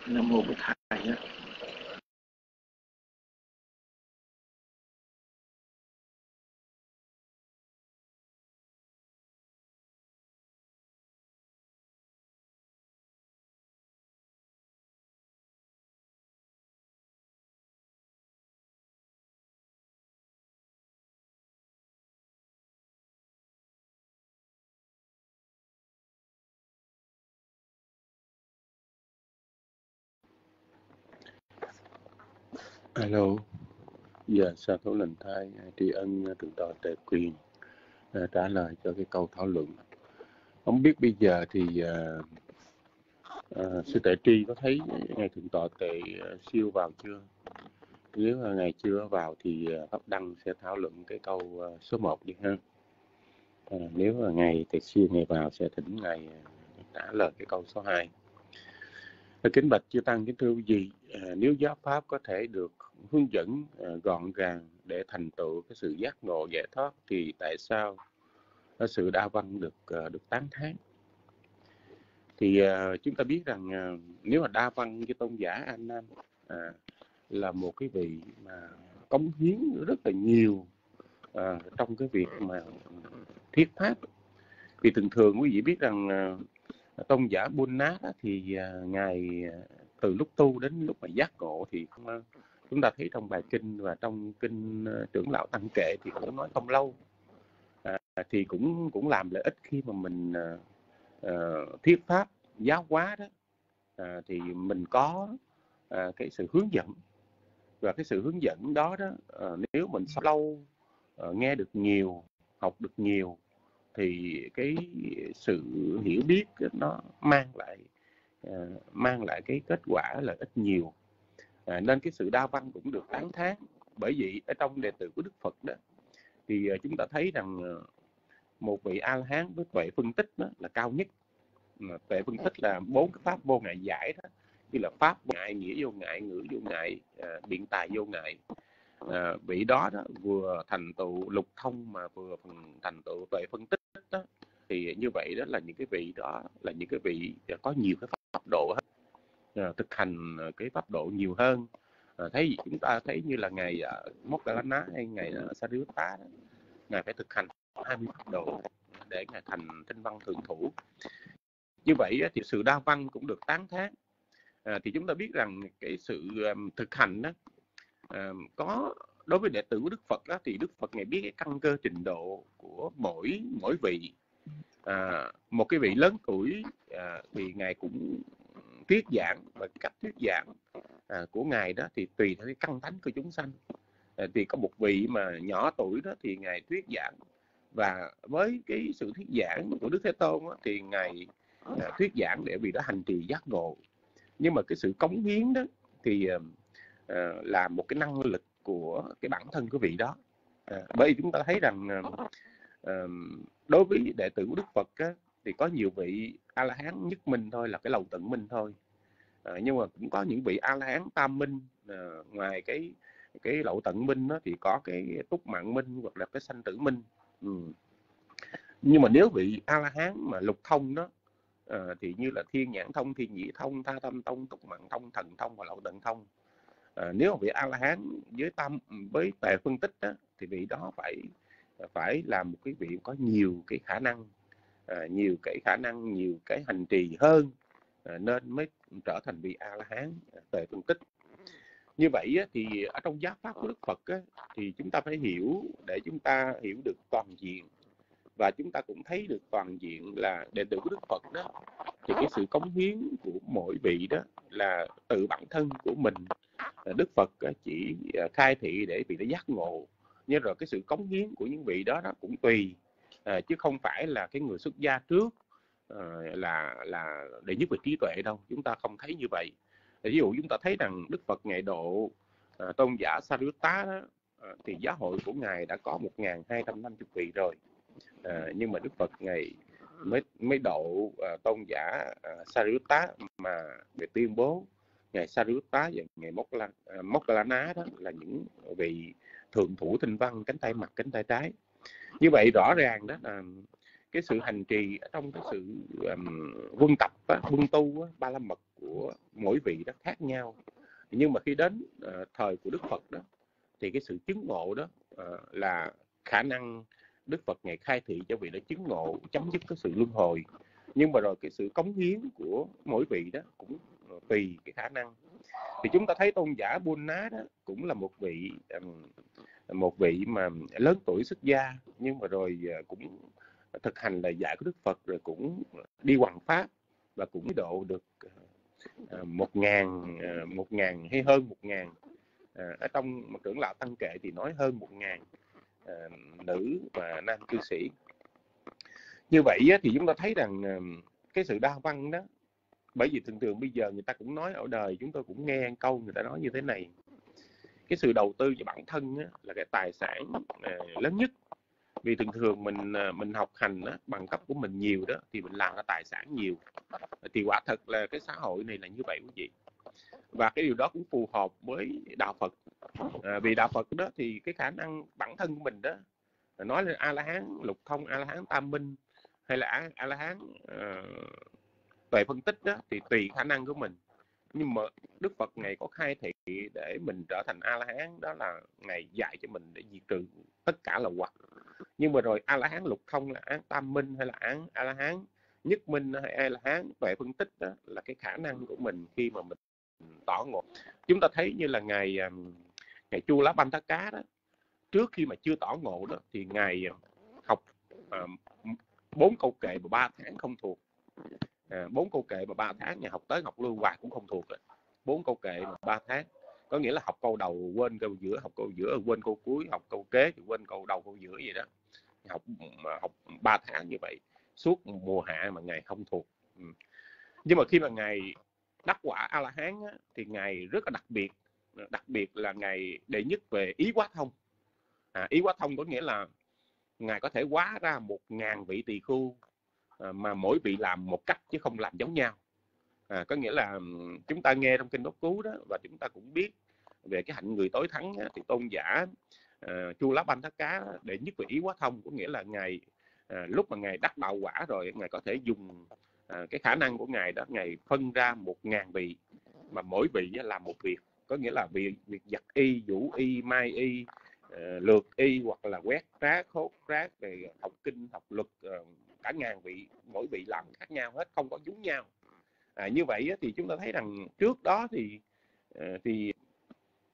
Nam mô bổn thầy Hello, dạ giờ sa thấu lần thai tri ân à, thượng tọa tề quyền à, trả lời cho cái câu thảo luận. Không biết bây giờ thì à, à, sư tệ tri có thấy ngài thượng tọa tề à, siêu vào chưa? Nếu mà ngày chưa vào thì à, pháp đăng sẽ thảo luận cái câu à, số 1 đi ha. À, nếu mà ngày tề siêu ngày vào sẽ thỉnh ngày à, trả lời cái câu số 2. Ờ, kính bạch chư tăng kính thưa quý vị, à, nếu giáo pháp có thể được hướng dẫn à, gọn gàng để thành tựu cái sự giác ngộ giải thoát thì tại sao cái sự đa văn được à, được tán thán? Thì à, chúng ta biết rằng à, nếu mà đa văn cái tôn giả An Nam à, là một cái vị mà cống hiến rất là nhiều à, trong cái việc mà thuyết pháp. Vì thường thường quý vị biết rằng à, tôn giả Buôn Nát thì à, ngài à, từ lúc tu đến lúc mà giác ngộ thì không, à, chúng ta thấy trong bài kinh và trong kinh trưởng lão tăng kệ thì cũng nói không lâu. À, thì cũng cũng làm lợi ích khi mà mình à, thuyết pháp giáo hóa đó. À, thì mình có à, cái sự hướng dẫn. Và cái sự hướng dẫn đó đó à, nếu mình lâu à, nghe được nhiều học được nhiều thì cái sự hiểu biết nó mang lại ờ, mang lại cái kết quả là ít nhiều. À, nên cái sự đa văn cũng được tán thán. Bởi vì ở trong đệ tử của Đức Phật đó thì ờ, chúng ta thấy rằng ờ, một vị A La Hán với tuệ phân tích đó là cao nhất. Mà tuệ phân tích là bốn cái pháp vô ngại giải đó. Như là pháp vô ngại nghĩa vô ngại ngữ vô ngại à, biện tài vô ngại. À, vị đó đó vừa thành tựu lục thông mà vừa thành tựu tuệ phân tích thì như vậy đó là những cái vị đó là những cái vị có nhiều cái pháp độ hết à, thực hành à, cái pháp độ nhiều hơn. À, thấy chúng ta thấy như là ngày à, uh, ná hay ngày sa Sariputta tá ngài phải thực hành 20 pháp độ để ngài thành tinh văn thường thủ. Như vậy thì sự đa văn cũng được tán thán. À, thì chúng ta biết rằng cái sự um, thực hành đó um, có đối với đệ tử của Đức Phật đó, thì Đức Phật ngài biết cái căn cơ trình độ của mỗi mỗi vị à, một cái vị lớn tuổi à, thì ngài cũng thuyết giảng và cách thuyết giảng à, của ngài đó thì tùy theo cái căn thánh của chúng sanh. À, thì có một vị mà nhỏ tuổi đó thì ngài thuyết giảng. Và với cái sự thuyết giảng của Đức Thế Tôn đó, thì ngài à, thuyết giảng để vì đó hành trì giác ngộ. Nhưng mà cái sự cống hiến đó thì à, à là một cái năng lực của cái bản thân của vị đó. À, bởi vì chúng ta thấy rằng à, đối với đệ tử của Đức Phật á, thì có nhiều vị a la hán nhất minh thôi là cái lầu tận minh thôi. À, nhưng mà cũng có những vị a la hán tam minh à, ngoài cái cái lậu tận minh đó, thì có cái túc mạng minh hoặc là cái sanh tử minh. Ừ. nhưng mà nếu vị a la hán mà lục thông đó à, thì như là thiên nhãn thông thiên nhĩ thông tha tâm thông túc mạng thông thần thông và lậu tận thông. À, nếu vị a la hán với tâm với tề phân tích đó, thì vị đó phải phải là một cái vị có nhiều cái khả năng à, nhiều cái khả năng, nhiều cái hành trì hơn à, nên mới trở thành vị a la hán à, tề phân tích. Như vậy thì ở trong giáo pháp của đức phật thì chúng ta phải hiểu, để chúng ta hiểu được toàn diện. Và chúng ta cũng thấy được toàn diện là đệ tử của đức phật đó, thì cái sự cống hiến của mỗi vị đó là từ bản thân của mình. Đức phật chỉ khai thị để vị đã giác ngộ nhưng rồi cái sự cống hiến của những vị đó đó cũng tùy. À, chứ không phải là cái người xuất gia trước à, là là đệ nhất về trí tuệ đâu. Chúng ta không thấy như vậy. À, ví dụ chúng ta thấy rằng đức phật ngày độ à, tôn giả Sariputta đó à, thì giáo hội của ngài đã có 1.250 vị rồi. À, nhưng mà đức phật ngày mới mới độ à, tôn giả à, Sariputta mà để tuyên bố ngày Sariputta và ngày Mokla, à, Moklana đó là những vị thượng thủ tinh văn cánh tay mặt cánh tay trái. Như vậy rõ ràng đó là cái sự hành trì trong cái sự um, quân tập á, quân tu á, ba la mật của mỗi vị đó khác nhau. Nhưng mà khi đến uh, thời của đức phật đó thì cái sự chứng ngộ đó uh, là khả năng đức phật ngày khai thị cho vị đã chứng ngộ chấm dứt cái sự luân hồi. Nhưng mà rồi cái sự cống hiến của mỗi vị đó cũng tùy cái khả năng. Thì chúng ta thấy tôn giả buôn ná đó cũng là một vị một vị mà lớn tuổi xuất gia, nhưng mà rồi ờ, cũng thực hành lời dạy của Đức Phật rồi cũng đi hoàng pháp và cũng độ được ờ, một ngàn ờ, một ngàn hay hơn một ngàn ở trong một trưởng lão tăng kệ thì nói hơn một ngàn nữ và nam cư sĩ. Như vậy thì chúng ta thấy rằng cái sự đa văn đó bởi vì thường thường bây giờ người ta cũng nói ở đời chúng tôi cũng nghe câu người ta nói như thế này. Cái sự đầu tư cho bản thân á, là cái tài sản à, lớn nhất. Vì thường thường mình à, mình học hành á, bằng cấp của mình nhiều đó thì mình làm ra tài sản nhiều. Thì quả thật là cái xã hội này là như vậy quý vị. Và cái điều đó cũng phù hợp với đạo Phật. À, vì đạo Phật đó thì cái khả năng bản thân của mình đó nói lên a la hán lục thông a la hán tam minh hay là a la hán uh, ờ, tuệ phân tích đó thì tùy khả năng của mình. Nhưng mà Đức Phật ngày có khai thị để mình trở thành A La Hán đó là ngày dạy cho mình để diệt trừ tất cả là hoặc nhưng mà rồi A La Hán lục thông là án tam minh hay là án A La Hán nhất minh hay A La Hán tuệ phân tích đó là cái khả năng của mình khi mà mình tỏ ngộ. Chúng ta thấy như là ngày ngày Chu Lá Banh Tá Cá đó trước khi mà chưa tỏ ngộ đó thì ngày học bốn à, câu kệ và ba tháng không thuộc. Ờ, bốn à, câu kệ mà ba tháng nhà học tới học luôn hoài cũng không thuộc rồi. Bốn câu kệ mà ba tháng. Có nghĩa là học câu đầu quên câu giữa học câu giữa quên câu cuối học câu kế thì quên câu đầu câu giữa vậy đó. Học mà học ba tháng như vậy suốt mùa hạ mà ngày không thuộc. Ừ. nhưng mà khi mà ngày đắc quả a la hán á, thì ngày rất là đặc biệt. Đặc biệt là ngày đệ nhất về ý quá thông. À, ý quá thông có nghĩa là ngài có thể quá ra một ngàn vị tỳ khu À, mà mỗi vị làm một cách chứ không làm giống nhau. À, có nghĩa là chúng ta nghe trong kinh đốc cứu đó và chúng ta cũng biết về cái hạnh người tối thắng á, thì tôn giả à, chu lá banh thác cá để nhất vị ý quá thông có nghĩa là ngài à, lúc mà ngài đắc đạo quả rồi ngài có thể dùng à, cái khả năng của ngài đó ngài phân ra một ngàn vị mà mỗi vị làm một việc. Có nghĩa là việc việc giặt y vũ y mai y à, lượt y hoặc là quét rác hốt rác về học kinh học luật ờ, cả ngàn vị mỗi vị làm khác nhau hết không có giống nhau. À, như vậy thì chúng ta thấy rằng trước đó thì ờ, thì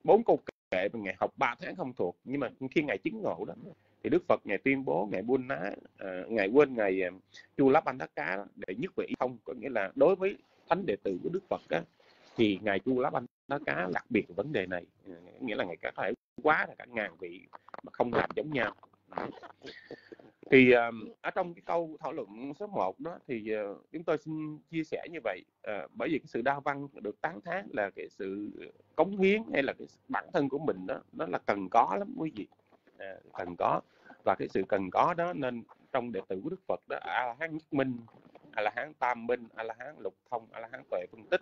bốn câu kệ mà ngày học 3 tháng không thuộc nhưng mà khi ngày chứng ngộ đó thì Đức Phật ngày tuyên bố ngày buôn ná ờ, ngày quên ngày ờ, chu lắp anh đắc cá để nhất vị không. Có nghĩa là đối với thánh đệ tử của Đức Phật đó, thì ngài chu lắp anh đắc cá đặc biệt vấn đề này. Nghĩa là ngày có thể quá là cả ngàn vị mà không làm giống nhau thì ở trong cái câu thảo luận số 1 đó thì ờ, chúng tôi xin chia sẻ như vậy ờ, bởi vì cái sự đa văn được tán thán là cái sự cống hiến hay là cái bản thân của mình đó nó là cần có lắm quý vị. À, cần có. Và cái sự cần có đó nên trong đệ tử của Đức Phật đó a la hán nhất minh a la hán tam minh a la hán lục thông a la hán tuệ phân tích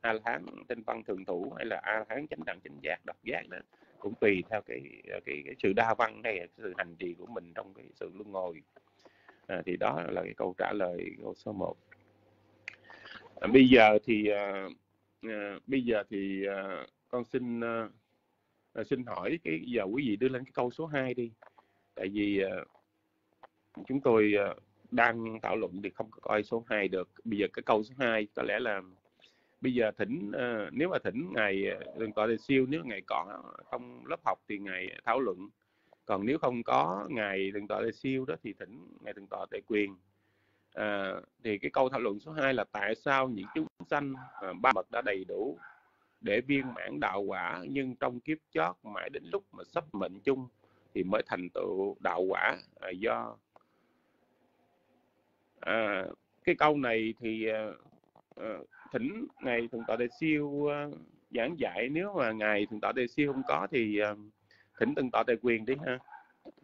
a la hán tinh văn thường thủ hay là a la hán chánh đẳng chánh giác độc giác đó cũng tùy theo cái ờ, cái, cái sự đa văn hay cái sự hành trì của mình trong cái sự luân hồi. À, thì đó là cái câu trả lời câu số 1 à, bây giờ thì à, à, bây giờ thì à, con xin à, xin hỏi cái giờ quý vị đưa lên cái câu số 2 đi. Tại vì à, chúng tôi à, đang thảo luận thì không có coi số 2 được. Bây giờ cái câu số 2 có lẽ là bây giờ thỉnh uh, nếu mà thỉnh ngày ờ, đừng tọa đề siêu nếu ngày còn không lớp học thì ngày thảo luận. Còn nếu không có ngày đừng tọa đại siêu đó thì thỉnh ngày đừng tọa đại quyền. À, thì cái câu thảo luận số 2 là tại sao những chúng sanh à, ba bậc đã đầy đủ để viên mãn đạo quả nhưng trong kiếp chót mãi đến lúc mà sắp mệnh chung thì mới thành tựu đạo quả? À, do à, cái câu này thì uh, thỉnh ngày thượng tọa đề siêu uh, giảng dạy. Nếu mà ngày thượng tọa đề siêu không có thì uh, thỉnh thượng tọa đề quyền đi ha.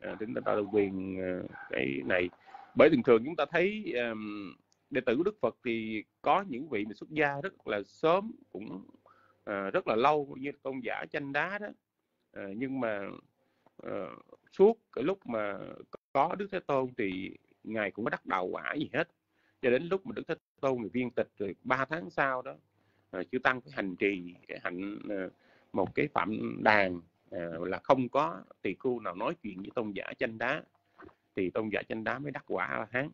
À, thỉnh thượng tọa đề quyền uh, cái này. Bởi thường thường chúng ta thấy um, đệ tử của đức phật thì có những vị mà xuất gia rất là sớm cũng uh, rất là lâu như tôn giả chanh đá đó. Uh, nhưng mà uh, suốt cái lúc mà có đức thế tôn thì ngài cũng có đắc đạo quả gì hết. Cho đến lúc mà đức thế tu mình viên tịch rồi ba tháng sau đó à, uh, chư tăng cái hành trì cái hạnh à, một cái phạm đàn à, là không có tỳ khu nào nói chuyện với tôn giả chanh đá. Thì tôn giả chanh đá mới đắc quả là hán.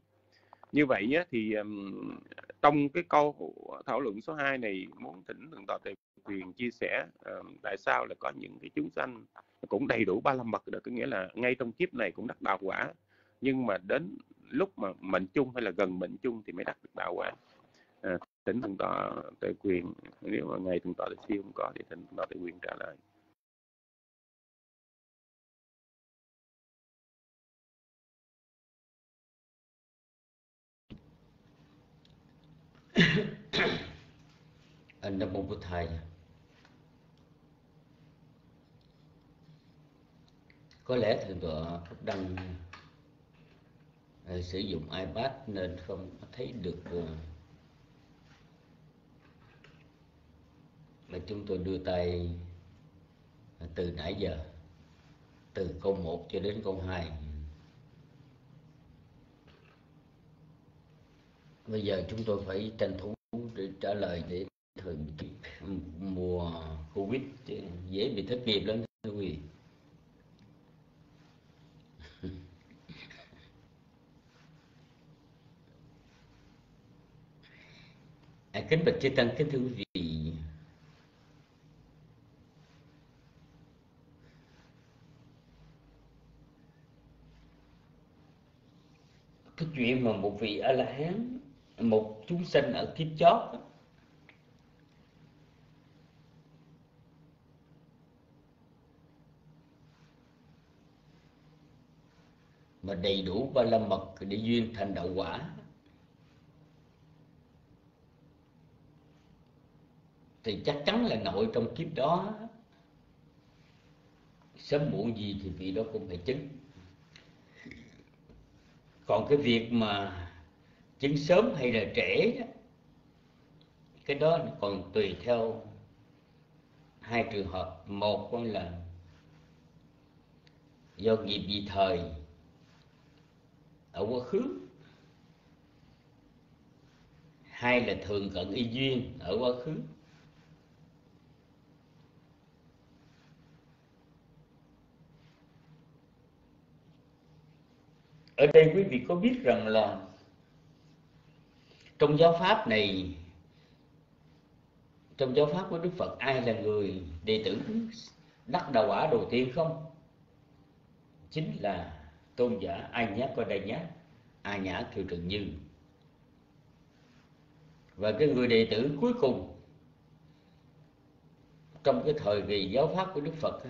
Như vậy á, thì um, trong cái câu thảo luận số 2 này muốn thỉnh thượng tọa tề quyền chia sẻ um, tại sao là có những cái chúng sanh cũng đầy đủ ba la mật được? Có nghĩa là ngay trong kiếp này cũng đắc đạo quả. Nhưng mà đến lúc mà mệnh chung hay là gần mệnh chung thì mới đạt được đạo quả à, tỉnh thượng tọa tề quyền nếu mà ngày thượng tọa tề siêu không có thì tỉnh thượng tọa tề quyền trả lời. Anh đã mong bút Thầy. Có lẽ thượng tọa Đăng Ờ, sử dụng iPad nên không thấy được ờ, là mà chúng tôi đưa tay ờ, từ nãy giờ, từ câu 1 cho đến câu 2 bây giờ chúng tôi phải tranh thủ để trả lời để thời mùa covid dễ bị thất nghiệp lắm, thưa quý vị. À, kính bạch chư tăng kính thưa quý vị. Cái chuyện mà một vị a la hán một chúng sinh ở kiếp chót mà đầy đủ ba la mật để duyên thành đạo quả thì chắc chắn là nội trong kiếp đó sớm muộn gì thì vị đó cũng phải chứng. Còn cái việc mà chứng sớm hay là trễ đó, cái đó còn tùy theo hai trường hợp. Một con là do nghiệp vị thời ở quá khứ. Hai là thường cận y duyên ở quá khứ. Ở đây quý vị có biết rằng là trong giáo pháp này, trong giáo pháp của đức phật, ai là người đệ tử đắc đạo quả đầu tiên không? Chính là tôn giả ai nhát qua đây nhát a nhã kiều trần như. Và cái người đệ tử cuối cùng trong cái thời kỳ giáo pháp của đức phật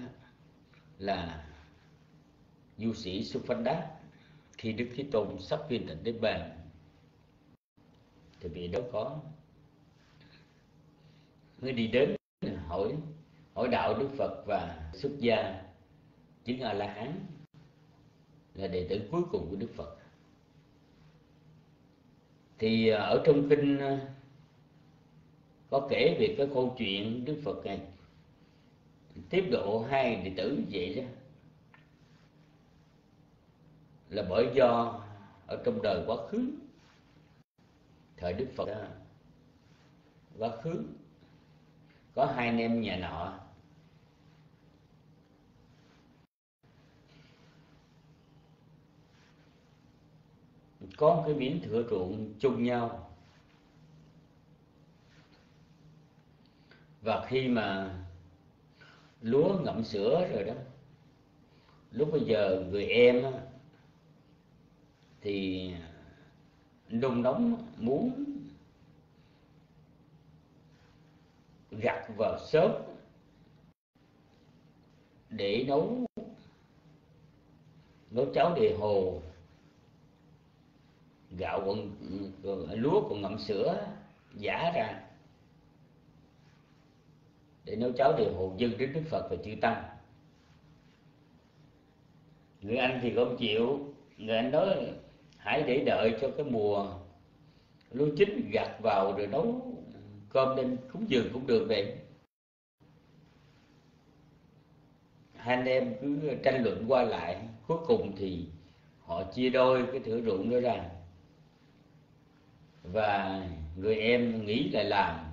là du sĩ Supanda khi đức thế tôn sắp viên tịnh đến bàn, thì vị đó có mới đi đến hỏi hỏi đạo đức phật và xuất gia chứng a la hán là đệ tử cuối cùng của đức phật. Thì à, ở trong kinh à, có kể về cái câu chuyện đức phật này. Tiếp độ hai đệ tử vậy đó là bởi do ở trong đời quá khứ thời đức phật đó, quá khứ có hai anh em nhà nọ. Có một cái miếng thửa ruộng chung nhau. Và khi mà lúa ngậm sữa rồi đó lúc bây giờ người em á, thì nung nóng muốn gặt vào sớm để nấu nấu cháo đề hồ, gạo còn lúa còn ngậm sữa giả ra để nấu cháo đề hồ dâng đến đức phật và chư tăng. Người anh thì không chịu, người anh nói hãy để đợi cho cái mùa lúa chín gặt vào rồi nấu cơm lên cúng dường cũng được vậy. Hai anh em cứ tranh luận qua lại, cuối cùng thì họ chia đôi cái thửa ruộng đó ra. Và người em nghĩ lại làm,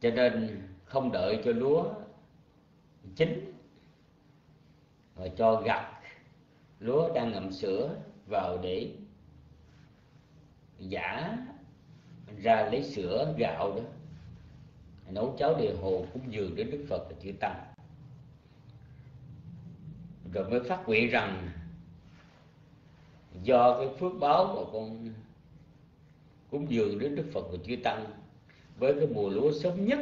cho nên không đợi cho lúa chín và cho gặt lúa đang ngậm sữa vào để giả ra lấy sữa gạo đó. Nấu cháo đề hồ cúng dường đến đức phật và chư tăng. Rồi mới phát nguyện rằng do cái phước báo mà con cúng dường đến đức phật và chư tăng, với cái mùa lúa sớm nhất,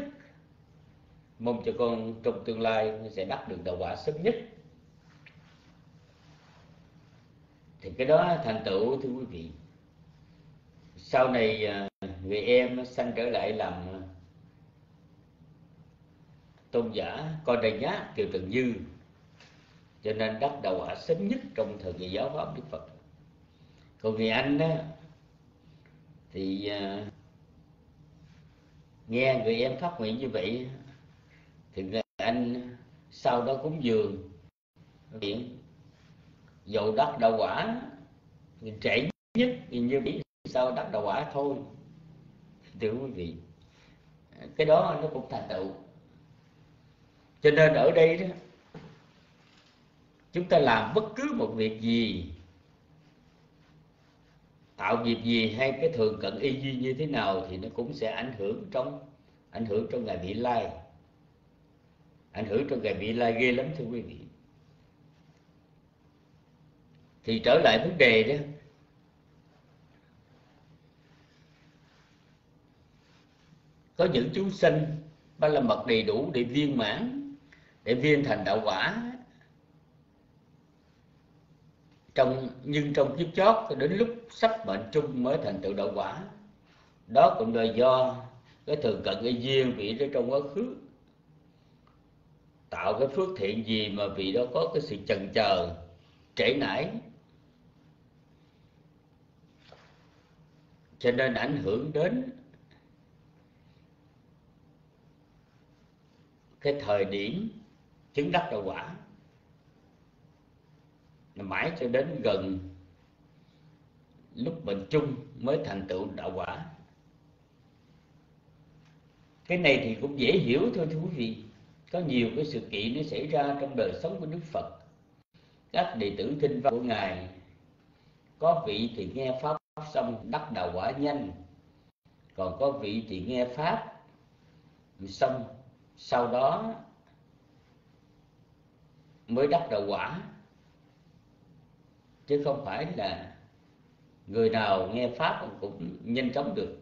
mong cho con trong tương lai sẽ đắc được đạo quả sớm nhất. Thì cái đó thành tựu, thưa quý vị. Sau này à, người em sanh trở lại làm à, tôn giả con đầy nhá kiều trần dư. Cho nên đắc đạo quả sớm nhất trong thời kỳ giáo pháp đức phật. Còn người anh đó thì à, nghe người em phát nguyện như vậy thì người anh sau đó cúng dường điện dầu đắc đạo quả trễ nhất thì như biết sao đắc đạo quả thôi. Thưa quý vị, cái đó nó cũng thành tựu. Cho nên ở đây đó, chúng ta làm bất cứ một việc gì, tạo nghiệp gì hay cái thường cận y duy như thế nào thì nó cũng sẽ ảnh hưởng trong, ảnh hưởng trong ngày vị lai. Ảnh hưởng trong ngày vị lai ghê lắm, thưa quý vị thì trở lại vấn đề đó. Có những chúng sinh ba la mật đầy đủ để viên mãn, để viên thành đạo quả. Trong, nhưng trong kiếp chót đến lúc sắp bệnh chung mới thành tựu đạo quả. Đó cũng là do cái thường cận cái duyên vị đó trong quá khứ. Tạo cái phước thiện gì mà vị đó có cái sự chần chờ trễ nải cho nên ảnh hưởng đến cái thời điểm chứng đắc đạo quả. Mãi cho đến gần lúc bệnh chung mới thành tựu đạo quả. Cái này thì cũng dễ hiểu thôi thưa quý vị. Có nhiều cái sự kiện nó xảy ra trong đời sống của đức phật. Các đệ tử kinh văn của ngài có vị thì nghe pháp xong đắc đạo quả nhanh. Còn có vị thì nghe pháp. Xong, sau đó mới đắc đạo quả. Chứ không phải là người nào nghe pháp cũng nhanh chóng được.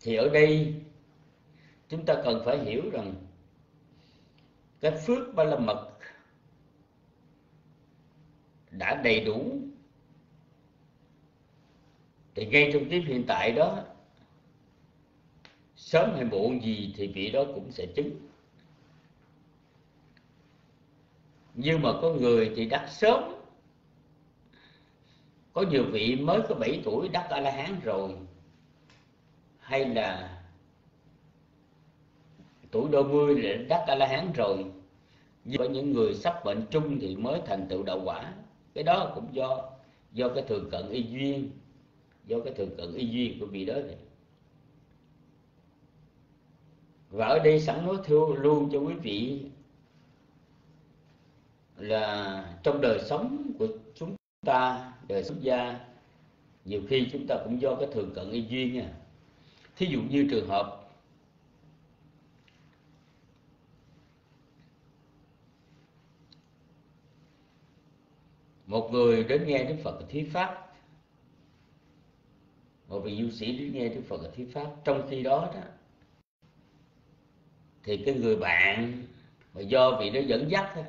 Thì ở đây chúng ta cần phải hiểu rằng cái phước ba la mật đã đầy đủ. Thì ngay trong tiếp hiện tại đó, sớm hay muộn gì thì vị đó cũng sẽ chứng. Nhưng mà có người thì đắc sớm. Có nhiều vị mới có 7 tuổi đắc a la hán rồi. Hay là tuổi đôi mươi là đắc a la hán rồi. Nhưng có những người sắp bệnh chung thì mới thành tựu đạo quả. Cái đó cũng do do cái thường cận y duyên, do cái thường cận y duyên của vị đó này. Và ở đây sẵn nói thưa luôn cho quý vị là trong đời sống của chúng ta, đời sống gia, nhiều khi chúng ta cũng do cái thường cận y duyên nha thí dụ như trường hợp một người đến nghe đức phật thuyết pháp. Một vị du sĩ đến nghe đức phật thuyết pháp. Trong khi đó đó thì cái người bạn mà do vị đó dẫn dắt đó,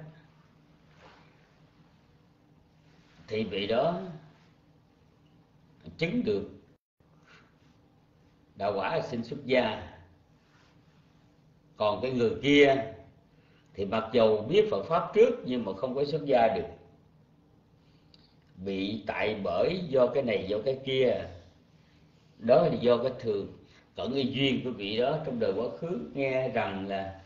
thì vị đó chứng được đạo quả là sinh xuất gia. Còn cái người kia thì mặc dầu biết Phật pháp trước nhưng mà không có xuất gia được bị tại bởi do cái này, do cái kia. Đó là do cái thường cận cái duyên của vị đó trong đời quá khứ. Nghe rằng là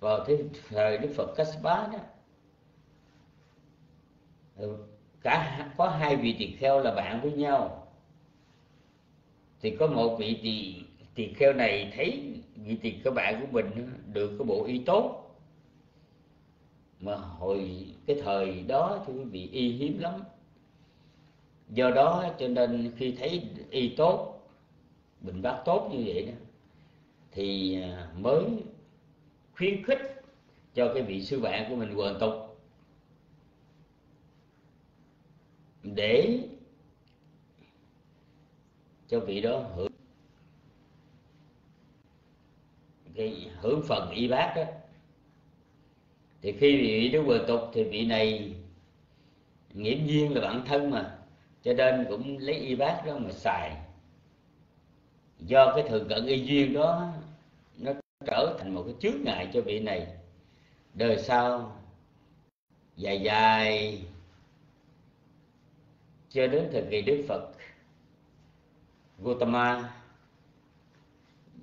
vào thế thời Đức Phật Kassapa đó ừ, cả có hai vị tỳ kheo là bạn với nhau. Thì có một vị tỳ tỳ kheo này thấy vị tỳ các bạn của mình được cái bộ y tốt. Mà hồi cái thời đó thì quý vị, y hiếm lắm do đó cho nên khi thấy y tốt, bệnh bác tốt như vậy đó, thì à, mới khuyến khích cho cái vị sư bạn của mình quần tục. Để cho vị đó hưởng cái hưởng phần y bác đó. Thì khi vị đó quần tục thì vị này nghiễm nhiên là bạn thân mà cho nên cũng lấy y bác đó mà xài. Do cái thường cận y duyên đó, nó trở thành một cái chướng ngại cho vị này. Đời sau, dài dài, cho đến thời kỳ đức phật, Gautama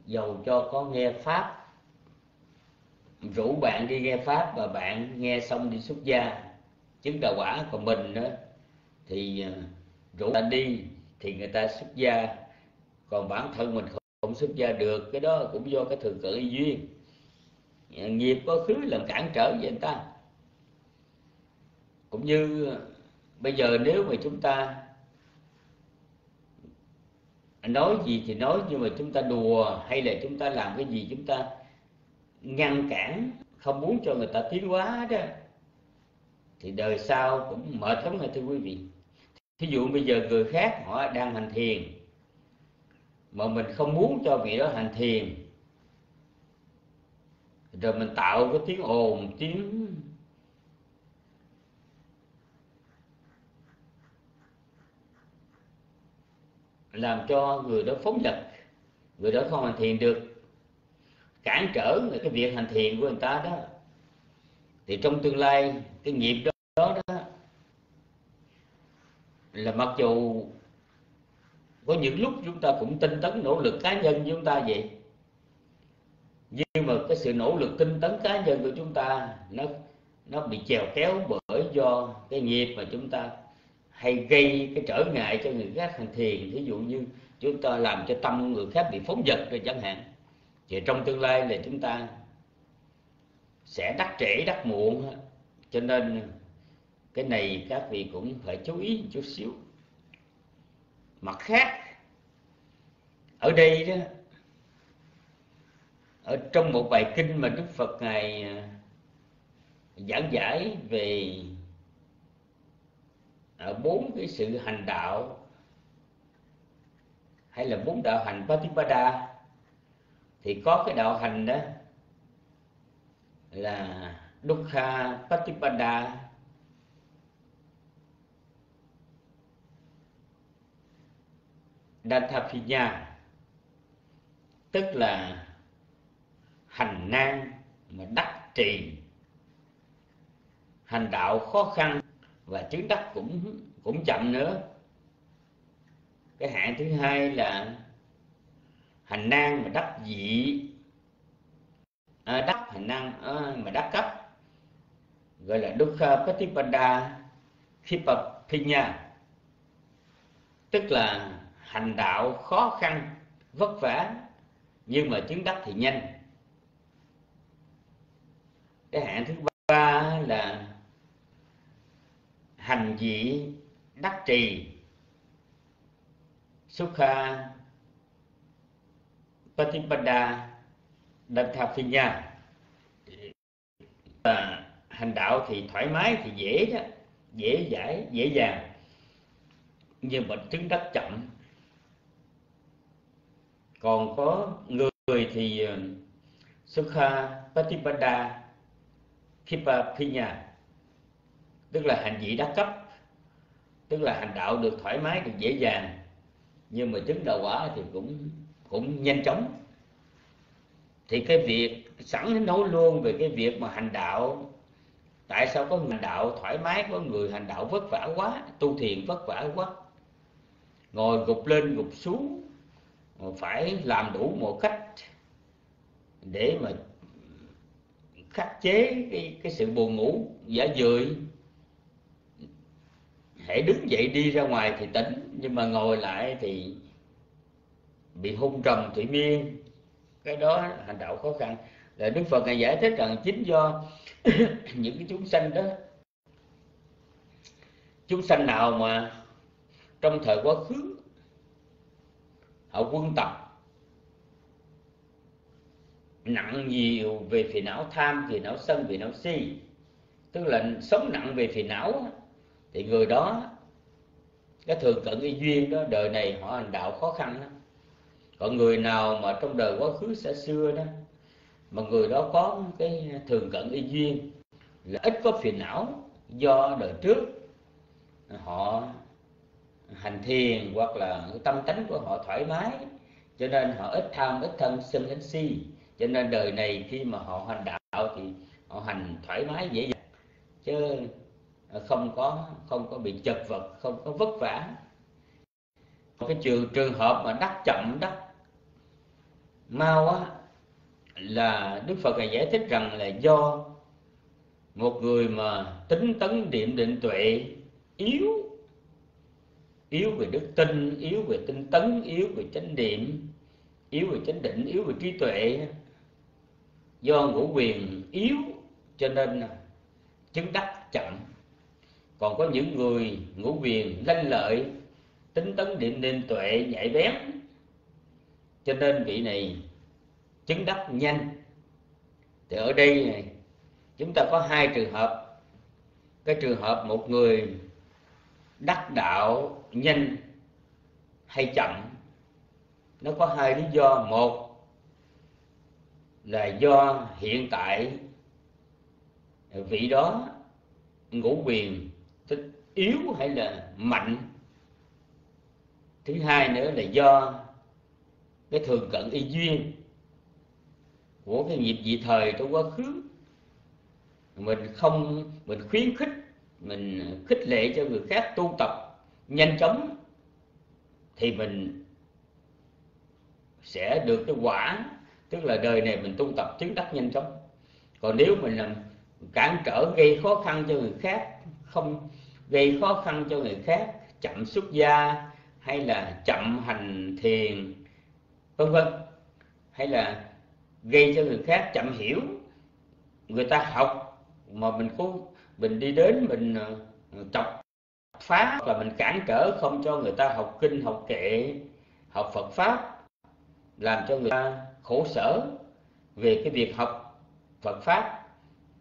dầu cho có nghe pháp, rủ bạn đi nghe pháp và bạn nghe xong đi xuất gia, chứng đạo quả của mình đó thì à, rủ ta đi thì người ta xuất gia. Còn bản thân mình không xuất gia được, cái đó cũng do cái thường cận duyên. Nghiệp quá khứ làm cản trở với người ta. Cũng như bây giờ nếu mà chúng ta nói gì thì nói, nhưng mà chúng ta đùa hay là chúng ta làm cái gì chúng ta ngăn cản, không muốn cho người ta tiến hóa đó, thì đời sau cũng mệt lắm rồi thưa quý vị? Thí dụ bây giờ người khác họ đang hành thiền mà mình không muốn cho vị đó hành thiền rồi mình tạo cái tiếng ồn tiếng làm cho người đó phóng dật người đó không hành thiền được. Cản trở cái việc hành thiền của người ta đó. Thì trong tương lai cái nghiệp đó, đó là mặc dù có những lúc chúng ta cũng tinh tấn nỗ lực cá nhân của chúng ta vậy, nhưng mà cái sự nỗ lực tinh tấn cá nhân của chúng ta nó nó bị chèo kéo bởi do cái nghiệp mà chúng ta hay gây cái trở ngại cho người khác hành thiền. Ví dụ như chúng ta làm cho tâm người khác bị phóng dật rồi chẳng hạn, thì trong tương lai là chúng ta sẽ đắc trễ, đắc muộn. Cho nên cái này các vị cũng phải chú ý chút xíu mặt khác, ở đây đó, ở trong một bài kinh mà Đức Phật ngài à, giảng giải về à, bốn cái sự hành đạo, hay là bốn đạo hành Patipada thì có cái đạo hành đó là Dukkha Patipada Danthapinya tức là hành nan mà đắc trì. Hành đạo khó khăn và chứng đắc cũng cũng chậm nữa. Cái hạng thứ hai là hành nan mà đắc dị. À, đắc hành năng à, mà đắc cấp gọi là dukkha patipada khipapinya tức là hành đạo khó khăn, vất vả, nhưng mà chứng đắc thì nhanh. Cái hạng thứ ba là hành dị đắc trì, sukha, patipada dantapinya và hành đạo thì thoải mái, thì dễ đó, dễ dãi dễ dàng, nhưng mà chứng đắc chậm còn có người thì ờ, sukha patipada Khipa Phinya, tức là hành vị đắc cấp, tức là hành đạo được thoải mái, được dễ dàng, nhưng mà chứng đạo quả thì cũng cũng nhanh chóng. Thì cái việc sẵn nói luôn về cái việc mà hành đạo, tại sao có người hành đạo thoải mái, có người hành đạo vất vả quá, tu thiền vất vả quá, ngồi gục lên gục xuống phải làm đủ một cách để mà khắc chế cái, cái sự buồn ngủ giả dười hãy đứng dậy đi ra ngoài thì tỉnh nhưng mà ngồi lại thì bị hung trầm thủy miên. Cái đó hành đạo khó khăn. Là đức phật ngài giải thích rằng chính do những cái chúng sanh đó chúng sanh nào mà trong thời quá khứ họ quân tập nặng nhiều về phiền não tham, phiền não sân, phiền não si tức là sống nặng về phiền não thì người đó, cái thường cận cái duyên đó, đời này họ hành đạo khó khăn đó. còn người nào mà trong đời quá khứ xa xưa đó, mà người đó có cái thường cận cái duyên là ít có phiền não do đời trước, họ hành thiền hoặc là tâm tánh của họ thoải mái. Cho nên họ ít tham, ít thân, sân đến si. Cho nên đời này khi mà họ hành đạo thì họ hành thoải mái, dễ dàng. Chứ không có không có bị chật vật, không có vất vả. Một cái trường trường hợp mà đắc chậm, đắc mau á, là đức phật này giải thích rằng là do một người mà tính tấn điểm định tuệ yếu yếu về đức tin yếu về tinh tấn yếu về chánh niệm yếu về chánh định yếu về trí tuệ. Do ngũ quyền yếu cho nên à, chứng đắc chậm còn có những người ngũ quyền lanh lợi tính tấn điểm nên tuệ nhạy bén cho nên vị này chứng đắc nhanh. Thì ở đây này, chúng ta có hai trường hợp. Cái trường hợp một người đắc đạo nhanh hay chậm, nó có hai lý do. Một là do hiện tại vị đó ngũ quyền thích yếu hay là mạnh. Thứ hai nữa là do cái thường cận y duyên của cái nghiệp dị thời trong quá khứ. Mình không, mình khuyến khích, mình khích lệ cho người khác tu tập nhanh chóng, thì mình sẽ được cái quả, tức là đời này mình tu tập chứng đắc nhanh chóng. Còn nếu mình làm cản trở, gây khó khăn cho người khác, không gây khó khăn cho người khác, chậm xuất gia, hay là chậm hành thiền, vân vân, hay là gây cho người khác chậm hiểu, người ta học, mà mình cố mình đi đến mình ờ, chọc phá và mình cản trở không cho người ta học kinh, học kệ, học Phật pháp, làm cho người ta khổ sở về cái việc học Phật pháp,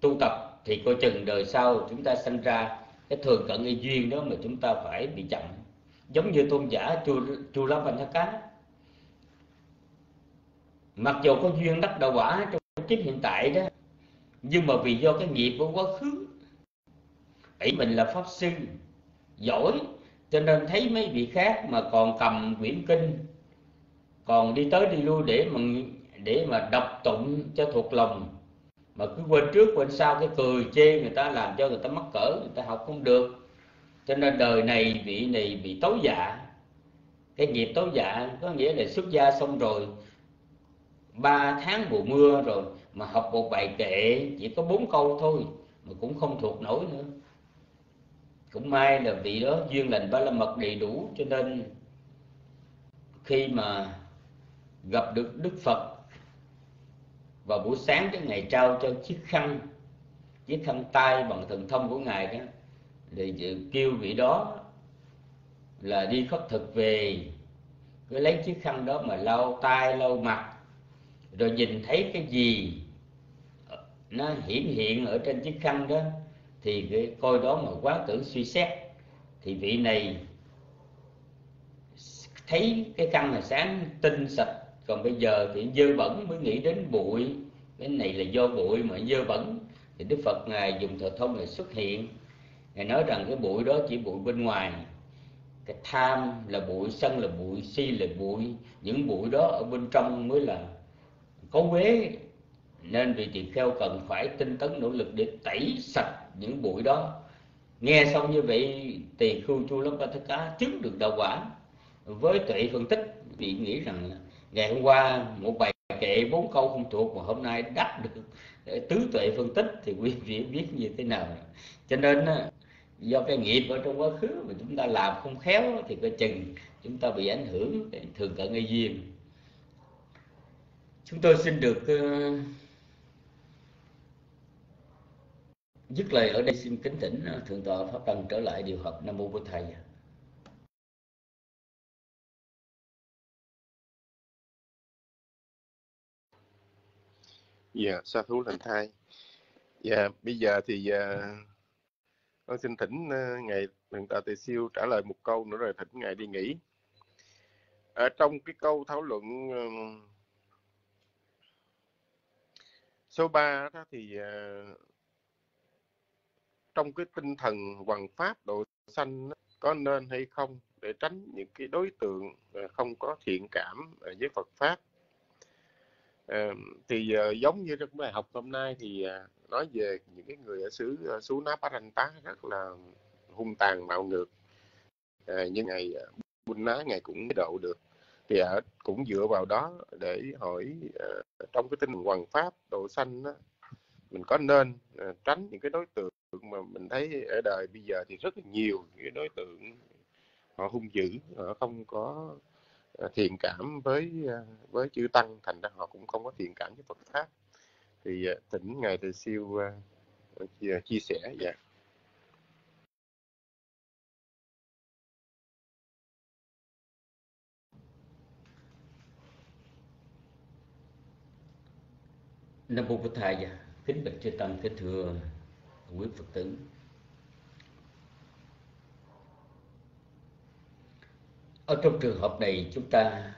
tu tập thì coi chừng đời sau chúng ta sinh ra cái thường cận y duyên đó mà chúng ta phải bị chậm. Giống như tôn giả chu chu la văn cá mặc dù có duyên đắc đạo quả trong kiếp hiện tại đó, nhưng mà vì do cái nghiệp của quá khứ, ấy mình là pháp sư giỏi. Cho nên thấy mấy vị khác mà còn cầm quyển kinh, còn đi tới đi lui để mà để mà đọc tụng cho thuộc lòng. Mà cứ quên trước, quên sau, cái cười chê người ta làm cho người ta mắc cỡ, người ta học không được. Cho nên đời này, vị này bị tối dạ cái nghiệp tối dạ có nghĩa là xuất gia xong rồi, ba tháng mùa mưa rồi mà học một bài kệ, chỉ có bốn câu thôi mà cũng không thuộc nổi nữa cũng may là vị đó duyên lành ba la mật đầy đủ, cho nên khi mà gặp được đức phật vào buổi sáng cái ngày trao cho chiếc khăn chiếc khăn tay bằng thần thông của ngài đó để kêu vị đó là đi khất thực về, cứ lấy chiếc khăn đó mà lau tay lau mặt, rồi nhìn thấy cái gì nó hiển hiện ở trên chiếc khăn đó thì cái coi đó mà quá tưởng suy xét, thì vị này thấy cái căn là sáng tinh sạch. Còn bây giờ thì dơ bẩn mới nghĩ đến bụi. Cái này là do bụi mà dơ bẩn. Thì đức phật ngài dùng thờ thông để xuất hiện. Ngài nói rằng cái bụi đó chỉ bụi bên ngoài. Cái tham là bụi, sân là bụi, si là bụi. Những bụi đó ở bên trong mới là có quế nên vị tỳ kheo cần phải tinh tấn nỗ lực để tẩy sạch những bụi đó. Nghe xong như vậy, tỳ khưu chu lắm tất cá chứng được đạo quả. Với tuệ phân tích, vị nghĩ rằng ngày hôm qua một bài kệ bốn câu không thuộc mà hôm nay đắc được tứ tuệ phân tích thì quý vị biết như thế nào. Cho nên do cái nghiệp ở trong quá khứ mà chúng ta làm không khéo thì coi chừng chúng ta bị ảnh hưởng thường cận gây duyên chúng tôi xin được uh, dứt lời ở đây xin kính thỉnh à, thượng tọa pháp tăng trở lại điều học nam mô bổn thầy Dạ, sa thú lành thai. Dạ, bây giờ thì uh, con xin thỉnh uh, ngài thượng tọa tề siêu trả lời một câu nữa rồi thỉnh ngài đi nghỉ. Ở trong cái câu thảo luận uh, số 3 đó thì uh, trong cái tinh thần hoàng pháp độ sanh có nên hay không để tránh những cái đối tượng à, không có thiện cảm à, với Phật pháp? À, thì giống như trong bài học hôm nay thì nói về những cái người ở xứ uh, xú Ranh tá rất là hung tàn mạo ngược. Nhưng ngày Bùn Ná ngày cũng độ được. Thì cũng dựa vào đó để hỏi trong cái tinh hoàng pháp độ xanh đó, mình có nên tránh những cái đối tượng mà mình thấy ở đời bây giờ thì rất là nhiều cái đối tượng họ hung dữ họ không có à, thiện cảm với à, với chư tăng thành ra họ cũng không có thiện cảm với Phật pháp. Thì à, tỉnh ngài từ siêu chia, chia sẻ dạ Nam mô Bổn Thầy, dạ, kính bạch chư tăng, kính thưa quý Phật tử. ở trong trường hợp này chúng ta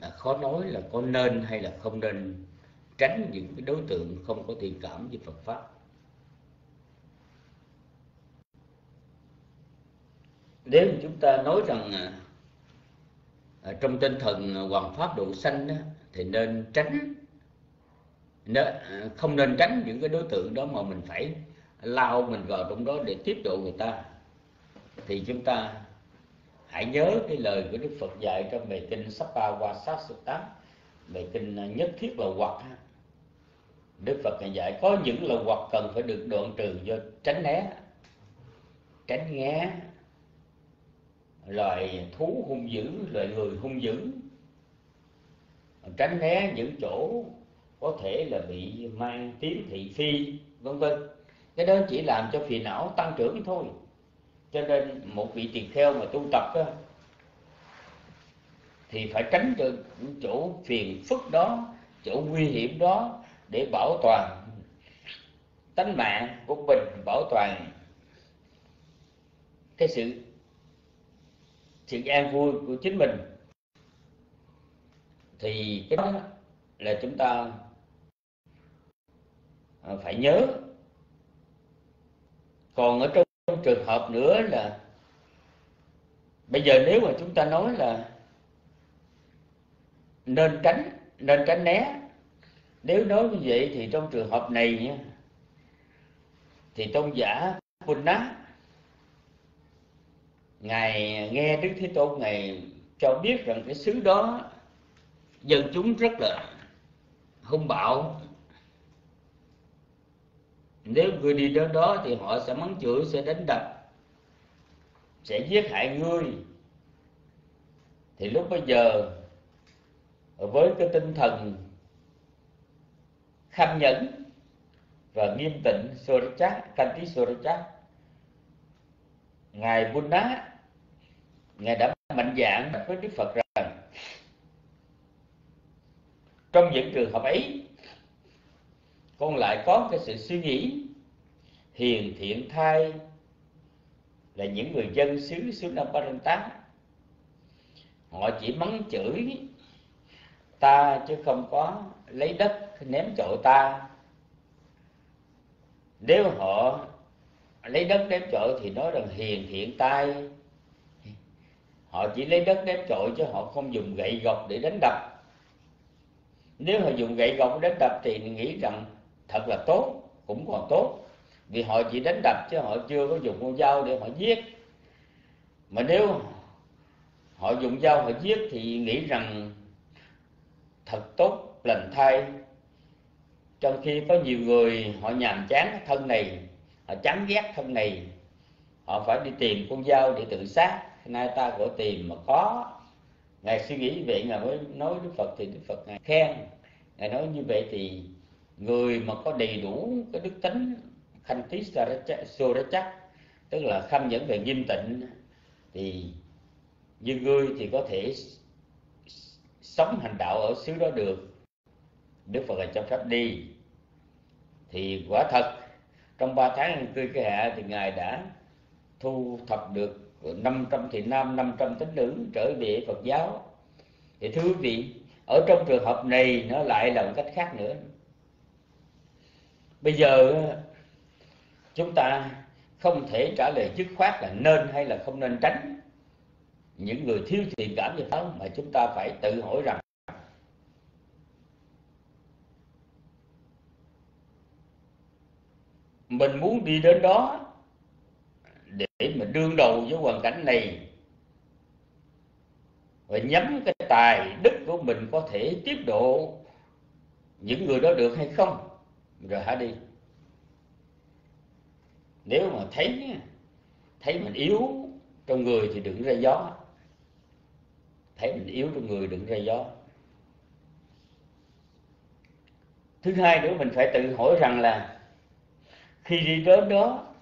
là khó nói là có nên hay là không nên tránh những cái đối tượng không có thiện cảm với Phật pháp nếu chúng ta nói rằng à, à, trong tinh thần hoàng pháp độ sanh đó, thì nên tránh không nên tránh những cái đối tượng đó mà mình phải lao mình vào trong đó để tiếp độ người ta. Thì chúng ta hãy nhớ cái lời của đức phật dạy trong bài kinh Sapa qua sát tám bài kinh nhất thiết là hoặc đức phật dạy, có những lời hoặc cần phải được đoạn trừ do tránh né. Tránh né loài thú hung dữ, loài người hung dữ. Tránh né những chỗ có thể là bị mang tiếng thị phi vân vân. Cái đó chỉ làm cho phiền não tăng trưởng thôi. Cho nên một vị tỳ kheo mà tu tập đó, thì phải tránh được những chỗ phiền phức đó chỗ nguy hiểm đó để bảo toàn tánh mạng của mình bảo toàn cái sự sự an vui của chính mình. Thì cái đó là chúng ta Ờ, phải nhớ. Còn ở trong, trường hợp nữa là bây giờ nếu mà chúng ta nói là nên tránh nên tránh né nếu nói như vậy thì trong trường hợp này nha thì tôn giả Punna ngài nghe Đức Thế Tôn ngài cho biết rằng cái xứ đó dân chúng rất là hung bạo nếu người đi đến đó thì họ sẽ mắng chửi sẽ đánh đập sẽ giết hại ngươi. Thì lúc bây giờ với cái tinh thần kham nhẫn và nghiêm tịnh Sorachat, tí Sorachat Ngài Buddha Ngài đã mạnh dạn với Đức Phật rằng Trong những trường hợp ấy con lại có cái sự suy nghĩ Hiền thiện thai Là những người dân xứ xứ năm ba tám. Họ chỉ mắng chửi ta chứ không có lấy đất ném chỗ ta. Nếu họ lấy đất ném chỗ thì nói rằng hiền thiện tai. Họ chỉ lấy đất ném chọi chứ họ không dùng gậy gộc để đánh đập. Nếu họ dùng gậy gộc đánh đập thì nghĩ rằng thật là tốt, cũng còn tốt. Vì họ chỉ đánh đập chứ họ chưa có dùng con dao để họ giết. Mà nếu họ dùng dao họ giết thì nghĩ rằng thật tốt lành thay. Trong khi có nhiều người họ nhàm chán thân này, họ chán ghét thân này, họ phải đi tìm con dao để tự sát. Nay ta gọi tìm mà có. Ngài suy nghĩ vậy, ngài mới nói đức phật thì đức phật ngài khen. Ngài nói như vậy thì người mà có đầy đủ cái đức tính khanh tí sô ra chắc tức là khâm dẫn về nghiêm tịnh, thì như ngươi thì có thể sống hành đạo ở xứ đó được. Đức Phật là cho phép đi. Thì quả thật, trong ba tháng ăn cư cái hạ thì ngài đã thu thập được 500 thị nam 500 tín nữ trở về Phật giáo. Thì thưa quý vị, ở trong trường hợp này nó lại là một cách khác nữa bây giờ, chúng ta không thể trả lời dứt khoát là nên hay là không nên tránh. Những người thiếu thiện cảm như thế mà chúng ta phải tự hỏi rằng, mình muốn đi đến đó để mà đương đầu với hoàn cảnh này và nhắm cái tài đức của mình có thể tiếp độ những người đó được hay không rồi hãy đi. Nếu mà thấy thấy mình yếu trong người thì đừng ra gió. Thấy mình yếu trong người đừng ra gió. Thứ hai nữa, mình phải tự hỏi rằng là khi đi đến đó,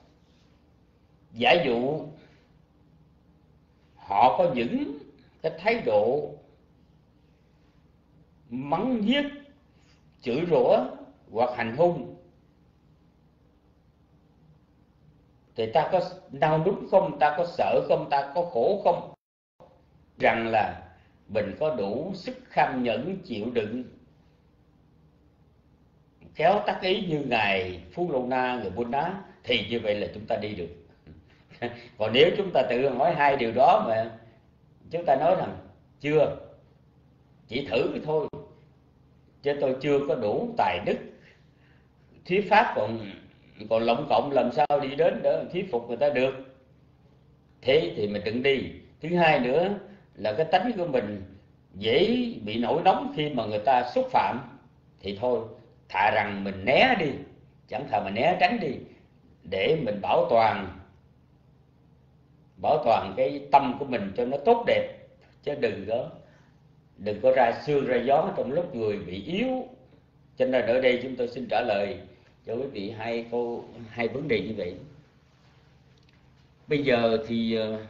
giả dụ họ có những cái thái độ mắng giết, chửi rủa hoặc hành hung. Thì ta có đau đúng không, ta có sợ không, ta có khổ không? Rằng là mình có đủ sức kham nhẫn, chịu đựng. Kéo tác ý như ngài phú lô na, người buôn đá, thì như vậy là chúng ta đi được. Còn nếu chúng ta tự hỏi hai điều đó mà chúng ta nói rằng chưa, chỉ thử thôi, chứ tôi chưa có đủ tài đức thuyết pháp còn còn lộng cộng làm sao đi đến để thuyết phục người ta được? Thế thì mình đừng đi. Thứ hai nữa là cái tánh của mình dễ bị nổi nóng khi mà người ta xúc phạm, thì thôi, thà rằng mình né đi, chẳng thà mình né tránh đi, để mình bảo toàn bảo toàn cái tâm của mình cho nó tốt đẹp. Chứ đừng có đừng có ra xương ra gió trong lúc người bị yếu. Cho nên ở đây chúng tôi xin trả lời cho quý vị hai câu hai vấn đề như vậy. Bây giờ thì uh,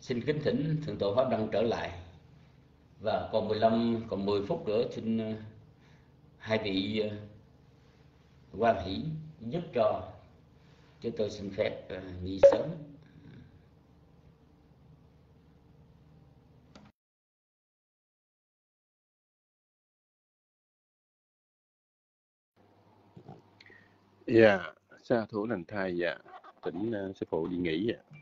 xin kính thỉnh thượng tổ pháp đăng trở lại. Và còn 15 còn 10 phút nữa xin uh, hai vị uh, quan hỷ giúp cho chúng tôi xin phép nghỉ sớm. Dạ, sa thủ lành thai dạ, tỉnh ờ, uh, sư phụ đi nghỉ dạ.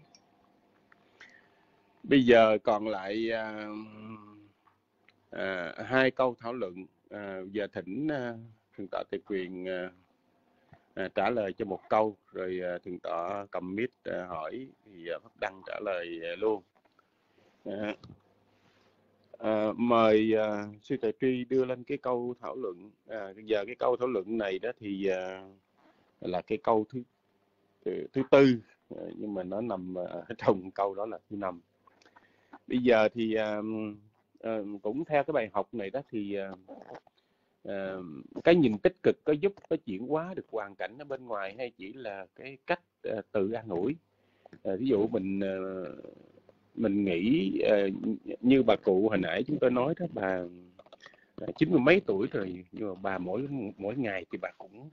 Bây giờ còn lại uh, uh, hai câu thảo luận. Uh, giờ thỉnh uh, thượng tọa tề quyền uh, uh, trả lời cho một câu, rồi uh, thượng tọa cầm mic uh, hỏi thì uh, pháp đăng trả lời uh, luôn. Uh, À, mời à, sư tài tri đưa lên cái câu thảo luận à, giờ cái câu thảo luận này đó thì à, là cái câu thứ ừ, thứ tư. Ờ, nhưng mà nó nằm ờ, ở trong câu đó là thứ năm. Bây giờ thì uh, cũng theo cái bài học này đó thì uh, cái nhìn tích cực có giúp có chuyển hóa được hoàn cảnh ở bên ngoài hay chỉ là cái cách uh, tự an ủi? Uh, ví dụ mình uh, mình nghĩ uh, như bà cụ hồi nãy chúng tôi nói đó bà chín mươi mấy tuổi rồi nhưng mà bà mỗi mỗi ngày thì bà cũng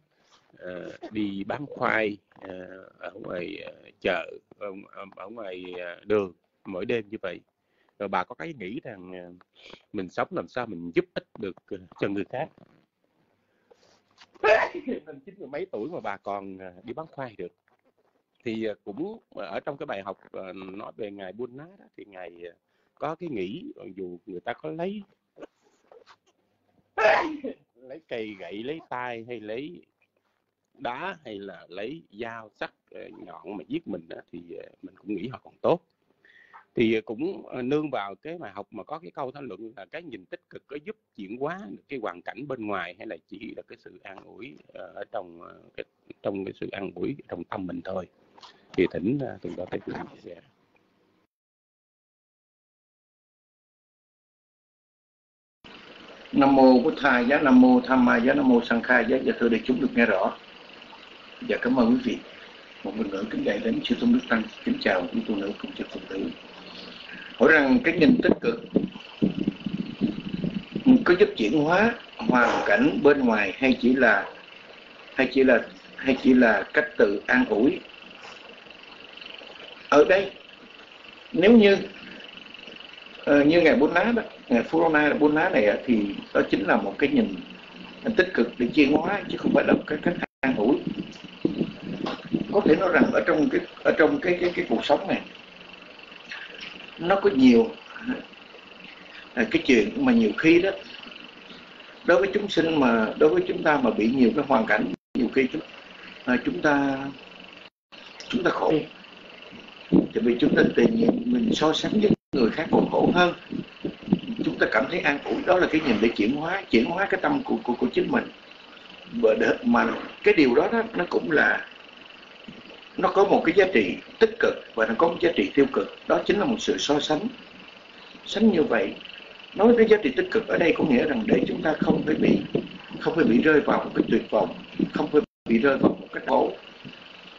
uh, đi bán khoai uh, ở ngoài ờ, chợ ở, ở ngoài đường mỗi đêm như vậy. Rồi bà có cái nghĩ rằng mình sống làm sao mình giúp ích được cho người khác? Mình chín mươi mấy tuổi mà bà còn đi bán khoai được. Thì cũng ở trong cái bài học nói về ngài buôn ná đó thì ngài có cái nghĩ dù người ta có lấy lấy cây gậy lấy tay hay lấy đá hay là lấy dao sắt ờ, nhọn mà giết mình thì ờ, mình cũng nghĩ họ còn tốt. Thì ờ, cũng nương vào cái bài học mà có cái câu thảo luận là cái nhìn tích cực có giúp chuyển hóa được cái hoàn cảnh bên ngoài hay là chỉ là cái sự an ủi ở trong cái, trong cái sự an ủi trong tâm mình thôi. Thì thỉnh từng đó thầy chia sẻ Nam mô Bụt Thầy giá Nam mô Tham Ma giá Nam mô Sang Khai giá. Và thưa để chúng được nghe rõ và dạ, cảm ơn quý vị. Một lần nữa kính gửi đến sư tôn đức tăng. Kính chào quý tu nữ cùng chư phật tử. Hỏi rằng cái nhìn tích cực có giúp chuyển hóa hoàn cảnh bên ngoài hay chỉ là hay chỉ là hay chỉ là cách tự an ủi? Ở đây nếu như uh, như ngày bốn lá đó ngày Furona bốn lá này thì đó chính là một cái nhìn tích cực để chuyển hóa chứ không phải là một cái cách an ủi có thể nói rằng ở trong cái ở trong cái cái cái cuộc sống này nó có nhiều à, cái chuyện mà nhiều khi đó đối với chúng sinh mà đối với chúng ta mà bị nhiều cái hoàn cảnh nhiều khi chúng à, chúng ta chúng ta khổ. Tại vì chúng ta tìm nhiên mình so sánh với người khác còn khổ hơn. Chúng ta cảm thấy an ủi đó là cái nhìn để chuyển hóa chuyển hóa cái tâm của của, của chính mình. Mà cái điều đó, đó nó cũng là nó có một cái giá trị tích cực và nó có một giá trị tiêu cực. Đó chính là một sự so sánh. Sánh như vậy nói đến giá trị tích cực ở đây có nghĩa rằng để chúng ta không phải bị không phải bị rơi vào một cái tuyệt vọng không phải bị rơi vào một cái khổ.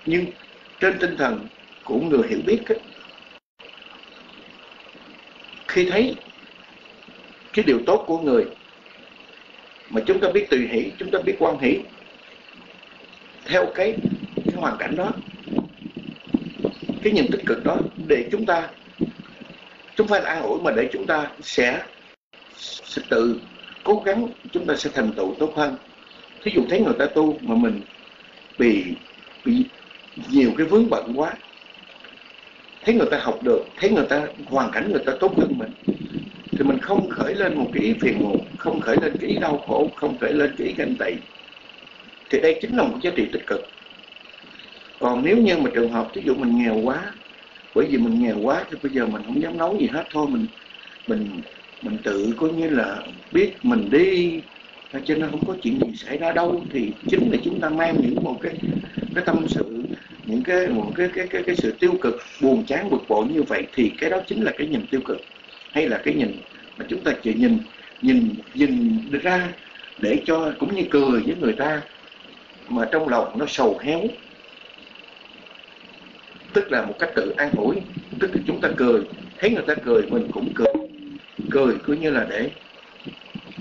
Nhưng trên tinh thần của người hiểu biết ấy, khi thấy cái điều tốt của người mà chúng ta biết tùy hỷ chúng ta biết quan hỷ theo cái cái hoàn cảnh đó cái nhìn tích cực đó để chúng ta chúng phải an ủi mà để chúng ta sẽ, sẽ tự cố gắng chúng ta sẽ thành tựu tốt hơn. Thí dụ thấy người ta tu mà mình bị bị nhiều cái vướng bận quá thấy người ta học được thấy người ta hoàn cảnh người ta tốt hơn mình thì mình không khởi lên một cái ý phiền muộn không khởi lên cái ý đau khổ không khởi lên cái ý ganh tị. Thì đây chính là một giá trị tích cực còn nếu như mà trường hợp ví dụ mình nghèo quá, bởi vì mình nghèo quá thì bây giờ mình không dám nấu gì hết, thôi mình mình mình tự coi như là biết mình đi. Cho nên không có chuyện gì xảy ra đâu, thì chính là chúng ta mang những một cái cái tâm sự, những cái, một cái cái cái cái sự tiêu cực, buồn chán, bực bội như vậy, thì cái đó chính là cái nhìn tiêu cực, hay là cái nhìn mà chúng ta chỉ nhìn nhìn nhìn ra để cho, cũng như cười với người ta, mà trong lòng nó sầu héo tức là một cách tự an ủi. Tức là chúng ta cười. Thấy người ta cười, mình cũng cười. Cười cứ như là để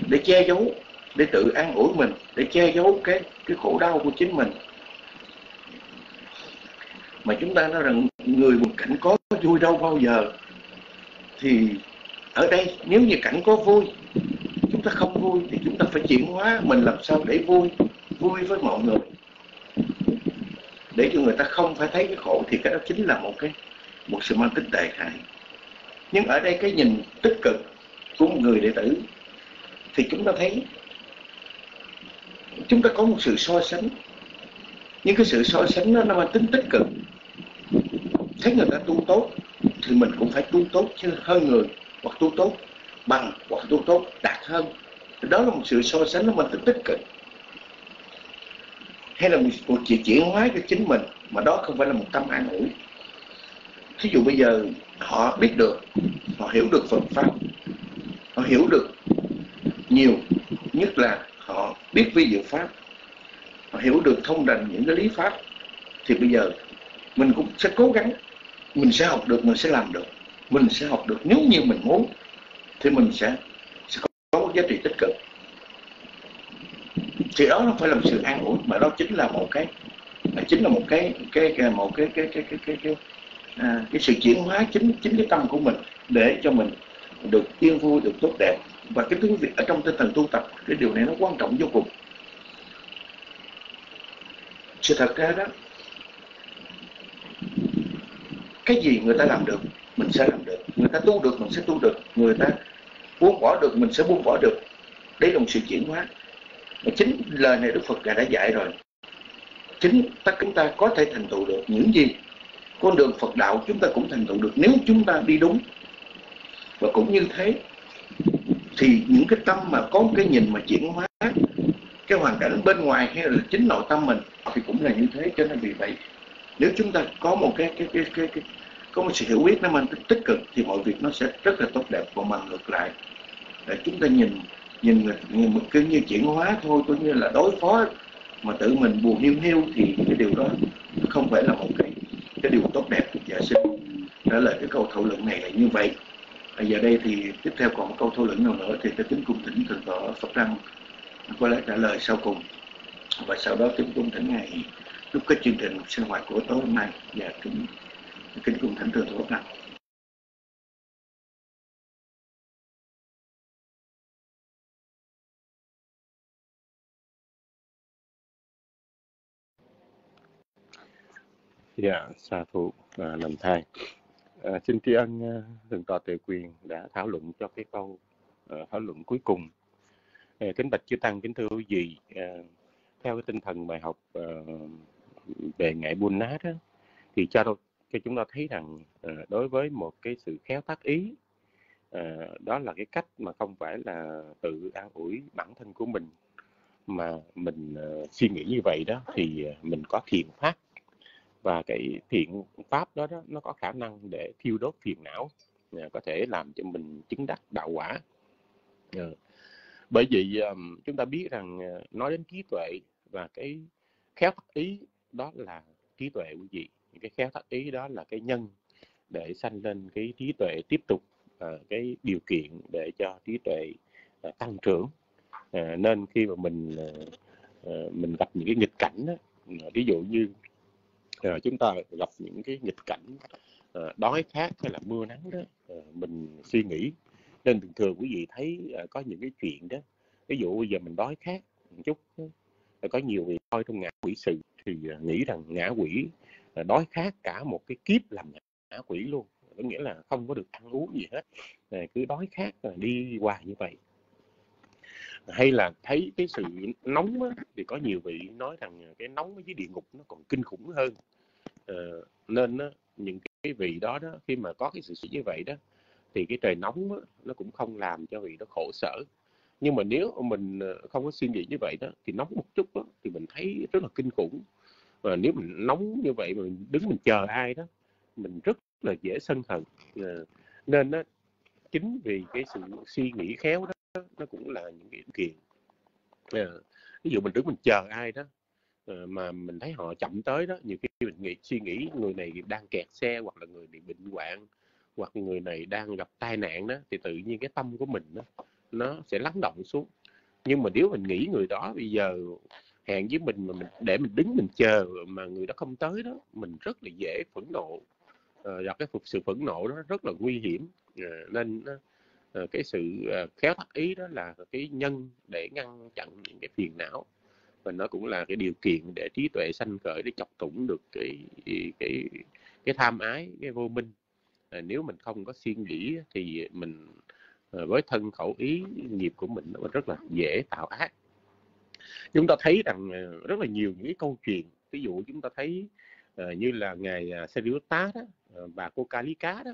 để che giấu, để tự an ủi mình, để che giấu cái cái khổ đau của chính mình. Mà chúng ta nói rằng người một cảnh có vui đâu bao giờ. Thì ở đây nếu như cảnh có vui, chúng ta không vui thì chúng ta phải chuyển hóa mình làm sao để vui. Vui với mọi người để cho người ta không phải thấy cái khổ thì cái đó chính là một cái một sự mang tính tệ hại. Nhưng ở đây cái nhìn tích cực của một người đệ tử thì chúng ta thấy chúng ta có một sự so sánh. Nhưng cái sự so sánh đó, nó mang tính tích cực. Thấy người ta tu tốt thì mình cũng phải tu tốt chứ hơn người hoặc tu tốt bằng hoặc tu tốt đạt hơn. Đó là một sự so sánh nó mang tính tích cực hay là một cuộc chuyện chuyển hóa cho chính mình mà đó không phải là một tâm an ủi. Thí dụ bây giờ họ biết được họ hiểu được Phật pháp họ hiểu được nhiều nhất là họ biết vi diệu pháp họ hiểu được thông đành những cái lý pháp thì bây giờ mình cũng sẽ cố gắng mình sẽ học được mình sẽ làm được mình sẽ học được. Nếu như mình muốn thì mình sẽ, sẽ có một giá trị tích cực thì đó không phải là một sự an ủi mà đó chính là một cái chính là một cái cái, cái một cái cái cái cái cái cái, à, cái sự chuyển hóa chính chính cái tâm của mình để cho mình được yên vui được tốt đẹp. Và cái thứ việc ở trong tinh thần tu tập cái điều này nó quan trọng vô cùng. Sự thật ra đó cái gì người ta làm được mình sẽ làm được. Người ta tu được mình sẽ tu được. Người ta buông bỏ được mình sẽ buông bỏ được. Đấy là một sự chuyển hóa mà chính lời này Đức Phật đã dạy rồi. Chính tất chúng ta có thể thành tựu được. Những gì con đường Phật đạo chúng ta cũng thành tựu được. Nếu chúng ta đi đúng và cũng như thế thì những cái tâm mà có cái nhìn mà chuyển hóa cái hoàn cảnh bên ngoài hay là chính nội tâm mình thì cũng là như thế. Cho nên vì vậy nếu chúng ta có một cái cái cái cái, cái có một sự hiểu biết nó mang tích cực thì mọi việc nó sẽ rất là tốt đẹp. Và mà ngược lại để chúng ta nhìn nhìn, mà cứ như chuyển hóa thôi coi như là đối phó mà tự mình buồn hiu hiu thì cái điều đó không phải là một cái cái điều tốt đẹp giả xin trả lời cái câu thảo luận này là như vậy. À giờ đây thì tiếp theo còn một câu thảo luận nào nữa thì tôi tính cung thỉnh thượng tọa Phật Đăng có lẽ trả lời sau cùng. Và sau đó tính cung thỉnh ngày lúc cái chương trình sinh hoạt của tối hôm nay. Và kính kính cung thỉnh thượng tọa Phật Đăng. Dạ, sa thụ à, nằm thai. À, xin tri ân à, thượng tọa Tuệ Quyền đã thảo luận cho cái câu à, thảo luận cuối cùng. À, kính bạch chư tăng kính thưa quý vị, à, theo cái tinh thần bài học à, về nghệ buôn nát đó, thì cho cho chúng ta thấy rằng à, đối với một cái sự khéo tác ý à, đó là cái cách mà không phải là tự an ủi bản thân của mình mà mình à, suy nghĩ như vậy đó thì à, mình có thiện pháp và cái thiện pháp đó, đó nó có khả năng để thiêu đốt phiền não à, có thể làm cho mình chứng đắc đạo quả. À, bởi vì um, chúng ta biết rằng à, nói đến trí tuệ và cái khéo thắc ý đó là trí tuệ quý vị. Cái khéo thắc ý đó là cái nhân để sanh lên cái trí tuệ tiếp tục à, cái điều kiện để cho trí tuệ à, tăng trưởng. Nên khi mà mình mình gặp những cái nghịch cảnh đó, ví dụ như à, chúng ta gặp những cái nghịch cảnh à, đói khát hay là mưa nắng đó à, mình suy nghĩ. Nên thường thường quý vị thấy à, có những cái chuyện đó ví dụ bây giờ mình đói khát một chút à, có nhiều người coi trong ngã quỷ sự thì à, nghĩ rằng ngã quỷ à, đói khát cả một cái kiếp làm ngã quỷ luôn. Có nghĩa là không có được ăn uống gì hết à, cứ đói khát à, đi hoài như vậy hay là thấy cái sự nóng á, thì có nhiều vị nói rằng cái nóng với địa ngục nó còn kinh khủng hơn. À, nên á, những cái vị đó đó khi mà có cái sự suy như vậy đó thì cái trời nóng á, nó cũng không làm cho vị đó khổ sở. Nhưng mà nếu mình ờ, không có suy nghĩ như vậy đó thì nóng một chút đó, thì mình thấy rất là kinh khủng. Và nếu mình nóng như vậy mà mình đứng mình chờ ai đó mình rất là dễ sân hận. À, nên á, chính vì cái sự suy nghĩ khéo đó nó cũng là những cái kiện à, ờ, ví dụ mình đứng mình chờ ai đó ờ, mà mình thấy họ chậm tới đó nhiều khi mình nghĩ suy nghĩ người này đang kẹt xe hoặc là người bị bệnh hoạn hoặc người này đang gặp tai nạn đó thì tự nhiên cái tâm của mình đó, nó sẽ lắng động xuống. Nhưng mà nếu mình nghĩ người đó bây giờ hẹn với mình mà mình để mình đứng mình chờ mà người đó không tới đó mình rất là dễ phẫn nộ. Ờ, Và cái sự phẫn nộ đó rất là nguy hiểm. Nên Ờ, cái sự ờ, khéo thắt ý đó là cái nhân để ngăn chặn những cái phiền não. Và nó cũng là cái điều kiện để trí tuệ sanh khởi để chọc thủng được cái cái cái tham ái cái vô minh. À, nếu mình không có suy nghĩ thì mình với thân khẩu ý nghiệp của mình nó rất là dễ tạo ác. Chúng ta thấy rằng rất là nhiều những cái câu chuyện ví dụ chúng ta thấy uh, như là ngài à, Seriota đó và bà cô Kalika đó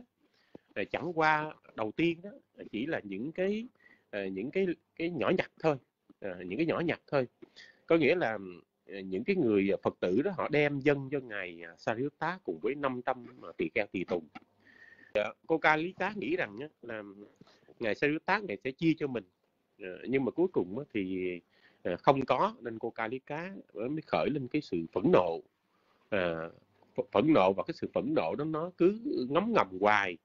Ờ, chẳng qua đầu tiên đó chỉ là những cái ờ, những cái cái nhỏ nhặt thôi ờ, những cái nhỏ nhặt thôi. Có nghĩa là những cái người Phật tử đó họ đem dân cho ngài à, Sariputta cùng với 500 tỳ kheo tỳ tùng. Dạ, cô ca lý cá nghĩ rằng là ngài Sariputta này sẽ chia cho mình. Nhưng mà cuối cùng thì không có, nên cô ca lý cá mới khởi lên cái sự phẫn nộ. Phẫn nộ và cái sự phẫn nộ đó nó cứ ngấm ngầm hoài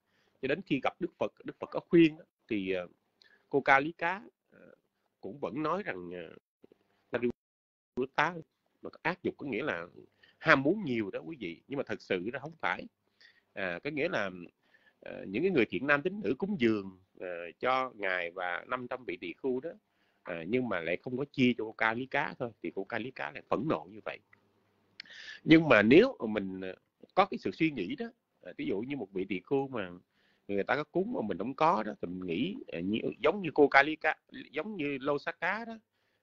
cho đến khi gặp Đức Phật Đức Phật có khuyên thì ờ, cô ca lý cá ờ, cũng vẫn nói rằng ờ, của tá mà ác dục có nghĩa là ham muốn nhiều đó quý vị nhưng mà thật sự nó không phải. À, có nghĩa là à, những cái người thiện nam tín nữ cúng dường à, cho ngài và 500 vị tỳ khu đó à, nhưng mà lại không có chia cho cô ca lý cá thôi thì cô ca lý cá lại phẫn nộ như vậy. Nhưng mà nếu mà mình có cái sự suy nghĩ đó à, ví dụ như một vị tỳ khu mà người ta có cúng mà mình không có đó thì mình nghĩ à, như, giống như cô ca giống như lô sát cá đó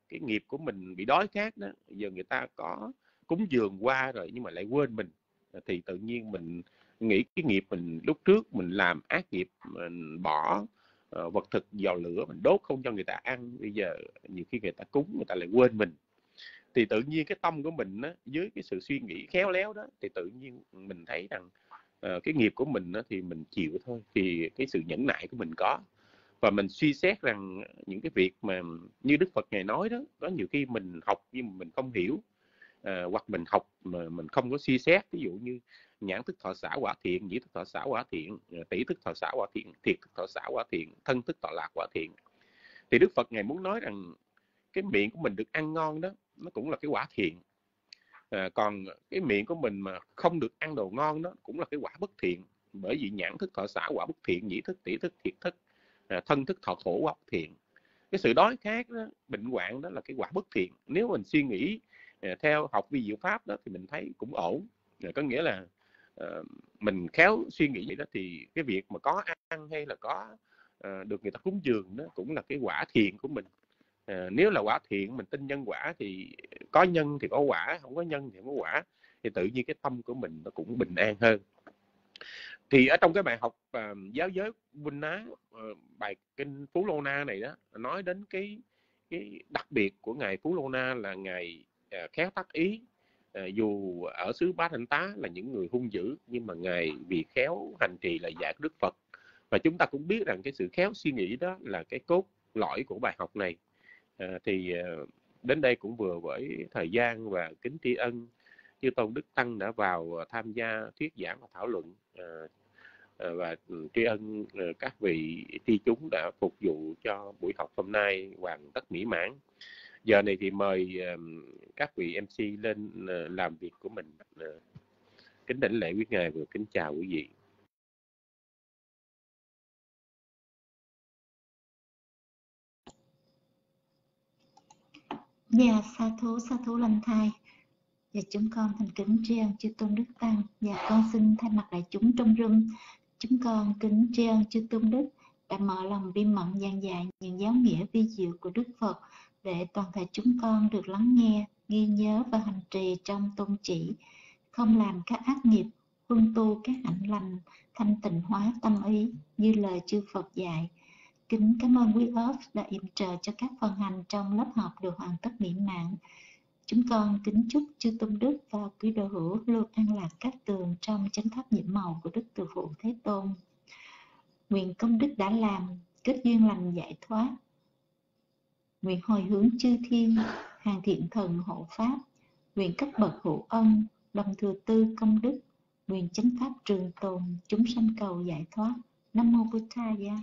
cái nghiệp của mình bị đói khát đó giờ người ta có cúng dường qua rồi nhưng mà lại quên mình. À, thì tự nhiên mình nghĩ cái nghiệp mình lúc trước mình làm ác nghiệp mình bỏ uh, vật thực vào lửa mình đốt không cho người ta ăn bây giờ nhiều khi người ta cúng người ta lại quên mình. Thì tự nhiên cái tâm của mình á, dưới cái sự suy nghĩ khéo léo đó thì tự nhiên mình thấy rằng uh, Ờ, cái nghiệp của mình á, thì mình chịu thôi thì cái sự nhẫn nại của mình có. Và mình suy xét rằng những cái việc mà như Đức Phật ngài nói đó có nhiều khi mình học nhưng mà mình không hiểu. À, hoặc mình học mà mình không có suy xét. Ví dụ như nhãn thức thọ xã quả thiện nhĩ thức thọ xã quả thiện ờ, tỷ thức thọ xã quả thiện thiệt thức thọ xã quả thiện thân thức thọ lạc quả thiện. Thì Đức Phật ngài muốn nói rằng cái miệng của mình được ăn ngon đó nó cũng là cái quả thiện à, còn cái miệng của mình mà không được ăn đồ ngon đó cũng là cái quả bất thiện bởi vì nhãn thức thọ xã quả bất thiện nhĩ thức tỷ thức thiệt thức À, thân thức thọ khổ bất thiện. Cái sự đói khát đó, bệnh hoạn đó là cái quả bất thiện. Nếu mình suy nghĩ à, theo học vi diệu pháp đó thì mình thấy cũng ổn. À, có nghĩa là mình khéo suy nghĩ vậy đó thì cái việc mà có ăn hay là có được người ta cúng dường đó cũng là cái quả thiện của mình. Ờ, nếu là quả thiện mình tin nhân quả thì có nhân thì có quả không có nhân thì không có quả thì tự nhiên cái tâm của mình nó cũng bình an hơn. Thì ở trong cái bài học uh, giáo giới Vinh Ná uh, ờ, bài kinh Phú Lô Na này đó nói đến cái cái đặc biệt của ngài Phú Lô Na là ngài uh, khéo tác ý. Uh, dù ở xứ Bá Thanh Tá là những người hung dữ nhưng mà ngài vì khéo hành trì là dạy Đức Phật. Và chúng ta cũng biết rằng cái sự khéo suy nghĩ đó là cái cốt lõi của bài học này à, thì ờ, đến đây cũng vừa với thời gian và kính tri ân chư tôn đức tăng đã vào ờ, tham gia thuyết giảng và thảo luận. À, và ừ, tri ân các vị tri chúng đã phục vụ cho buổi học hôm nay hoàn tất mỹ mãn. Giờ này thì mời các vị mc lên làm việc của mình. Kính đảnh lễ quý ngài và kính chào quý vị. Dạ, sa thú, sa thú lành thai. Và chúng con thành kính tri ân chư tôn đức tăng và con xin thay mặt đại chúng trong rung chúng con kính tri ân chư tôn đức đã mở lòng bi mẫn giảng dạy những giáo nghĩa vi diệu của Đức Phật để toàn thể chúng con được lắng nghe, ghi nhớ và hành trì trong tôn chỉ, không làm các ác nghiệp, huân tu các hạnh lành, thanh tịnh hóa tâm ý như lời chư Phật dạy. Kính cảm ơn quý ớt đã yểm trợ cho các phần hành trong lớp học được hoàn tất mỹ mãn. Chúng con kính chúc chư Tôn Đức và quý đồ hữu luôn an lạc các tường trong chánh pháp nhiễm màu của Đức Từ Phụ Thế Tôn. nguyện công đức đã làm, kết duyên lành giải thoát. Nguyện hồi hướng chư thiên, hàng thiện thần hộ pháp. Nguyện các bậc hữu ân đồng thừa tư công đức. Nguyện chánh pháp trường tồn, chúng sanh cầu giải thoát. Nam mô bổn thaya